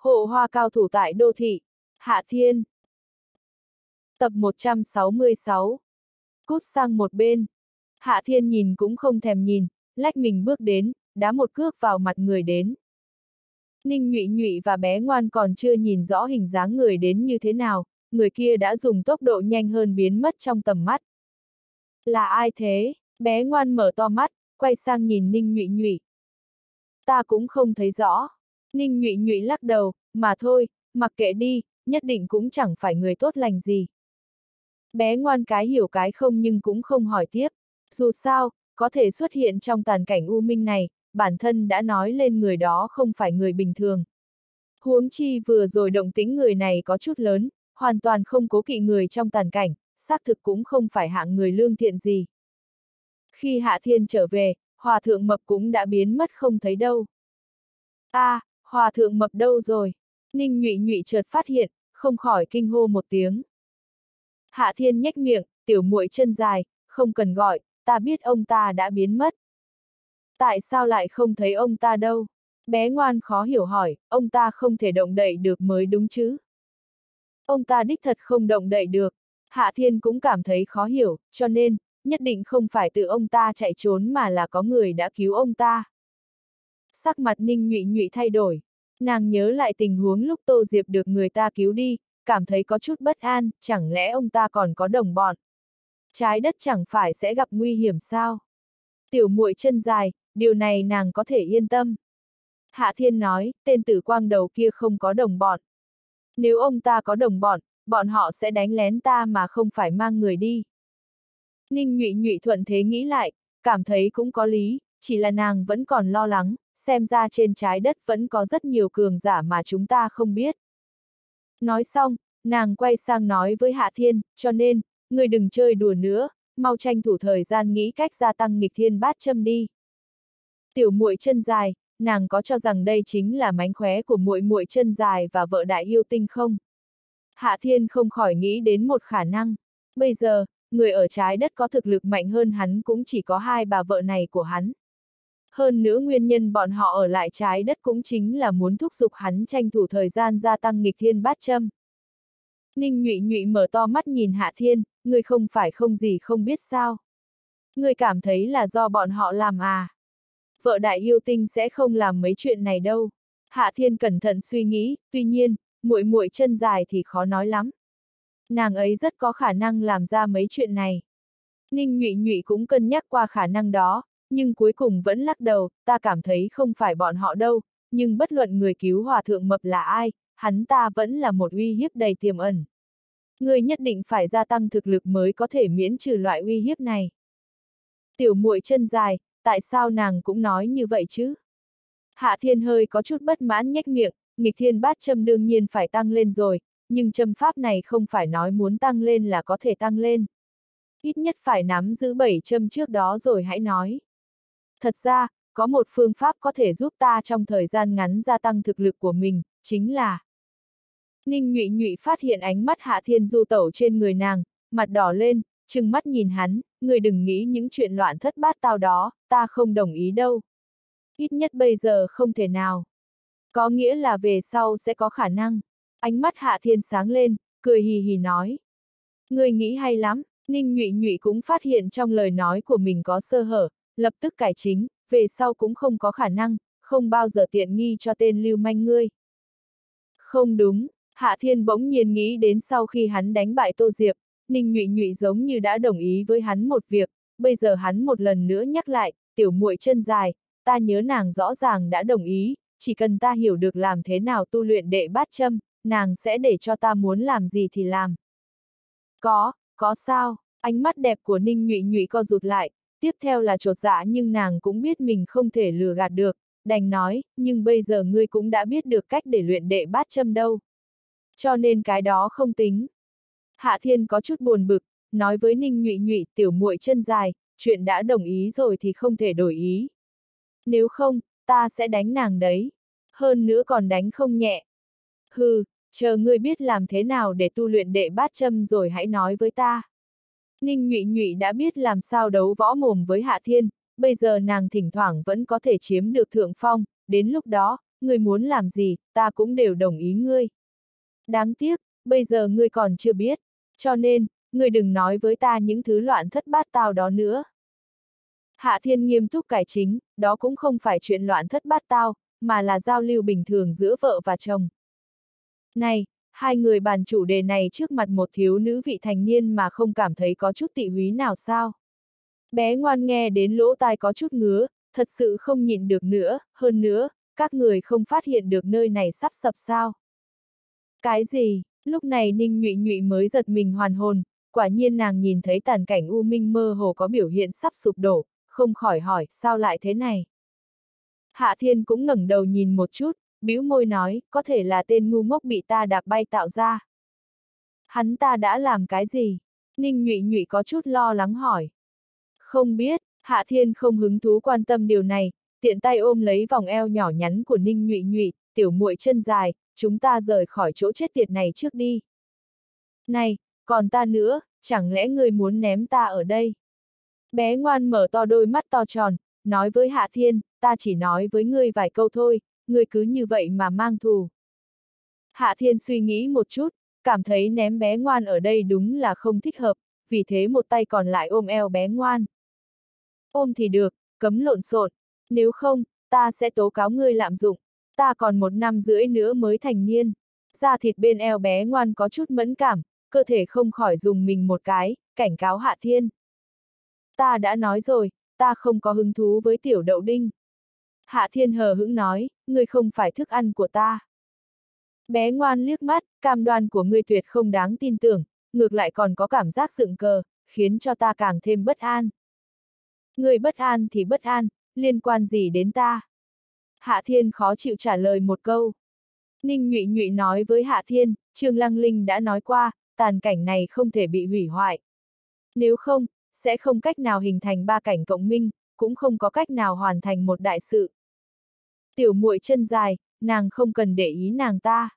Hộ hoa cao thủ tại đô thị. Hạ Thiên. Tập 166. Cút sang một bên. Hạ Thiên nhìn cũng không thèm nhìn, lách mình bước đến, đá một cước vào mặt người đến. Ninh nhụy nhụy và bé ngoan còn chưa nhìn rõ hình dáng người đến như thế nào, người kia đã dùng tốc độ nhanh hơn biến mất trong tầm mắt. Là ai thế? Bé ngoan mở to mắt, quay sang nhìn Ninh nhụy nhụy. Ta cũng không thấy rõ. Ninh nhụy nhụy lắc đầu, mà thôi, mặc kệ đi, nhất định cũng chẳng phải người tốt lành gì. Bé ngoan cái hiểu cái không nhưng cũng không hỏi tiếp. Dù sao, có thể xuất hiện trong tàn cảnh u minh này, bản thân đã nói lên người đó không phải người bình thường. Huống chi vừa rồi động tính người này có chút lớn, hoàn toàn không cố kỵ người trong tàn cảnh, xác thực cũng không phải hạng người lương thiện gì. Khi Hạ Thiên trở về, Hòa Thượng Mập cũng đã biến mất không thấy đâu. a à, Hòa Thượng Mập đâu rồi? Ninh nhụy nhụy chợt phát hiện, không khỏi kinh hô một tiếng. Hạ Thiên nhếch miệng, tiểu muội chân dài, không cần gọi, ta biết ông ta đã biến mất. Tại sao lại không thấy ông ta đâu? Bé ngoan khó hiểu hỏi, ông ta không thể động đậy được mới đúng chứ? Ông ta đích thật không động đậy được. Hạ Thiên cũng cảm thấy khó hiểu, cho nên, nhất định không phải từ ông ta chạy trốn mà là có người đã cứu ông ta. Sắc mặt ninh nhụy nhụy thay đổi. Nàng nhớ lại tình huống lúc Tô Diệp được người ta cứu đi, cảm thấy có chút bất an, chẳng lẽ ông ta còn có đồng bọn. Trái đất chẳng phải sẽ gặp nguy hiểm sao? Tiểu muội chân dài, điều này nàng có thể yên tâm. Hạ Thiên nói, tên tử quang đầu kia không có đồng bọn. Nếu ông ta có đồng bọn, bọn họ sẽ đánh lén ta mà không phải mang người đi. Ninh nhụy nhụy thuận thế nghĩ lại, cảm thấy cũng có lý, chỉ là nàng vẫn còn lo lắng, xem ra trên trái đất vẫn có rất nhiều cường giả mà chúng ta không biết. Nói xong, nàng quay sang nói với Hạ Thiên, cho nên, người đừng chơi đùa nữa, mau tranh thủ thời gian nghĩ cách gia tăng nghịch thiên bát châm đi. Tiểu muội chân dài, nàng có cho rằng đây chính là mánh khóe của muội muội chân dài và vợ đại yêu tinh không? Hạ Thiên không khỏi nghĩ đến một khả năng. Bây giờ, người ở trái đất có thực lực mạnh hơn hắn cũng chỉ có hai bà vợ này của hắn. Hơn nữa nguyên nhân bọn họ ở lại trái đất cũng chính là muốn thúc giục hắn tranh thủ thời gian gia tăng nghịch thiên bát châm. Ninh nhụy nhụy mở to mắt nhìn Hạ Thiên, người không phải không gì không biết sao. Người cảm thấy là do bọn họ làm à. Vợ đại yêu tinh sẽ không làm mấy chuyện này đâu. Hạ Thiên cẩn thận suy nghĩ, tuy nhiên, muội muội chân dài thì khó nói lắm. Nàng ấy rất có khả năng làm ra mấy chuyện này. Ninh nhụy nhụy cũng cân nhắc qua khả năng đó, nhưng cuối cùng vẫn lắc đầu, ta cảm thấy không phải bọn họ đâu, nhưng bất luận người cứu hòa thượng mập là ai, hắn ta vẫn là một uy hiếp đầy tiềm ẩn. Người nhất định phải gia tăng thực lực mới có thể miễn trừ loại uy hiếp này. Tiểu muội chân dài, tại sao nàng cũng nói như vậy chứ? Hạ thiên hơi có chút bất mãn nhếch miệng, nghịch thiên bát châm đương nhiên phải tăng lên rồi, nhưng châm pháp này không phải nói muốn tăng lên là có thể tăng lên. Ít nhất phải nắm giữ bảy châm trước đó rồi hãy nói. Thật ra, có một phương pháp có thể giúp ta trong thời gian ngắn gia tăng thực lực của mình, chính là Ninh nhụy nhụy phát hiện ánh mắt hạ thiên du tẩu trên người nàng, mặt đỏ lên, trừng mắt nhìn hắn, người đừng nghĩ những chuyện loạn thất bát tao đó, ta không đồng ý đâu. Ít nhất bây giờ không thể nào. Có nghĩa là về sau sẽ có khả năng. Ánh mắt hạ thiên sáng lên, cười hì hì nói. Người nghĩ hay lắm, Ninh nhụy nhụy cũng phát hiện trong lời nói của mình có sơ hở, lập tức cải chính, về sau cũng không có khả năng, không bao giờ tiện nghi cho tên lưu manh ngươi. Không đúng, Hạ Thiên bỗng nhiên nghĩ đến sau khi hắn đánh bại Tô Diệp, Ninh Nhụy Nhụy giống như đã đồng ý với hắn một việc, bây giờ hắn một lần nữa nhắc lại, tiểu muội chân dài, ta nhớ nàng rõ ràng đã đồng ý, chỉ cần ta hiểu được làm thế nào tu luyện đệ bát châm, nàng sẽ để cho ta muốn làm gì thì làm. Có, có sao, ánh mắt đẹp của Ninh Nhụy Nhụy co rụt lại, tiếp theo là trột dạ nhưng nàng cũng biết mình không thể lừa gạt được, đành nói, nhưng bây giờ ngươi cũng đã biết được cách để luyện đệ bát châm đâu. Cho nên cái đó không tính. Hạ Thiên có chút buồn bực, nói với Ninh Nhụy Nhụy tiểu muội chân dài, chuyện đã đồng ý rồi thì không thể đổi ý. Nếu không, ta sẽ đánh nàng đấy. Hơn nữa còn đánh không nhẹ. Hừ, chờ ngươi biết làm thế nào để tu luyện đệ bát châm rồi hãy nói với ta. Ninh Nhụy Nhụy đã biết làm sao đấu võ mồm với Hạ Thiên, bây giờ nàng thỉnh thoảng vẫn có thể chiếm được thượng phong, đến lúc đó, ngươi muốn làm gì, ta cũng đều đồng ý ngươi. Đáng tiếc, bây giờ ngươi còn chưa biết, cho nên, ngươi đừng nói với ta những thứ loạn thất bát tao đó nữa. Hạ Thiên nghiêm túc cải chính, đó cũng không phải chuyện loạn thất bát tao, mà là giao lưu bình thường giữa vợ và chồng. Này, hai người bàn chủ đề này trước mặt một thiếu nữ vị thành niên mà không cảm thấy có chút tị húy nào sao? Bé ngoan nghe đến lỗ tai có chút ngứa, thật sự không nhịn được nữa, hơn nữa, các người không phát hiện được nơi này sắp sập sao? Cái gì? Lúc này Ninh Nhụy Nhụy mới giật mình hoàn hồn, quả nhiên nàng nhìn thấy tàn cảnh U Minh mơ hồ có biểu hiện sắp sụp đổ, không khỏi hỏi, sao lại thế này? Hạ Thiên cũng ngẩng đầu nhìn một chút, bĩu môi nói, có thể là tên ngu ngốc bị ta đạp bay tạo ra. Hắn ta đã làm cái gì? Ninh Nhụy Nhụy có chút lo lắng hỏi. Không biết, Hạ Thiên không hứng thú quan tâm điều này, tiện tay ôm lấy vòng eo nhỏ nhắn của Ninh Nhụy Nhụy, tiểu muội chân dài, chúng ta rời khỏi chỗ chết tiệt này trước đi. Này, còn ta nữa, chẳng lẽ ngươi muốn ném ta ở đây? Bé ngoan mở to đôi mắt to tròn, nói với Hạ Thiên, ta chỉ nói với ngươi vài câu thôi, ngươi cứ như vậy mà mang thù. Hạ Thiên suy nghĩ một chút, cảm thấy ném bé ngoan ở đây đúng là không thích hợp, vì thế một tay còn lại ôm eo bé ngoan. Ôm thì được, cấm lộn xộn, nếu không, ta sẽ tố cáo ngươi lạm dụng, ta còn một năm rưỡi nữa mới thành niên. Da thịt bên eo bé ngoan có chút mẫn cảm, cơ thể không khỏi dùng mình một cái, cảnh cáo Hạ Thiên. Ta đã nói rồi, ta không có hứng thú với tiểu đậu đinh. Hạ Thiên hờ hững nói, ngươi không phải thức ăn của ta. Bé ngoan liếc mắt, cam đoan của ngươi tuyệt không đáng tin tưởng, ngược lại còn có cảm giác dựng cờ, khiến cho ta càng thêm bất an. Ngươi bất an thì bất an, liên quan gì đến ta? Hạ Thiên khó chịu trả lời một câu. Ninh Nhụy Nhụy nói với Hạ Thiên, Trương Lăng Linh đã nói qua, tàn cảnh này không thể bị hủy hoại. Nếu không, sẽ không cách nào hình thành ba cảnh cộng minh, cũng không có cách nào hoàn thành một đại sự. Tiểu muội chân dài, nàng không cần để ý nàng ta.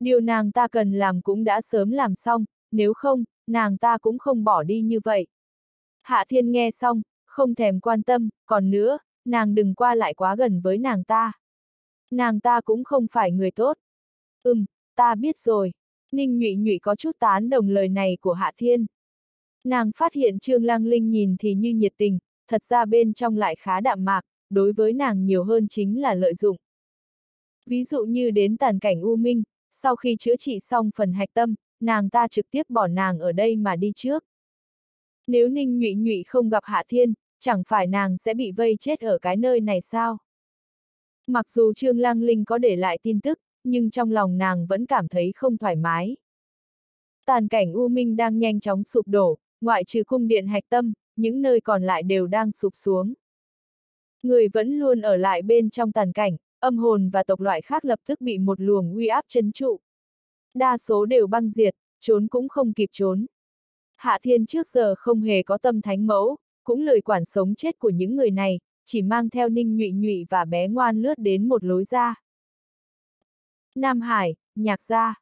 Điều nàng ta cần làm cũng đã sớm làm xong, nếu không, nàng ta cũng không bỏ đi như vậy. Hạ thiên nghe xong, không thèm quan tâm, còn nữa, nàng đừng qua lại quá gần với nàng ta. Nàng ta cũng không phải người tốt. Ừm, ta biết rồi. Ninh nhụy nhụy có chút tán đồng lời này của Hạ Thiên. Nàng phát hiện Trương Lăng Linh nhìn thì như nhiệt tình, thật ra bên trong lại khá đạm mạc, đối với nàng nhiều hơn chính là lợi dụng. Ví dụ như đến tàn cảnh U Minh, sau khi chữa trị xong phần hạch tâm, nàng ta trực tiếp bỏ nàng ở đây mà đi trước. Nếu Ninh Nhụy Nhụy không gặp Hạ Thiên, chẳng phải nàng sẽ bị vây chết ở cái nơi này sao? Mặc dù Trương Lăng Linh có để lại tin tức, nhưng trong lòng nàng vẫn cảm thấy không thoải mái. Tàn cảnh U Minh đang nhanh chóng sụp đổ, ngoại trừ cung điện hạch tâm, những nơi còn lại đều đang sụp xuống. Người vẫn luôn ở lại bên trong tàn cảnh, âm hồn và tộc loại khác lập tức bị một luồng uy áp chấn trụ. Đa số đều băng diệt, trốn cũng không kịp trốn. Hạ Thiên trước giờ không hề có tâm thánh mẫu, cũng lời quản sống chết của những người này, chỉ mang theo ninh nhụy nhụy và bé ngoan lướt đến một lối ra. Nam Hải, nhạc gia.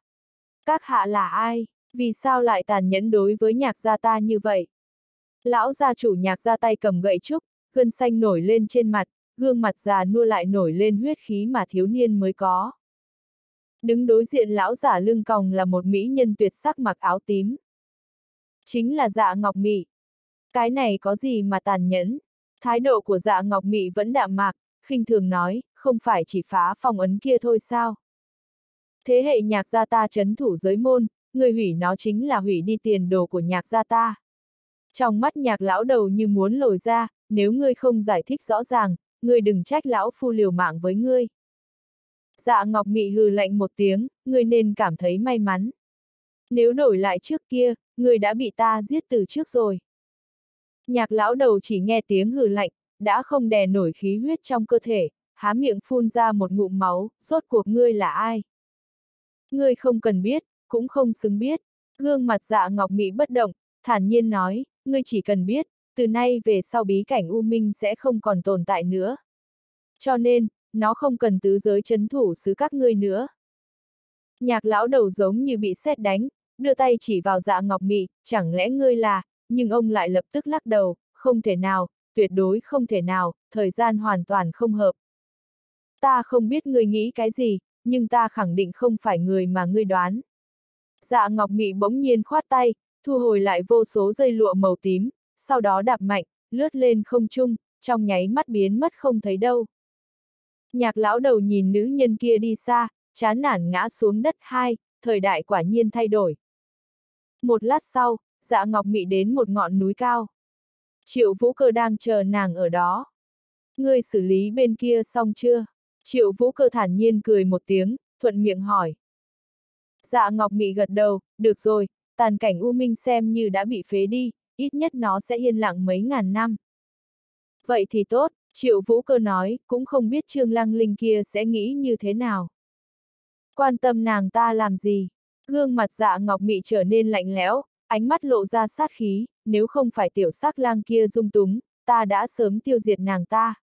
Các hạ là ai? Vì sao lại tàn nhẫn đối với nhạc gia ta như vậy? Lão gia chủ nhạc gia tay cầm gậy trúc, gân xanh nổi lên trên mặt, gương mặt già nua lại nổi lên huyết khí mà thiếu niên mới có. Đứng đối diện lão giả lưng còng là một mỹ nhân tuyệt sắc mặc áo tím. Chính là dạ ngọc mị. Cái này có gì mà tàn nhẫn? Thái độ của dạ ngọc mị vẫn đạm mạc, khinh thường nói, không phải chỉ phá phong ấn kia thôi sao? Thế hệ nhạc gia ta chấn thủ giới môn, người hủy nó chính là hủy đi tiền đồ của nhạc gia ta. Trong mắt nhạc lão đầu như muốn lồi ra, nếu ngươi không giải thích rõ ràng, ngươi đừng trách lão phu liều mạng với ngươi. Dạ Ngọc Mị hừ lạnh một tiếng, ngươi nên cảm thấy may mắn. Nếu đổi lại trước kia, ngươi đã bị ta giết từ trước rồi. Nhạc lão đầu chỉ nghe tiếng hừ lạnh, đã không đè nổi khí huyết trong cơ thể, há miệng phun ra một ngụm máu, rốt cuộc ngươi là ai? Ngươi không cần biết, cũng không xứng biết. Gương mặt dạ ngọc mị bất động, thản nhiên nói, ngươi chỉ cần biết, từ nay về sau bí cảnh U Minh sẽ không còn tồn tại nữa. Cho nên, nó không cần tứ giới chấn thủ xứ các ngươi nữa. Nhạc lão đầu giống như bị xét đánh, đưa tay chỉ vào dạ ngọc mị, chẳng lẽ ngươi là, nhưng ông lại lập tức lắc đầu, không thể nào, tuyệt đối không thể nào, thời gian hoàn toàn không hợp. Ta không biết ngươi nghĩ cái gì, nhưng ta khẳng định không phải người mà ngươi đoán. Dạ Ngọc Mị bỗng nhiên khoát tay, thu hồi lại vô số dây lụa màu tím, sau đó đạp mạnh, lướt lên không trung, trong nháy mắt biến mất không thấy đâu. Nhạc lão đầu nhìn nữ nhân kia đi xa, chán nản ngã xuống đất hai, thời đại quả nhiên thay đổi. Một lát sau, dạ ngọc mị đến một ngọn núi cao. Triệu vũ cơ đang chờ nàng ở đó. Ngươi xử lý bên kia xong chưa? Triệu vũ cơ thản nhiên cười một tiếng, thuận miệng hỏi. Dạ ngọc mị gật đầu, được rồi, tàn cảnh U Minh xem như đã bị phế đi, ít nhất nó sẽ yên lặng mấy ngàn năm. Vậy thì tốt, Triệu Vũ Cơ nói, cũng không biết Trương Lăng Linh kia sẽ nghĩ như thế nào. Quan tâm nàng ta làm gì? Gương mặt dạ ngọc mị trở nên lạnh lẽo, ánh mắt lộ ra sát khí, nếu không phải tiểu sắc lang kia dung túng, ta đã sớm tiêu diệt nàng ta.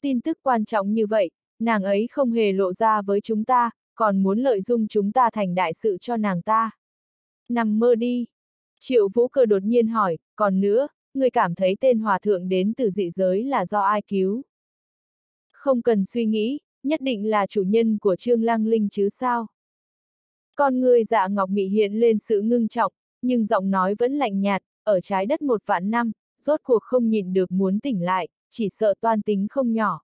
Tin tức quan trọng như vậy, nàng ấy không hề lộ ra với chúng ta, còn muốn lợi dụng chúng ta thành đại sự cho nàng ta. Nằm mơ đi. Triệu vũ cơ đột nhiên hỏi, còn nữa, người cảm thấy tên hòa thượng đến từ dị giới là do ai cứu? Không cần suy nghĩ, nhất định là chủ nhân của Trương Lăng Linh chứ sao? Con người dạ ngọc mị hiện lên sự ngưng trọng, nhưng giọng nói vẫn lạnh nhạt, ở trái đất một vạn năm, rốt cuộc không nhìn được muốn tỉnh lại, chỉ sợ toan tính không nhỏ.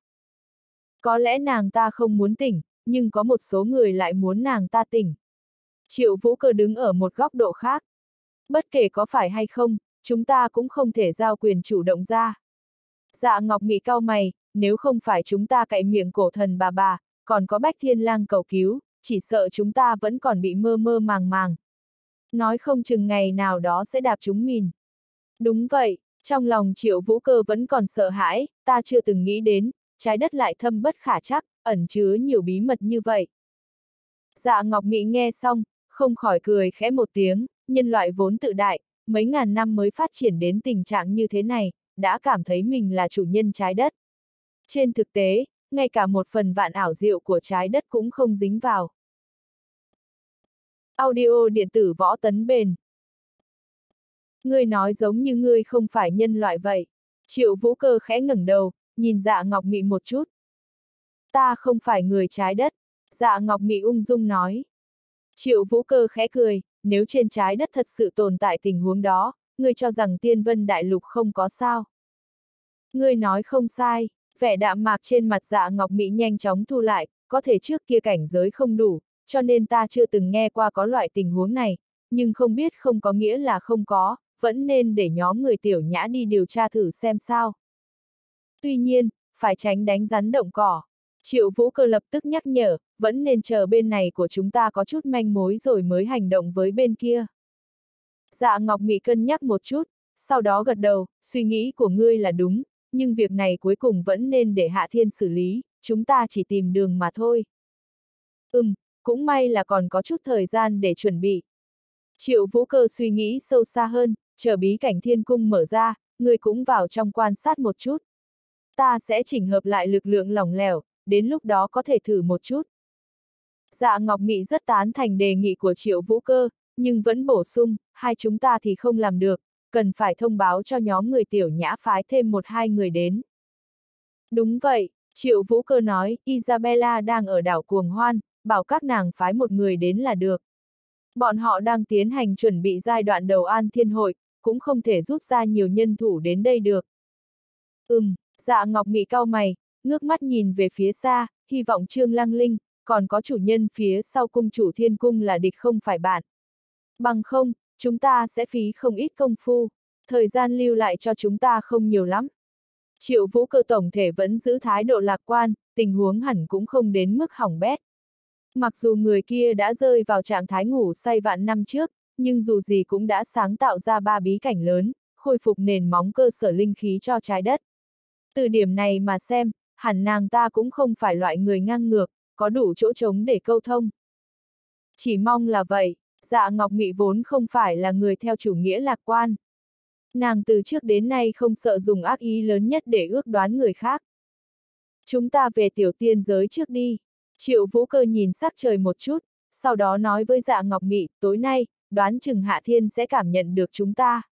Có lẽ nàng ta không muốn tỉnh, nhưng có một số người lại muốn nàng ta tỉnh. Triệu vũ cơ đứng ở một góc độ khác. Bất kể có phải hay không, chúng ta cũng không thể giao quyền chủ động ra. Dạ Ngọc Mỹ cao mày, nếu không phải chúng ta cậy miệng cổ thần bà bà, còn có Bách Thiên Lang cầu cứu, chỉ sợ chúng ta vẫn còn bị mơ mơ màng màng. Nói không chừng ngày nào đó sẽ đạp chúng mìn. Đúng vậy, trong lòng triệu vũ cơ vẫn còn sợ hãi, ta chưa từng nghĩ đến, trái đất lại thâm bất khả chắc, ẩn chứa nhiều bí mật như vậy. Dạ Ngọc Mỹ nghe xong, không khỏi cười khẽ một tiếng, nhân loại vốn tự đại, mấy ngàn năm mới phát triển đến tình trạng như thế này, đã cảm thấy mình là chủ nhân trái đất. Trên thực tế, ngay cả một phần vạn ảo diệu của trái đất cũng không dính vào. Audio điện tử võ tấn bền. Ngươi nói giống như ngươi không phải nhân loại vậy. Triệu vũ cơ khẽ ngẩng đầu, nhìn dạ ngọc mị một chút. Ta không phải người trái đất, dạ ngọc mị ung dung nói. Triệu vũ cơ khẽ cười, nếu trên trái đất thật sự tồn tại tình huống đó, ngươi cho rằng tiên vân đại lục không có sao. Ngươi nói không sai, vẻ đạm mạc trên mặt dạ ngọc mỹ nhanh chóng thu lại, có thể trước kia cảnh giới không đủ, cho nên ta chưa từng nghe qua có loại tình huống này, nhưng không biết không có nghĩa là không có, vẫn nên để nhóm người tiểu nhã đi điều tra thử xem sao. Tuy nhiên, phải tránh đánh rắn động cỏ. Triệu vũ cơ lập tức nhắc nhở, vẫn nên chờ bên này của chúng ta có chút manh mối rồi mới hành động với bên kia. Dạ Ngọc Mỹ cân nhắc một chút, sau đó gật đầu, suy nghĩ của ngươi là đúng, nhưng việc này cuối cùng vẫn nên để Hạ Thiên xử lý, chúng ta chỉ tìm đường mà thôi. Ừm, cũng may là còn có chút thời gian để chuẩn bị. Triệu vũ cơ suy nghĩ sâu xa hơn, chờ bí cảnh thiên cung mở ra, ngươi cũng vào trong quan sát một chút. Ta sẽ chỉnh hợp lại lực lượng lỏng lẻo, đến lúc đó có thể thử một chút. Dạ Ngọc Mị rất tán thành đề nghị của Triệu Vũ Cơ, nhưng vẫn bổ sung, hai chúng ta thì không làm được, cần phải thông báo cho nhóm người tiểu nhã phái thêm một hai người đến. Đúng vậy, Triệu Vũ Cơ nói, Isabella đang ở đảo Cuồng Hoan, bảo các nàng phái một người đến là được. Bọn họ đang tiến hành chuẩn bị giai đoạn đầu an thiên hội, cũng không thể rút ra nhiều nhân thủ đến đây được. Ừm, dạ Ngọc Mị cao mày, ngước mắt nhìn về phía xa, hy vọng Trương Lăng Linh, còn có chủ nhân phía sau cung chủ thiên cung là địch không phải bạn. Bằng không, chúng ta sẽ phí không ít công phu, thời gian lưu lại cho chúng ta không nhiều lắm. Triệu vũ cơ tổng thể vẫn giữ thái độ lạc quan, tình huống hẳn cũng không đến mức hỏng bét. Mặc dù người kia đã rơi vào trạng thái ngủ say vạn năm trước, nhưng dù gì cũng đã sáng tạo ra ba bí cảnh lớn, khôi phục nền móng cơ sở linh khí cho trái đất. Từ điểm này mà xem, hẳn nàng ta cũng không phải loại người ngang ngược, có đủ chỗ trống để câu thông. Chỉ mong là vậy, dạ Ngọc Mị vốn không phải là người theo chủ nghĩa lạc quan. Nàng từ trước đến nay không sợ dùng ác ý lớn nhất để ước đoán người khác. Chúng ta về tiểu tiên giới trước đi. Triệu vũ cơ nhìn sắc trời một chút, sau đó nói với dạ Ngọc Mị, tối nay, đoán chừng Hạ Thiên sẽ cảm nhận được chúng ta.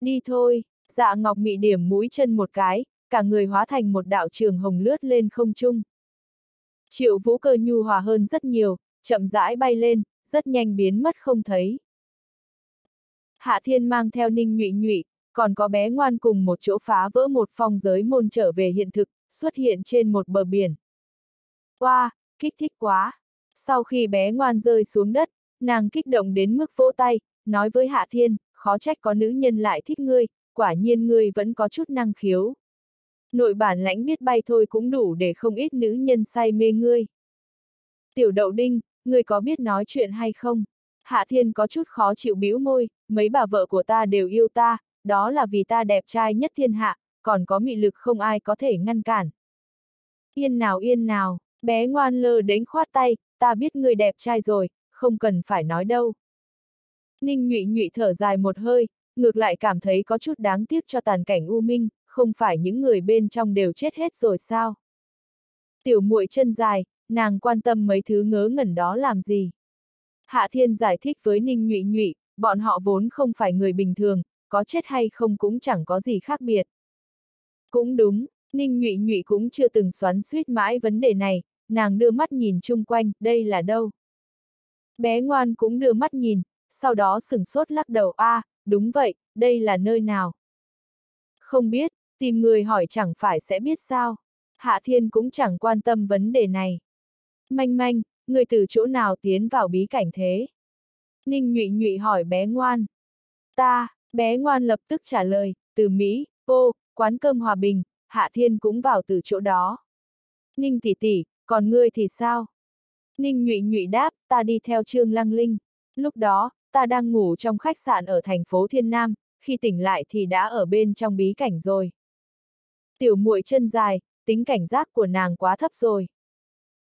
Đi thôi, dạ Ngọc Mị điểm mũi chân một cái, cả người hóa thành một đạo trường hồng lướt lên không trung. Triệu vũ cơ nhu hòa hơn rất nhiều, chậm rãi bay lên, rất nhanh biến mất không thấy. Hạ Thiên mang theo ninh nhụy nhụy, còn có bé ngoan cùng một chỗ phá vỡ một phong giới môn trở về hiện thực, xuất hiện trên một bờ biển. Wow, kích thích quá! Sau khi bé ngoan rơi xuống đất, nàng kích động đến mức vỗ tay, nói với Hạ Thiên, khó trách có nữ nhân lại thích ngươi, quả nhiên ngươi vẫn có chút năng khiếu. Nội bản lãnh biết bay thôi cũng đủ để không ít nữ nhân say mê ngươi. Tiểu đậu đinh, ngươi có biết nói chuyện hay không? Hạ Thiên có chút khó chịu bĩu môi, mấy bà vợ của ta đều yêu ta, đó là vì ta đẹp trai nhất thiên hạ, còn có mị lực không ai có thể ngăn cản. Yên nào yên nào, bé ngoan lơ đến khoát tay, ta biết ngươi đẹp trai rồi, không cần phải nói đâu. Ninh nhụy nhụy thở dài một hơi, ngược lại cảm thấy có chút đáng tiếc cho tàn cảnh U Minh, không phải những người bên trong đều chết hết rồi sao? Tiểu muội chân dài, nàng quan tâm mấy thứ ngớ ngẩn đó làm gì? Hạ Thiên giải thích với Ninh Nhụy Nhụy, bọn họ vốn không phải người bình thường, có chết hay không cũng chẳng có gì khác biệt. Cũng đúng, Ninh Nhụy Nhụy cũng chưa từng xoắn suýt mãi vấn đề này, nàng đưa mắt nhìn chung quanh, đây là đâu? Bé ngoan cũng đưa mắt nhìn, sau đó sửng sốt lắc đầu, a, à, đúng vậy, đây là nơi nào? Không biết, tìm người hỏi chẳng phải sẽ biết sao? Hạ Thiên cũng chẳng quan tâm vấn đề này. Manh manh, người từ chỗ nào tiến vào bí cảnh thế? Ninh nhụy nhụy hỏi bé ngoan. Ta, bé ngoan lập tức trả lời, từ Mỹ, ô, quán cơm hòa bình, Hạ Thiên cũng vào từ chỗ đó. Ninh tỷ tỷ, còn ngươi thì sao? Ninh nhụy nhụy đáp, ta đi theo Trương Lăng Linh. Lúc đó, ta đang ngủ trong khách sạn ở thành phố Thiên Nam, khi tỉnh lại thì đã ở bên trong bí cảnh rồi. Tiểu muội chân dài, tính cảnh giác của nàng quá thấp rồi.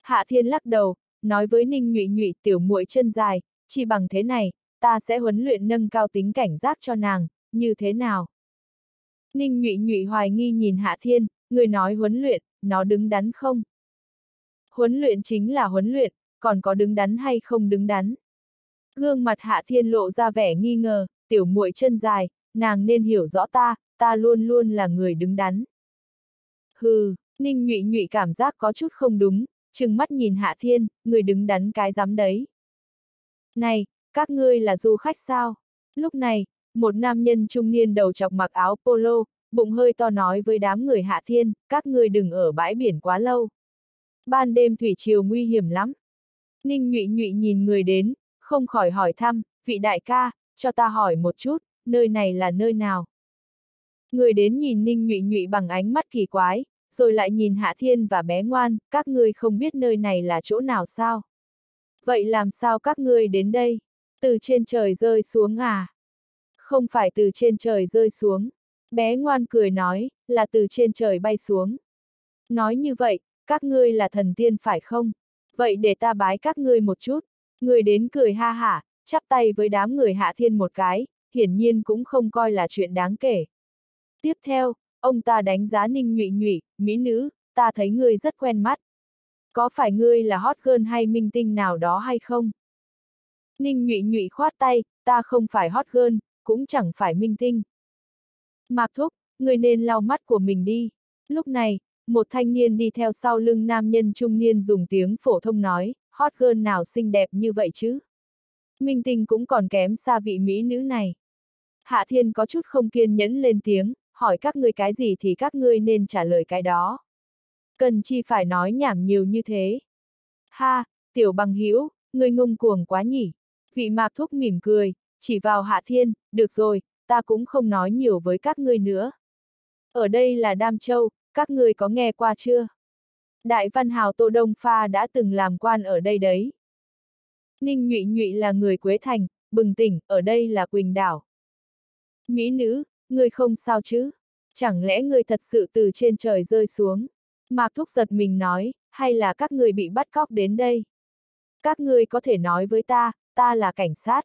Hạ Thiên lắc đầu, nói với Ninh Nhụy Nhụy tiểu muội chân dài, chỉ bằng thế này, ta sẽ huấn luyện nâng cao tính cảnh giác cho nàng, như thế nào? Ninh Nhụy Nhụy hoài nghi nhìn Hạ Thiên, người nói huấn luyện, nó đứng đắn không? Huấn luyện chính là huấn luyện, còn có đứng đắn hay không đứng đắn? Gương mặt Hạ Thiên lộ ra vẻ nghi ngờ, tiểu muội chân dài, nàng nên hiểu rõ ta, ta luôn luôn là người đứng đắn. Hừ, Ninh Nhụy Nhụy cảm giác có chút không đúng, chừng mắt nhìn Hạ Thiên, người đứng đắn cái dám đấy. Này, các ngươi là du khách sao? Lúc này, một nam nhân trung niên đầu chọc mặc áo polo, bụng hơi to nói với đám người Hạ Thiên, các ngươi đừng ở bãi biển quá lâu. Ban đêm thủy triều nguy hiểm lắm. Ninh nhụy nhụy nhìn người đến, không khỏi hỏi thăm, vị đại ca, cho ta hỏi một chút, nơi này là nơi nào? Người đến nhìn Ninh nhụy nhụy bằng ánh mắt kỳ quái, rồi lại nhìn Hạ Thiên và bé ngoan, các ngươi không biết nơi này là chỗ nào sao? Vậy làm sao các ngươi đến đây? Từ trên trời rơi xuống à? Không phải từ trên trời rơi xuống. Bé ngoan cười nói, là từ trên trời bay xuống. Nói như vậy, các ngươi là thần tiên phải không? Vậy để ta bái các ngươi một chút. Người đến cười ha hả, chắp tay với đám người hạ thiên một cái, hiển nhiên cũng không coi là chuyện đáng kể. Tiếp theo, ông ta đánh giá ninh nhụy nhụy, mỹ nữ, ta thấy ngươi rất quen mắt. Có phải ngươi là hot girl hay minh tinh nào đó hay không? Ninh nhụy nhụy khoát tay, ta không phải hot girl, cũng chẳng phải minh tinh. Mạc Thúc, người nên lau mắt của mình đi. Lúc này, một thanh niên đi theo sau lưng nam nhân trung niên dùng tiếng phổ thông nói, hot girl nào xinh đẹp như vậy chứ? Minh tinh cũng còn kém xa vị mỹ nữ này. Hạ Thiên có chút không kiên nhẫn lên tiếng, hỏi các ngươi cái gì thì các ngươi nên trả lời cái đó. Cần chi phải nói nhảm nhiều như thế. Ha, tiểu bằng hữu ngươi ngông cuồng quá nhỉ. Vị mạc thúc mỉm cười, chỉ vào Hạ Thiên, được rồi, ta cũng không nói nhiều với các ngươi nữa. Ở đây là Đam Châu, các ngươi có nghe qua chưa? Đại văn hào Tô Đông Pha đã từng làm quan ở đây đấy. Ninh Nhụy Nhụy là người Quế Thành, bừng tỉnh, ở đây là Quỳnh Đảo. Mỹ nữ, ngươi không sao chứ? Chẳng lẽ ngươi thật sự từ trên trời rơi xuống? Mạc Thúc giật mình nói, hay là các ngươi bị bắt cóc đến đây? Các ngươi có thể nói với ta, ta là cảnh sát.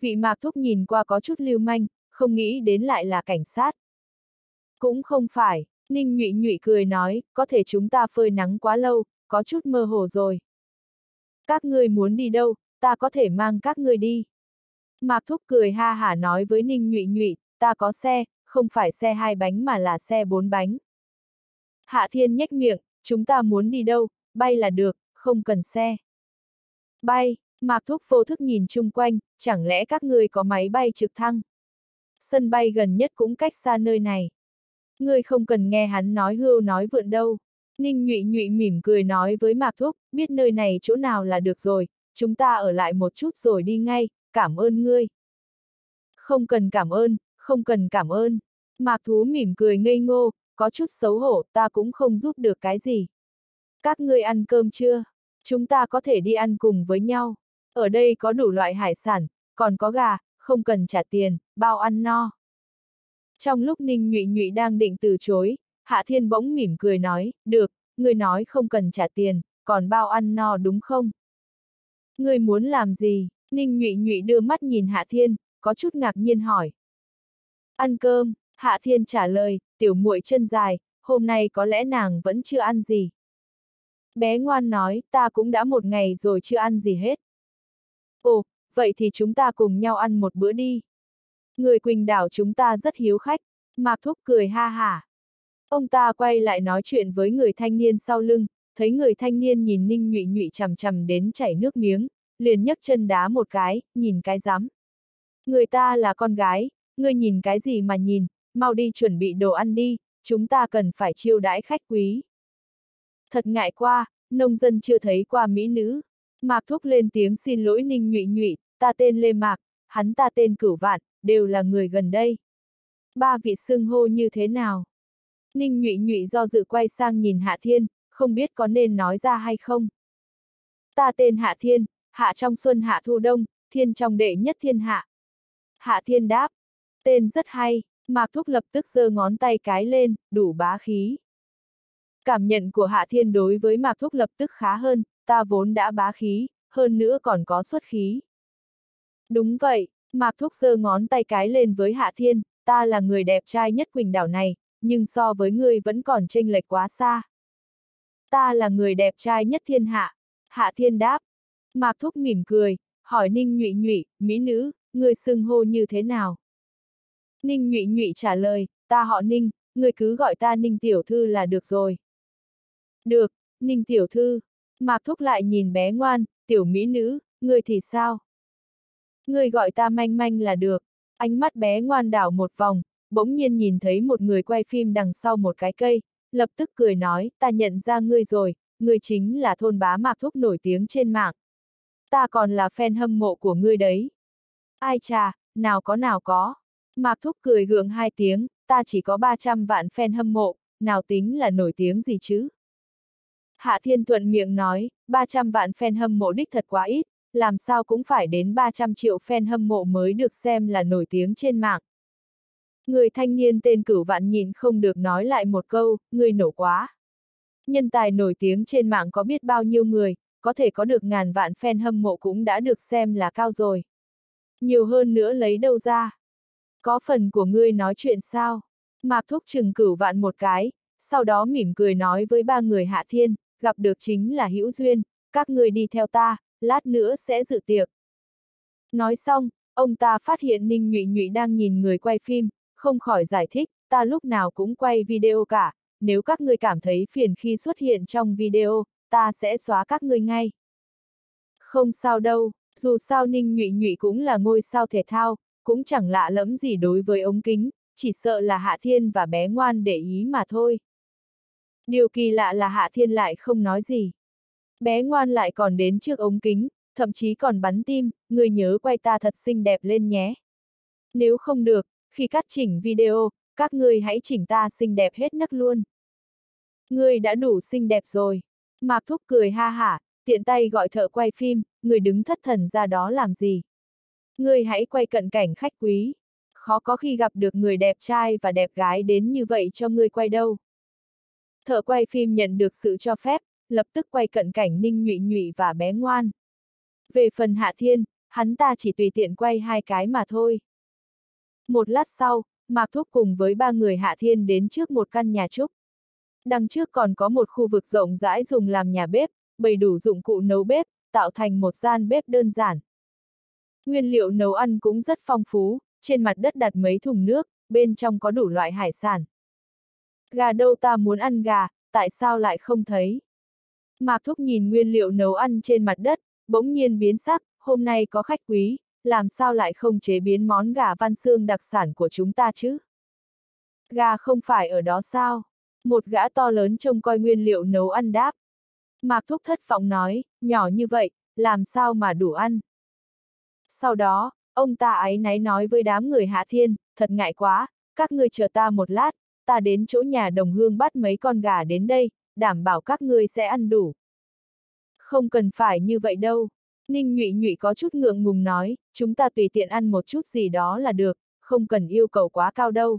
Vị Mạc Thúc nhìn qua có chút lưu manh, không nghĩ đến lại là cảnh sát. Cũng không phải, Ninh nhụy nhụy cười nói, có thể chúng ta phơi nắng quá lâu, có chút mơ hồ rồi. Các ngươi muốn đi đâu, ta có thể mang các ngươi đi. Mạc Thúc cười ha hả nói với Ninh nhụy nhụy, ta có xe, không phải xe hai bánh mà là xe bốn bánh. Hạ Thiên nhếch miệng, chúng ta muốn đi đâu, bay là được, không cần xe. Bay, Mạc Thúc vô thức nhìn chung quanh, chẳng lẽ các người có máy bay trực thăng? Sân bay gần nhất cũng cách xa nơi này. Ngươi không cần nghe hắn nói hưu nói vượn đâu. Ninh nhụy nhụy mỉm cười nói với Mạc Thúc, biết nơi này chỗ nào là được rồi, chúng ta ở lại một chút rồi đi ngay, cảm ơn ngươi. Không cần cảm ơn, không cần cảm ơn. Mạc Thú mỉm cười ngây ngô, có chút xấu hổ, ta cũng không giúp được cái gì. Các ngươi ăn cơm chưa? Chúng ta có thể đi ăn cùng với nhau. Ở đây có đủ loại hải sản, còn có gà, không cần trả tiền, bao ăn no. Trong lúc Ninh Nhụy Nhụy đang định từ chối, Hạ Thiên bỗng mỉm cười nói, được, người nói không cần trả tiền, còn bao ăn no đúng không? Người muốn làm gì? Ninh Nhụy Nhụy đưa mắt nhìn Hạ Thiên, có chút ngạc nhiên hỏi. Ăn cơm, Hạ Thiên trả lời, tiểu muội chân dài, hôm nay có lẽ nàng vẫn chưa ăn gì. Bé ngoan nói, ta cũng đã một ngày rồi chưa ăn gì hết. Ồ, vậy thì chúng ta cùng nhau ăn một bữa đi. Người Quỳnh đảo chúng ta rất hiếu khách, Mạc Thúc cười ha hả. Ông ta quay lại nói chuyện với người thanh niên sau lưng, thấy người thanh niên nhìn ninh nhụy nhụy chằm chằm đến chảy nước miếng, liền nhấc chân đá một cái, nhìn cái rắm. Người ta là con gái, ngươi nhìn cái gì mà nhìn, mau đi chuẩn bị đồ ăn đi, chúng ta cần phải chiêu đãi khách quý. Thật ngại qua, nông dân chưa thấy qua mỹ nữ. Mạc Thúc lên tiếng xin lỗi Ninh Nhụy Nhụy, ta tên Lê Mạc, hắn ta tên Cửu Vạn, đều là người gần đây. Ba vị xưng hô như thế nào? Ninh Nhụy Nhụy do dự quay sang nhìn Hạ Thiên, không biết có nên nói ra hay không. Ta tên Hạ Thiên, Hạ trong xuân Hạ thu đông, Thiên trong đệ nhất thiên hạ. Hạ Thiên đáp, tên rất hay, Mạc Thúc lập tức giơ ngón tay cái lên, đủ bá khí. Cảm nhận của Hạ Thiên đối với Mạc Thúc lập tức khá hơn, ta vốn đã bá khí, hơn nữa còn có xuất khí. Đúng vậy, Mạc Thúc giơ ngón tay cái lên với Hạ Thiên, ta là người đẹp trai nhất Quỳnh đảo này, nhưng so với ngươi vẫn còn chênh lệch quá xa. Ta là người đẹp trai nhất thiên hạ. Hạ Thiên đáp. Mạc Thúc mỉm cười, hỏi Ninh Nhụy Nhụy, mỹ nữ, người xưng hô như thế nào? Ninh Nhụy Nhụy trả lời, ta họ Ninh, người cứ gọi ta Ninh Tiểu Thư là được rồi. Được, Ninh Tiểu Thư. Mạc Thúc lại nhìn bé ngoan, tiểu mỹ nữ, người thì sao? Người gọi ta manh manh là được. Ánh mắt bé ngoan đảo một vòng, bỗng nhiên nhìn thấy một người quay phim đằng sau một cái cây, lập tức cười nói, ta nhận ra ngươi rồi, ngươi chính là thôn bá Mạc Thúc nổi tiếng trên mạng. Ta còn là fan hâm mộ của ngươi đấy. Ai chà, nào có nào có. Mạc Thúc cười gượng hai tiếng, ta chỉ có 300 vạn fan hâm mộ, nào tính là nổi tiếng gì chứ? Hạ Thiên Thuận miệng nói, 300 vạn fan hâm mộ đích thật quá ít, làm sao cũng phải đến 300 triệu fan hâm mộ mới được xem là nổi tiếng trên mạng. Người thanh niên tên cửu vạn nhìn không được nói lại một câu, người nổ quá. Nhân tài nổi tiếng trên mạng có biết bao nhiêu người, có thể có được ngàn vạn fan hâm mộ cũng đã được xem là cao rồi. Nhiều hơn nữa lấy đâu ra. Có phần của ngươi nói chuyện sao? Mạc thúc chừng cửu vạn một cái, sau đó mỉm cười nói với ba người hạ thiên, gặp được chính là hữu duyên, các người đi theo ta, lát nữa sẽ dự tiệc. Nói xong, ông ta phát hiện Ninh Nhụy Nhụy đang nhìn người quay phim, không khỏi giải thích, ta lúc nào cũng quay video cả, nếu các người cảm thấy phiền khi xuất hiện trong video, ta sẽ xóa các người ngay. Không sao đâu, dù sao Ninh Nhụy Nhụy cũng là ngôi sao thể thao, cũng chẳng lạ lẫm gì đối với ống kính, chỉ sợ là Hạ Thiên và bé ngoan để ý mà thôi. Điều kỳ lạ là Hạ Thiên lại không nói gì. Bé ngoan lại còn đến trước ống kính, thậm chí còn bắn tim, người nhớ quay ta thật xinh đẹp lên nhé. Nếu không được, khi cắt chỉnh video, các người hãy chỉnh ta xinh đẹp hết nấc luôn. Người đã đủ xinh đẹp rồi. Mạc Thúc cười ha hả, tiện tay gọi thợ quay phim, người đứng thất thần ra đó làm gì ngươi hãy quay cận cảnh khách quý. Khó có khi gặp được người đẹp trai và đẹp gái đến như vậy cho người quay đâu. Thợ quay phim nhận được sự cho phép, lập tức quay cận cảnh ninh nhụy nhụy và bé ngoan. Về phần Hạ Thiên, hắn ta chỉ tùy tiện quay hai cái mà thôi. Một lát sau, Mạc Thúc cùng với ba người Hạ Thiên đến trước một căn nhà trúc. Đằng trước còn có một khu vực rộng rãi dùng làm nhà bếp, bày đủ dụng cụ nấu bếp, tạo thành một gian bếp đơn giản. Nguyên liệu nấu ăn cũng rất phong phú, trên mặt đất đặt mấy thùng nước, bên trong có đủ loại hải sản. Gà đâu ta muốn ăn gà, tại sao lại không thấy? Mạc Thúc nhìn nguyên liệu nấu ăn trên mặt đất, bỗng nhiên biến sắc, hôm nay có khách quý, làm sao lại không chế biến món gà văn xương đặc sản của chúng ta chứ? Gà không phải ở đó sao? Một gã to lớn trông coi nguyên liệu nấu ăn đáp. Mạc Thúc thất vọng nói, nhỏ như vậy, làm sao mà đủ ăn? Sau đó, ông ta áy náy nói với đám người Hạ Thiên, thật ngại quá, các ngươi chờ ta một lát, ta đến chỗ nhà đồng hương bắt mấy con gà đến đây, đảm bảo các ngươi sẽ ăn đủ. Không cần phải như vậy đâu. Ninh nhụy nhụy có chút ngượng ngùng nói, chúng ta tùy tiện ăn một chút gì đó là được, không cần yêu cầu quá cao đâu.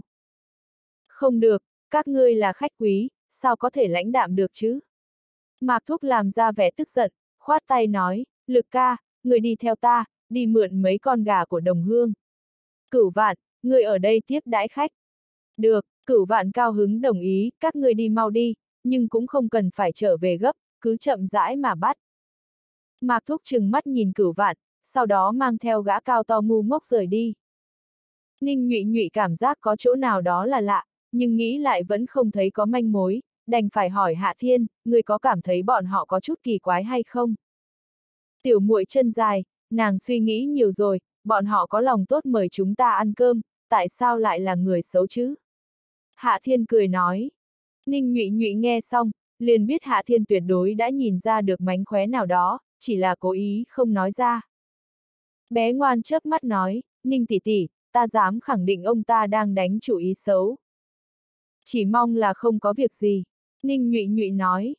Không được, các ngươi là khách quý, sao có thể lãnh đạm được chứ? Mạc Thúc làm ra vẻ tức giận, khoát tay nói, lực ca, người đi theo ta, đi mượn mấy con gà của đồng hương. Cửu vạn, người ở đây tiếp đãi khách. Được, cửu vạn cao hứng đồng ý, các người đi mau đi, nhưng cũng không cần phải trở về gấp, cứ chậm rãi mà bắt. Mạc Thúc chừng mắt nhìn cửu vạn, sau đó mang theo gã cao to ngu ngốc rời đi. Ninh nhụy nhụy cảm giác có chỗ nào đó là lạ, nhưng nghĩ lại vẫn không thấy có manh mối, đành phải hỏi Hạ Thiên, người có cảm thấy bọn họ có chút kỳ quái hay không? Tiểu muội chân dài, nàng suy nghĩ nhiều rồi, bọn họ có lòng tốt mời chúng ta ăn cơm, tại sao lại là người xấu chứ? Hạ Thiên cười nói. Ninh nhụy nhụy nghe xong, liền biết Hạ Thiên tuyệt đối đã nhìn ra được mánh khóe nào đó, chỉ là cố ý không nói ra. Bé ngoan chớp mắt nói, Ninh tỷ tỷ, ta dám khẳng định ông ta đang đánh chủ ý xấu. Chỉ mong là không có việc gì. Ninh nhụy nhụy nói.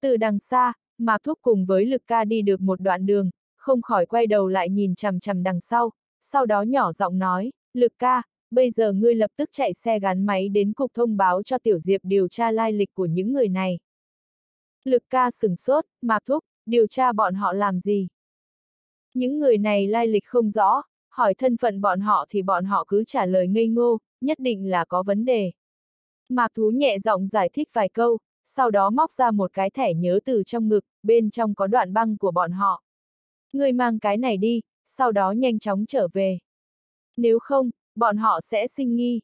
Từ đằng xa, Mạc Thúc cùng với Lực ca đi được một đoạn đường, không khỏi quay đầu lại nhìn chằm chằm đằng sau, sau đó nhỏ giọng nói, Lực ca, bây giờ ngươi lập tức chạy xe gắn máy đến cục thông báo cho Tiểu Diệp điều tra lai lịch của những người này. Lực ca sừng sốt, Mạc Thúc, điều tra bọn họ làm gì? Những người này lai lịch không rõ, hỏi thân phận bọn họ thì bọn họ cứ trả lời ngây ngô, nhất định là có vấn đề. Mạc Thú nhẹ giọng giải thích vài câu, sau đó móc ra một cái thẻ nhớ từ trong ngực, bên trong có đoạn băng của bọn họ ngươi mang cái này đi, sau đó nhanh chóng trở về. Nếu không, bọn họ sẽ sinh nghi.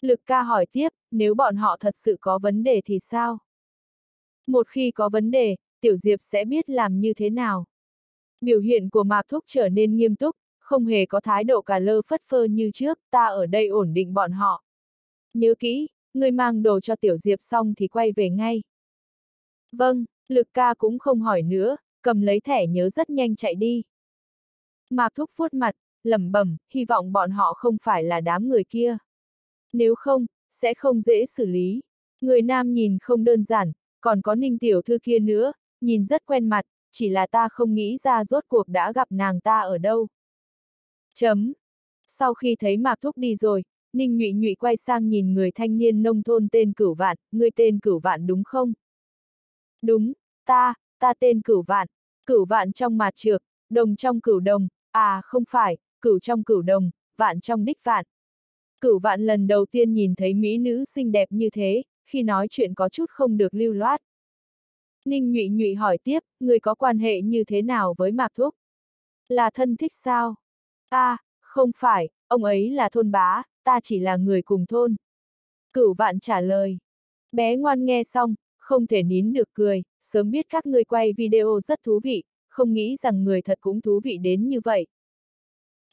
Lực ca hỏi tiếp, nếu bọn họ thật sự có vấn đề thì sao? Một khi có vấn đề, Tiểu Diệp sẽ biết làm như thế nào. Biểu hiện của Mạc Thúc trở nên nghiêm túc, không hề có thái độ cả lơ phất phơ như trước, ta ở đây ổn định bọn họ. Nhớ kỹ, người mang đồ cho Tiểu Diệp xong thì quay về ngay. Vâng, Lực ca cũng không hỏi nữa, cầm lấy thẻ nhớ rất nhanh chạy đi. Mạc Thúc vuốt mặt, lẩm bẩm, hy vọng bọn họ không phải là đám người kia. Nếu không, sẽ không dễ xử lý. Người nam nhìn không đơn giản, còn có ninh tiểu thư kia nữa, nhìn rất quen mặt, chỉ là ta không nghĩ ra rốt cuộc đã gặp nàng ta ở đâu. Chấm. Sau khi thấy Mạc Thúc đi rồi, Ninh nhụy nhụy quay sang nhìn người thanh niên nông thôn tên Cửu Vạn, người tên Cửu Vạn đúng không? Đúng, ta, ta tên Cửu Vạn, Cửu Vạn trong mạt trược, đồng trong cửu đồng, à không phải, cửu trong cửu đồng, vạn trong đích vạn. Cửu Vạn lần đầu tiên nhìn thấy mỹ nữ xinh đẹp như thế, khi nói chuyện có chút không được lưu loát. Ninh nhụy nhụy hỏi tiếp, người có quan hệ như thế nào với Mạc Thúc? Là thân thích sao? À, không phải, ông ấy là thôn bá, ta chỉ là người cùng thôn. Cửu vạn trả lời. Bé ngoan nghe xong, không thể nín được cười, sớm biết các người quay video rất thú vị, không nghĩ rằng người thật cũng thú vị đến như vậy.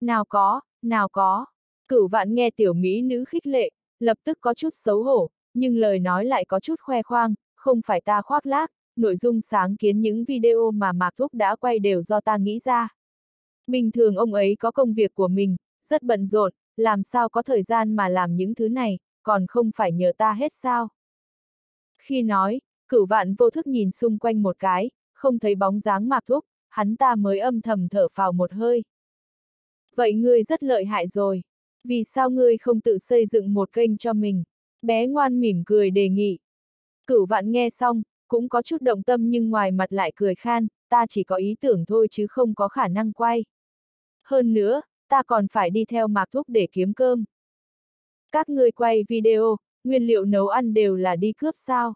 Nào có, nào có. Cửu vạn nghe tiểu mỹ nữ khích lệ, lập tức có chút xấu hổ, nhưng lời nói lại có chút khoe khoang, không phải ta khoác lác, nội dung sáng kiến những video mà Mạc Thúc đã quay đều do ta nghĩ ra. Bình thường ông ấy có công việc của mình, rất bận rộn, làm sao có thời gian mà làm những thứ này, còn không phải nhờ ta hết sao. Khi nói, cửu vạn vô thức nhìn xung quanh một cái, không thấy bóng dáng Mạc Thúc, hắn ta mới âm thầm thở phào một hơi. Vậy ngươi rất lợi hại rồi. Vì sao ngươi không tự xây dựng một kênh cho mình? Bé ngoan mỉm cười đề nghị. Cửu vạn nghe xong, cũng có chút động tâm nhưng ngoài mặt lại cười khan, ta chỉ có ý tưởng thôi chứ không có khả năng quay. Hơn nữa, ta còn phải đi theo Mạc Thúc để kiếm cơm. Các ngươi quay video, nguyên liệu nấu ăn đều là đi cướp sao?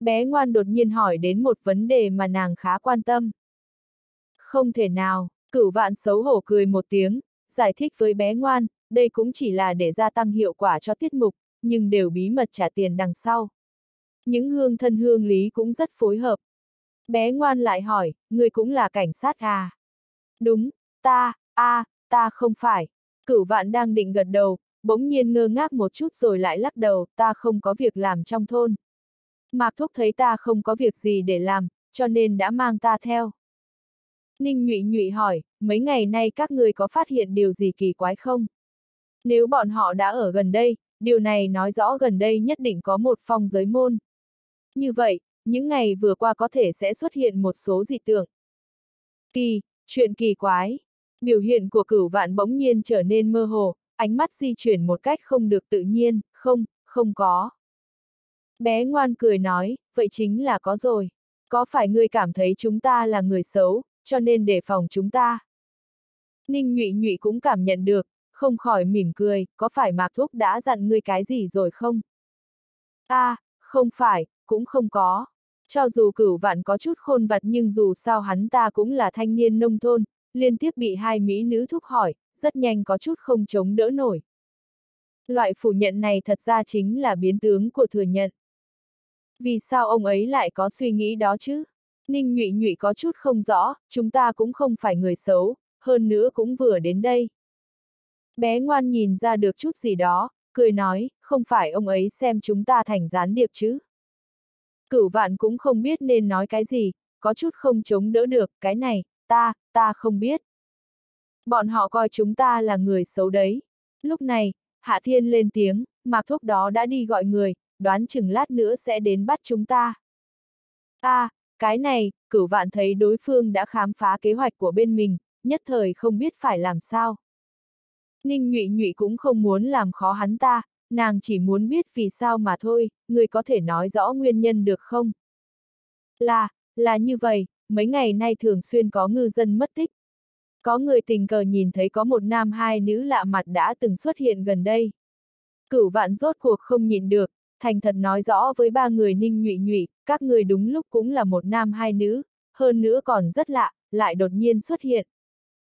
Bé ngoan đột nhiên hỏi đến một vấn đề mà nàng khá quan tâm. Không thể nào, cửu vạn xấu hổ cười một tiếng, giải thích với bé ngoan, đây cũng chỉ là để gia tăng hiệu quả cho tiết mục, nhưng đều bí mật trả tiền đằng sau. Những hương thân hương lý cũng rất phối hợp. Bé ngoan lại hỏi, người cũng là cảnh sát à? Đúng, ta, a, ta không phải. Cửu vạn đang định gật đầu, bỗng nhiên ngơ ngác một chút rồi lại lắc đầu, ta không có việc làm trong thôn. Mạc Thúc thấy ta không có việc gì để làm, cho nên đã mang ta theo. Ninh nhụy nhụy hỏi, mấy ngày nay các người có phát hiện điều gì kỳ quái không? Nếu bọn họ đã ở gần đây, điều này nói rõ gần đây nhất định có một phong giới môn. Như vậy, những ngày vừa qua có thể sẽ xuất hiện một số dị tượng. Kỳ, chuyện kỳ quái. Biểu hiện của cửu vạn bỗng nhiên trở nên mơ hồ, ánh mắt di chuyển một cách không được tự nhiên, không, không có. Bé ngoan cười nói, vậy chính là có rồi. Có phải ngươi cảm thấy chúng ta là người xấu, cho nên đề phòng chúng ta? Ninh nhụy nhụy cũng cảm nhận được, không khỏi mỉm cười, có phải Mạc Thúc đã dặn ngươi cái gì rồi không? a à, không phải, cũng không có. Cho dù cửu vạn có chút khôn vặt nhưng dù sao hắn ta cũng là thanh niên nông thôn, liên tiếp bị hai mỹ nữ thúc hỏi, rất nhanh có chút không chống đỡ nổi. Loại phủ nhận này thật ra chính là biến tướng của thừa nhận. Vì sao ông ấy lại có suy nghĩ đó chứ? Ninh nhụy nhụy có chút không rõ, chúng ta cũng không phải người xấu, hơn nữa cũng vừa đến đây. Bé ngoan nhìn ra được chút gì đó, cười nói, không phải ông ấy xem chúng ta thành gián điệp chứ. Cửu vạn cũng không biết nên nói cái gì, có chút không chống đỡ được, cái này, ta, ta không biết. Bọn họ coi chúng ta là người xấu đấy. Lúc này, Hạ Thiên lên tiếng, Mạc Thúc đó đã đi gọi người, đoán chừng lát nữa sẽ đến bắt chúng ta. a à, cái này, cửu vạn thấy đối phương đã khám phá kế hoạch của bên mình, nhất thời không biết phải làm sao. Ninh nhụy nhụy cũng không muốn làm khó hắn ta, nàng chỉ muốn biết vì sao mà thôi, người có thể nói rõ nguyên nhân được không? Là, là như vậy, mấy ngày nay thường xuyên có ngư dân mất tích. Có người tình cờ nhìn thấy có một nam hai nữ lạ mặt đã từng xuất hiện gần đây. Cửu vạn rốt cuộc không nhìn được, thành thật nói rõ với ba người ninh nhụy nhụy, các người đúng lúc cũng là một nam hai nữ, hơn nữa còn rất lạ, lại đột nhiên xuất hiện.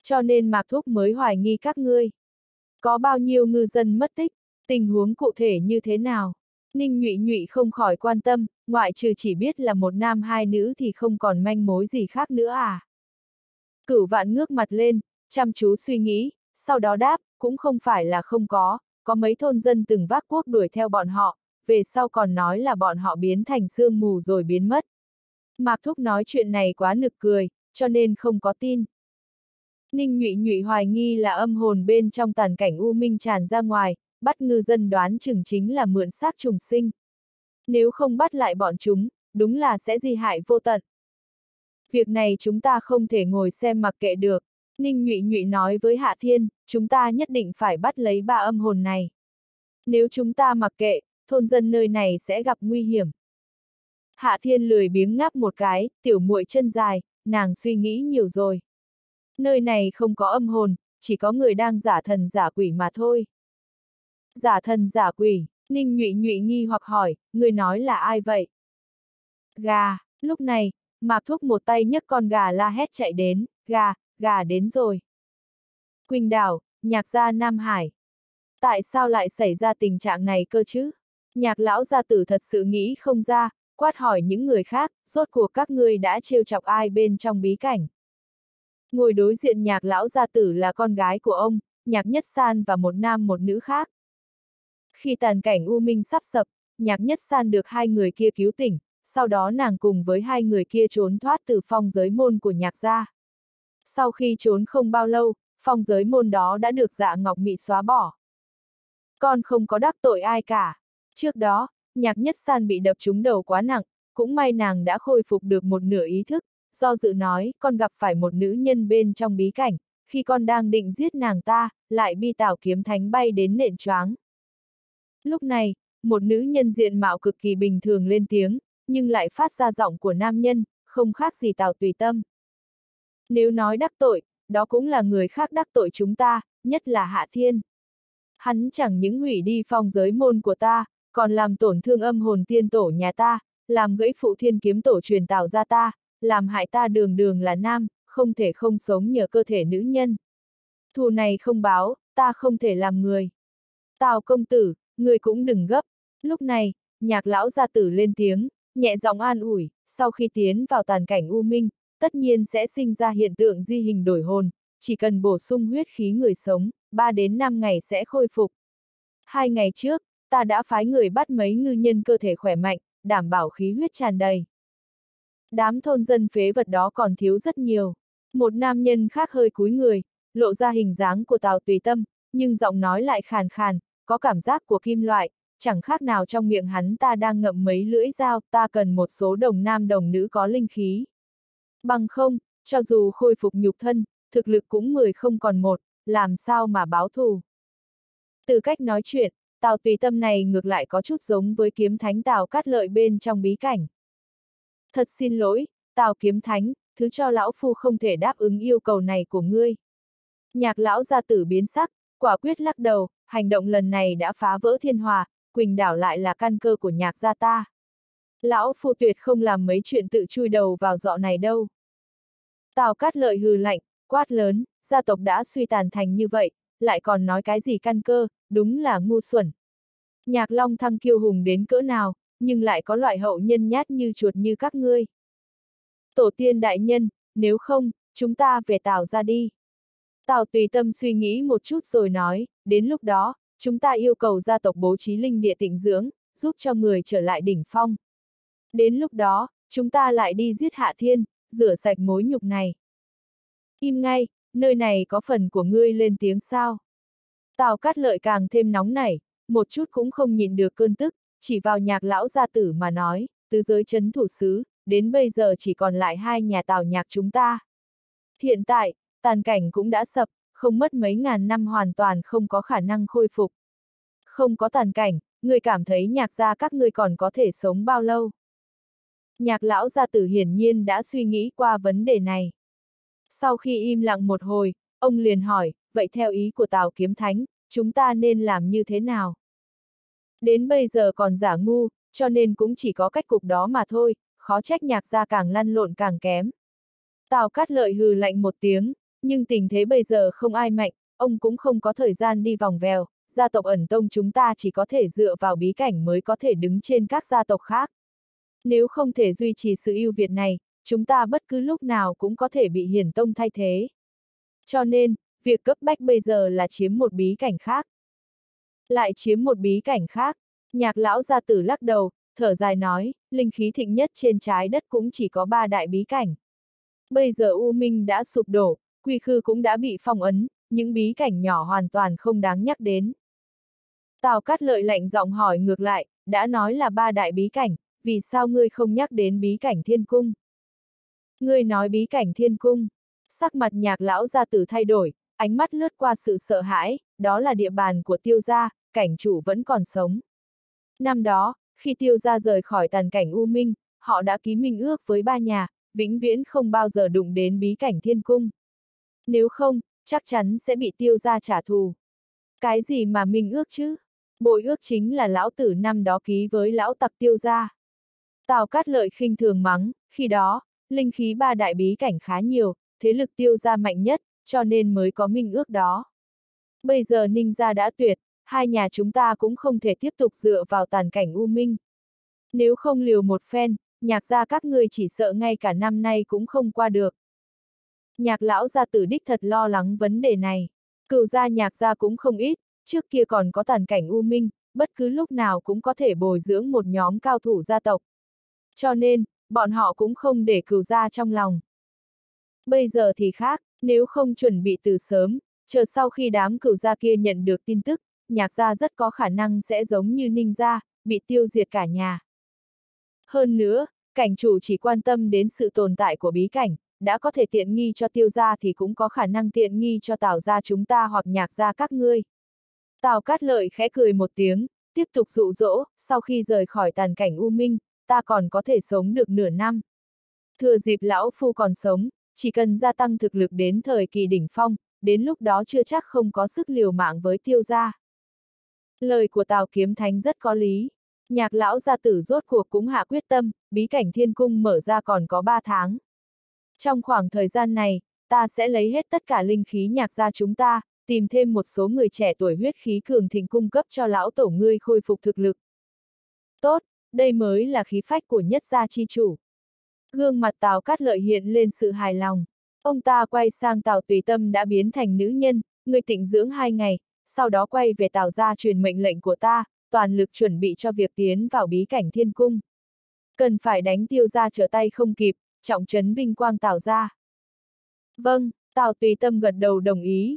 Cho nên Mạc Thúc mới hoài nghi các ngươi. Có bao nhiêu ngư dân mất tích, tình huống cụ thể như thế nào? Ninh nhụy nhụy không khỏi quan tâm, ngoại trừ chỉ biết là một nam hai nữ thì không còn manh mối gì khác nữa à? Cửu vạn ngước mặt lên, chăm chú suy nghĩ, sau đó đáp, cũng không phải là không có, có mấy thôn dân từng vác quốc đuổi theo bọn họ, về sau còn nói là bọn họ biến thành sương mù rồi biến mất. Mạc Thúc nói chuyện này quá nực cười, cho nên không có tin. Ninh nhụy nhụy hoài nghi là âm hồn bên trong tàn cảnh u minh tràn ra ngoài, bắt ngư dân đoán chừng chính là mượn xác trùng sinh. Nếu không bắt lại bọn chúng, đúng là sẽ di hại vô tận. Việc này chúng ta không thể ngồi xem mặc kệ được. Ninh nhụy nhụy nói với Hạ Thiên, chúng ta nhất định phải bắt lấy ba âm hồn này. Nếu chúng ta mặc kệ, thôn dân nơi này sẽ gặp nguy hiểm. Hạ Thiên lười biếng ngáp một cái, tiểu muội chân dài, nàng suy nghĩ nhiều rồi. Nơi này không có âm hồn, chỉ có người đang giả thần giả quỷ mà thôi. Giả thần giả quỷ, Ninh nhụy nhụy nghi hoặc hỏi, người nói là ai vậy? Gà, lúc này, Mạc Thúc một tay nhấc con gà la hét chạy đến, gà, gà đến rồi. Quỳnh Đảo, nhạc gia Nam Hải. Tại sao lại xảy ra tình trạng này cơ chứ? Nhạc lão gia tử thật sự nghĩ không ra, quát hỏi những người khác, rốt cuộc các ngươi đã trêu chọc ai bên trong bí cảnh. Ngồi đối diện nhạc lão gia tử là con gái của ông, nhạc nhất san và một nam một nữ khác. Khi tàn cảnh U Minh sắp sập, nhạc nhất san được hai người kia cứu tỉnh, sau đó nàng cùng với hai người kia trốn thoát từ phong giới môn của nhạc gia. Sau khi trốn không bao lâu, phong giới môn đó đã được dạ ngọc mị xóa bỏ. Con không có đắc tội ai cả. Trước đó, nhạc nhất san bị đập trúng đầu quá nặng, cũng may nàng đã khôi phục được một nửa ý thức, do dự nói, con gặp phải một nữ nhân bên trong bí cảnh, khi con đang định giết nàng ta, lại bi tảo kiếm thánh bay đến nện choáng. Lúc này, một nữ nhân diện mạo cực kỳ bình thường lên tiếng, nhưng lại phát ra giọng của nam nhân, không khác gì tào tùy tâm. Nếu nói đắc tội, đó cũng là người khác đắc tội chúng ta, nhất là Hạ Thiên. Hắn chẳng những hủy đi phong giới môn của ta, còn làm tổn thương âm hồn tiên tổ nhà ta, làm gãy phụ thiên kiếm tổ truyền tạo ra ta, làm hại ta đường đường là nam, không thể không sống nhờ cơ thể nữ nhân. Thù này không báo, ta không thể làm người. Tào công tử, người cũng đừng gấp. Lúc này, nhạc lão gia tử lên tiếng, nhẹ giọng an ủi, sau khi tiến vào tàn cảnh u minh, tất nhiên sẽ sinh ra hiện tượng di hình đổi hồn, chỉ cần bổ sung huyết khí người sống, 3 đến 5 ngày sẽ khôi phục. Hai ngày trước, ta đã phái người bắt mấy ngư nhân cơ thể khỏe mạnh, đảm bảo khí huyết tràn đầy. Đám thôn dân phế vật đó còn thiếu rất nhiều. Một nam nhân khác hơi cúi người, lộ ra hình dáng của Tào Tùy Tâm, nhưng giọng nói lại khàn khàn, có cảm giác của kim loại, chẳng khác nào trong miệng hắn ta đang ngậm mấy lưỡi dao, ta cần một số đồng nam đồng nữ có linh khí. Bằng không, cho dù khôi phục nhục thân, thực lực cũng người không còn một, làm sao mà báo thù. Từ cách nói chuyện, Tào Tùy Tâm này ngược lại có chút giống với kiếm thánh Tào Cát Lợi bên trong bí cảnh. Thật xin lỗi, Tào Kiếm Thánh, thứ cho lão phu không thể đáp ứng yêu cầu này của ngươi. Nhạc lão gia tử biến sắc, quả quyết lắc đầu, hành động lần này đã phá vỡ thiên hòa, Quỳnh đảo lại là căn cơ của nhạc gia ta. Lão phu tuyệt không làm mấy chuyện tự chui đầu vào dọ này đâu. Tào Cát Lợi hừ lạnh, quát lớn, gia tộc đã suy tàn thành như vậy, lại còn nói cái gì căn cơ, đúng là ngu xuẩn. Nhạc Long thăng kiêu hùng đến cỡ nào, nhưng lại có loại hậu nhân nhát như chuột như các ngươi. Tổ tiên đại nhân, nếu không, chúng ta về Tào ra đi. Tào tùy tâm suy nghĩ một chút rồi nói, đến lúc đó, chúng ta yêu cầu gia tộc bố trí linh địa tịnh dưỡng, giúp cho người trở lại đỉnh phong. Đến lúc đó, chúng ta lại đi giết hạ thiên, rửa sạch mối nhục này. Im ngay, nơi này có phần của ngươi lên tiếng sao. Tào cát lợi càng thêm nóng nảy, một chút cũng không nhìn được cơn tức, chỉ vào nhạc lão gia tử mà nói, từ giới chấn thủ sứ, đến bây giờ chỉ còn lại hai nhà tào nhạc chúng ta. Hiện tại, tàn cảnh cũng đã sập, không mất mấy ngàn năm hoàn toàn không có khả năng khôi phục. Không có tàn cảnh, người cảm thấy nhạc gia các ngươi còn có thể sống bao lâu? Nhạc lão gia tử hiển nhiên đã suy nghĩ qua vấn đề này. Sau khi im lặng một hồi, ông liền hỏi, vậy theo ý của Tào Kiếm Thánh, chúng ta nên làm như thế nào? Đến bây giờ còn giả ngu, cho nên cũng chỉ có cách cục đó mà thôi, khó trách nhạc gia càng lăn lộn càng kém. Tào Cát Lợi hừ lạnh một tiếng, nhưng tình thế bây giờ không ai mạnh, ông cũng không có thời gian đi vòng vèo, gia tộc ẩn tông chúng ta chỉ có thể dựa vào bí cảnh mới có thể đứng trên các gia tộc khác. Nếu không thể duy trì sự ưu việt này, chúng ta bất cứ lúc nào cũng có thể bị hiển tông thay thế. Cho nên, việc cấp bách bây giờ là chiếm một bí cảnh khác. Lại chiếm một bí cảnh khác, nhạc lão gia tử lắc đầu, thở dài nói, linh khí thịnh nhất trên trái đất cũng chỉ có ba đại bí cảnh. Bây giờ U Minh đã sụp đổ, Quy Khư cũng đã bị phong ấn, những bí cảnh nhỏ hoàn toàn không đáng nhắc đến. Tào Cát Lợi lạnh giọng hỏi ngược lại, đã nói là ba đại bí cảnh, vì sao ngươi không nhắc đến bí cảnh thiên cung? Ngươi nói bí cảnh thiên cung, sắc mặt nhạc lão gia tử thay đổi, ánh mắt lướt qua sự sợ hãi, đó là địa bàn của tiêu gia, cảnh chủ vẫn còn sống. Năm đó, khi tiêu gia rời khỏi tàn cảnh U Minh, họ đã ký minh ước với ba nhà, vĩnh viễn không bao giờ đụng đến bí cảnh thiên cung. Nếu không, chắc chắn sẽ bị tiêu gia trả thù. Cái gì mà minh ước chứ? Bội ước chính là lão tử năm đó ký với lão tặc tiêu gia. Tào Cát Lợi khinh thường mắng, khi đó, linh khí ba đại bí cảnh khá nhiều, thế lực tiêu gia mạnh nhất, cho nên mới có minh ước đó. Bây giờ Ninh gia đã tuyệt, hai nhà chúng ta cũng không thể tiếp tục dựa vào tàn cảnh u minh. Nếu không liều một phen, nhạc gia các ngươi chỉ sợ ngay cả năm nay cũng không qua được. Nhạc lão gia tử đích thật lo lắng vấn đề này. Cựu gia nhạc gia cũng không ít, trước kia còn có tàn cảnh u minh, bất cứ lúc nào cũng có thể bồi dưỡng một nhóm cao thủ gia tộc. Cho nên, bọn họ cũng không để cửu gia trong lòng. Bây giờ thì khác, nếu không chuẩn bị từ sớm, chờ sau khi đám cửu gia kia nhận được tin tức, nhạc gia rất có khả năng sẽ giống như ninh gia, bị tiêu diệt cả nhà. Hơn nữa, cảnh chủ chỉ quan tâm đến sự tồn tại của bí cảnh, đã có thể tiện nghi cho tiêu gia thì cũng có khả năng tiện nghi cho tào gia chúng ta hoặc nhạc gia các ngươi. Tào cát lợi khẽ cười một tiếng, tiếp tục dụ dỗ, sau khi rời khỏi tàn cảnh u minh, ta còn có thể sống được nửa năm. Thừa dịp lão phu còn sống, chỉ cần gia tăng thực lực đến thời kỳ đỉnh phong, đến lúc đó chưa chắc không có sức liều mạng với tiêu gia. Lời của Tào Kiếm Thánh rất có lý. Nhạc lão gia tử rốt cuộc cũng hạ quyết tâm, bí cảnh thiên cung mở ra còn có 3 tháng. Trong khoảng thời gian này, ta sẽ lấy hết tất cả linh khí nhạc gia chúng ta, tìm thêm một số người trẻ tuổi huyết khí cường thịnh cung cấp cho lão tổ ngươi khôi phục thực lực. Tốt, đây mới là khí phách của nhất gia chi chủ. Gương mặt Tào Cát Lợi hiện lên sự hài lòng. Ông ta quay sang Tào Tùy Tâm đã biến thành nữ nhân, người tịnh dưỡng hai ngày, sau đó quay về Tào gia truyền mệnh lệnh của ta, toàn lực chuẩn bị cho việc tiến vào bí cảnh thiên cung. Cần phải đánh tiêu gia trở tay không kịp, trọng trấn vinh quang Tào gia. Vâng, Tào Tùy Tâm gật đầu đồng ý.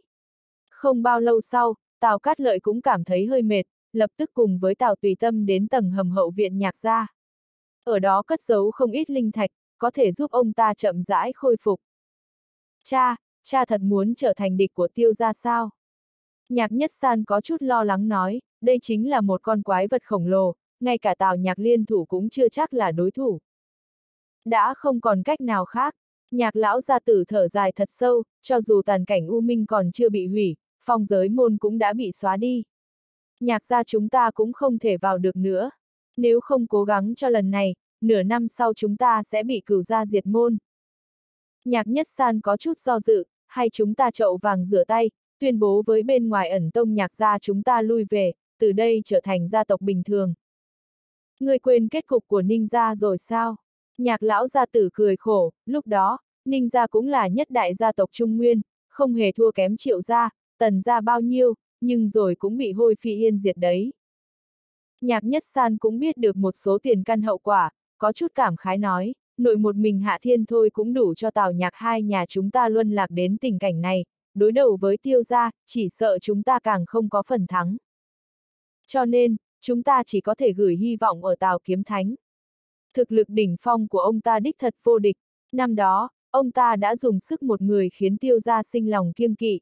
Không bao lâu sau, Tào Cát Lợi cũng cảm thấy hơi mệt, lập tức cùng với Tào Tùy Tâm đến tầng hầm hậu viện nhạc gia. Ở đó cất giấu không ít linh thạch, có thể giúp ông ta chậm rãi khôi phục. Cha, cha thật muốn trở thành địch của tiêu gia sao? Nhạc nhất san có chút lo lắng nói, đây chính là một con quái vật khổng lồ, ngay cả tào nhạc liên thủ cũng chưa chắc là đối thủ. Đã không còn cách nào khác, nhạc lão gia tử thở dài thật sâu, cho dù tàn cảnh U Minh còn chưa bị hủy, phong giới môn cũng đã bị xóa đi. Nhạc gia chúng ta cũng không thể vào được nữa. Nếu không cố gắng cho lần này, nửa năm sau chúng ta sẽ bị cửu gia diệt môn. Nhạc nhất san có chút do dự, hay chúng ta chậu vàng rửa tay, tuyên bố với bên ngoài ẩn tông nhạc gia chúng ta lui về, từ đây trở thành gia tộc bình thường. Người quên kết cục của Ninh gia rồi sao? Nhạc lão gia tử cười khổ, lúc đó, Ninh gia cũng là nhất đại gia tộc Trung Nguyên, không hề thua kém triệu gia, tần gia bao nhiêu, nhưng rồi cũng bị hôi phi yên diệt đấy. Nhạc nhất san cũng biết được một số tiền căn hậu quả, có chút cảm khái nói, nội một mình hạ thiên thôi cũng đủ cho tào nhạc hai nhà chúng ta luân lạc đến tình cảnh này, đối đầu với tiêu gia, chỉ sợ chúng ta càng không có phần thắng. Cho nên, chúng ta chỉ có thể gửi hy vọng ở tào kiếm thánh. Thực lực đỉnh phong của ông ta đích thật vô địch, năm đó, ông ta đã dùng sức một người khiến tiêu gia sinh lòng kiêng kỵ.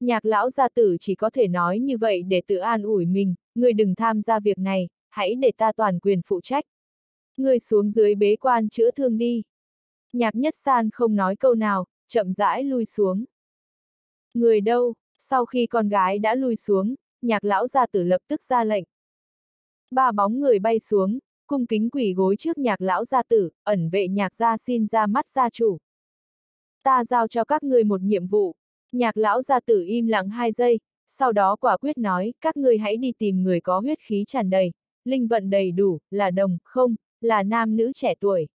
Nhạc lão gia tử chỉ có thể nói như vậy để tự an ủi mình, người đừng tham gia việc này, hãy để ta toàn quyền phụ trách. Người xuống dưới bế quan chữa thương đi. Nhạc nhất san không nói câu nào, chậm rãi lui xuống. Người đâu, sau khi con gái đã lui xuống, nhạc lão gia tử lập tức ra lệnh. Ba bóng người bay xuống, cung kính quỷ gối trước nhạc lão gia tử, ẩn vệ nhạc gia xin ra mắt gia chủ. Ta giao cho các ngươi một nhiệm vụ. Nhạc lão gia tử im lặng hai giây, sau đó quả quyết nói, các người hãy đi tìm người có huyết khí tràn đầy, linh vận đầy đủ, là đồng, không, là nam nữ trẻ tuổi.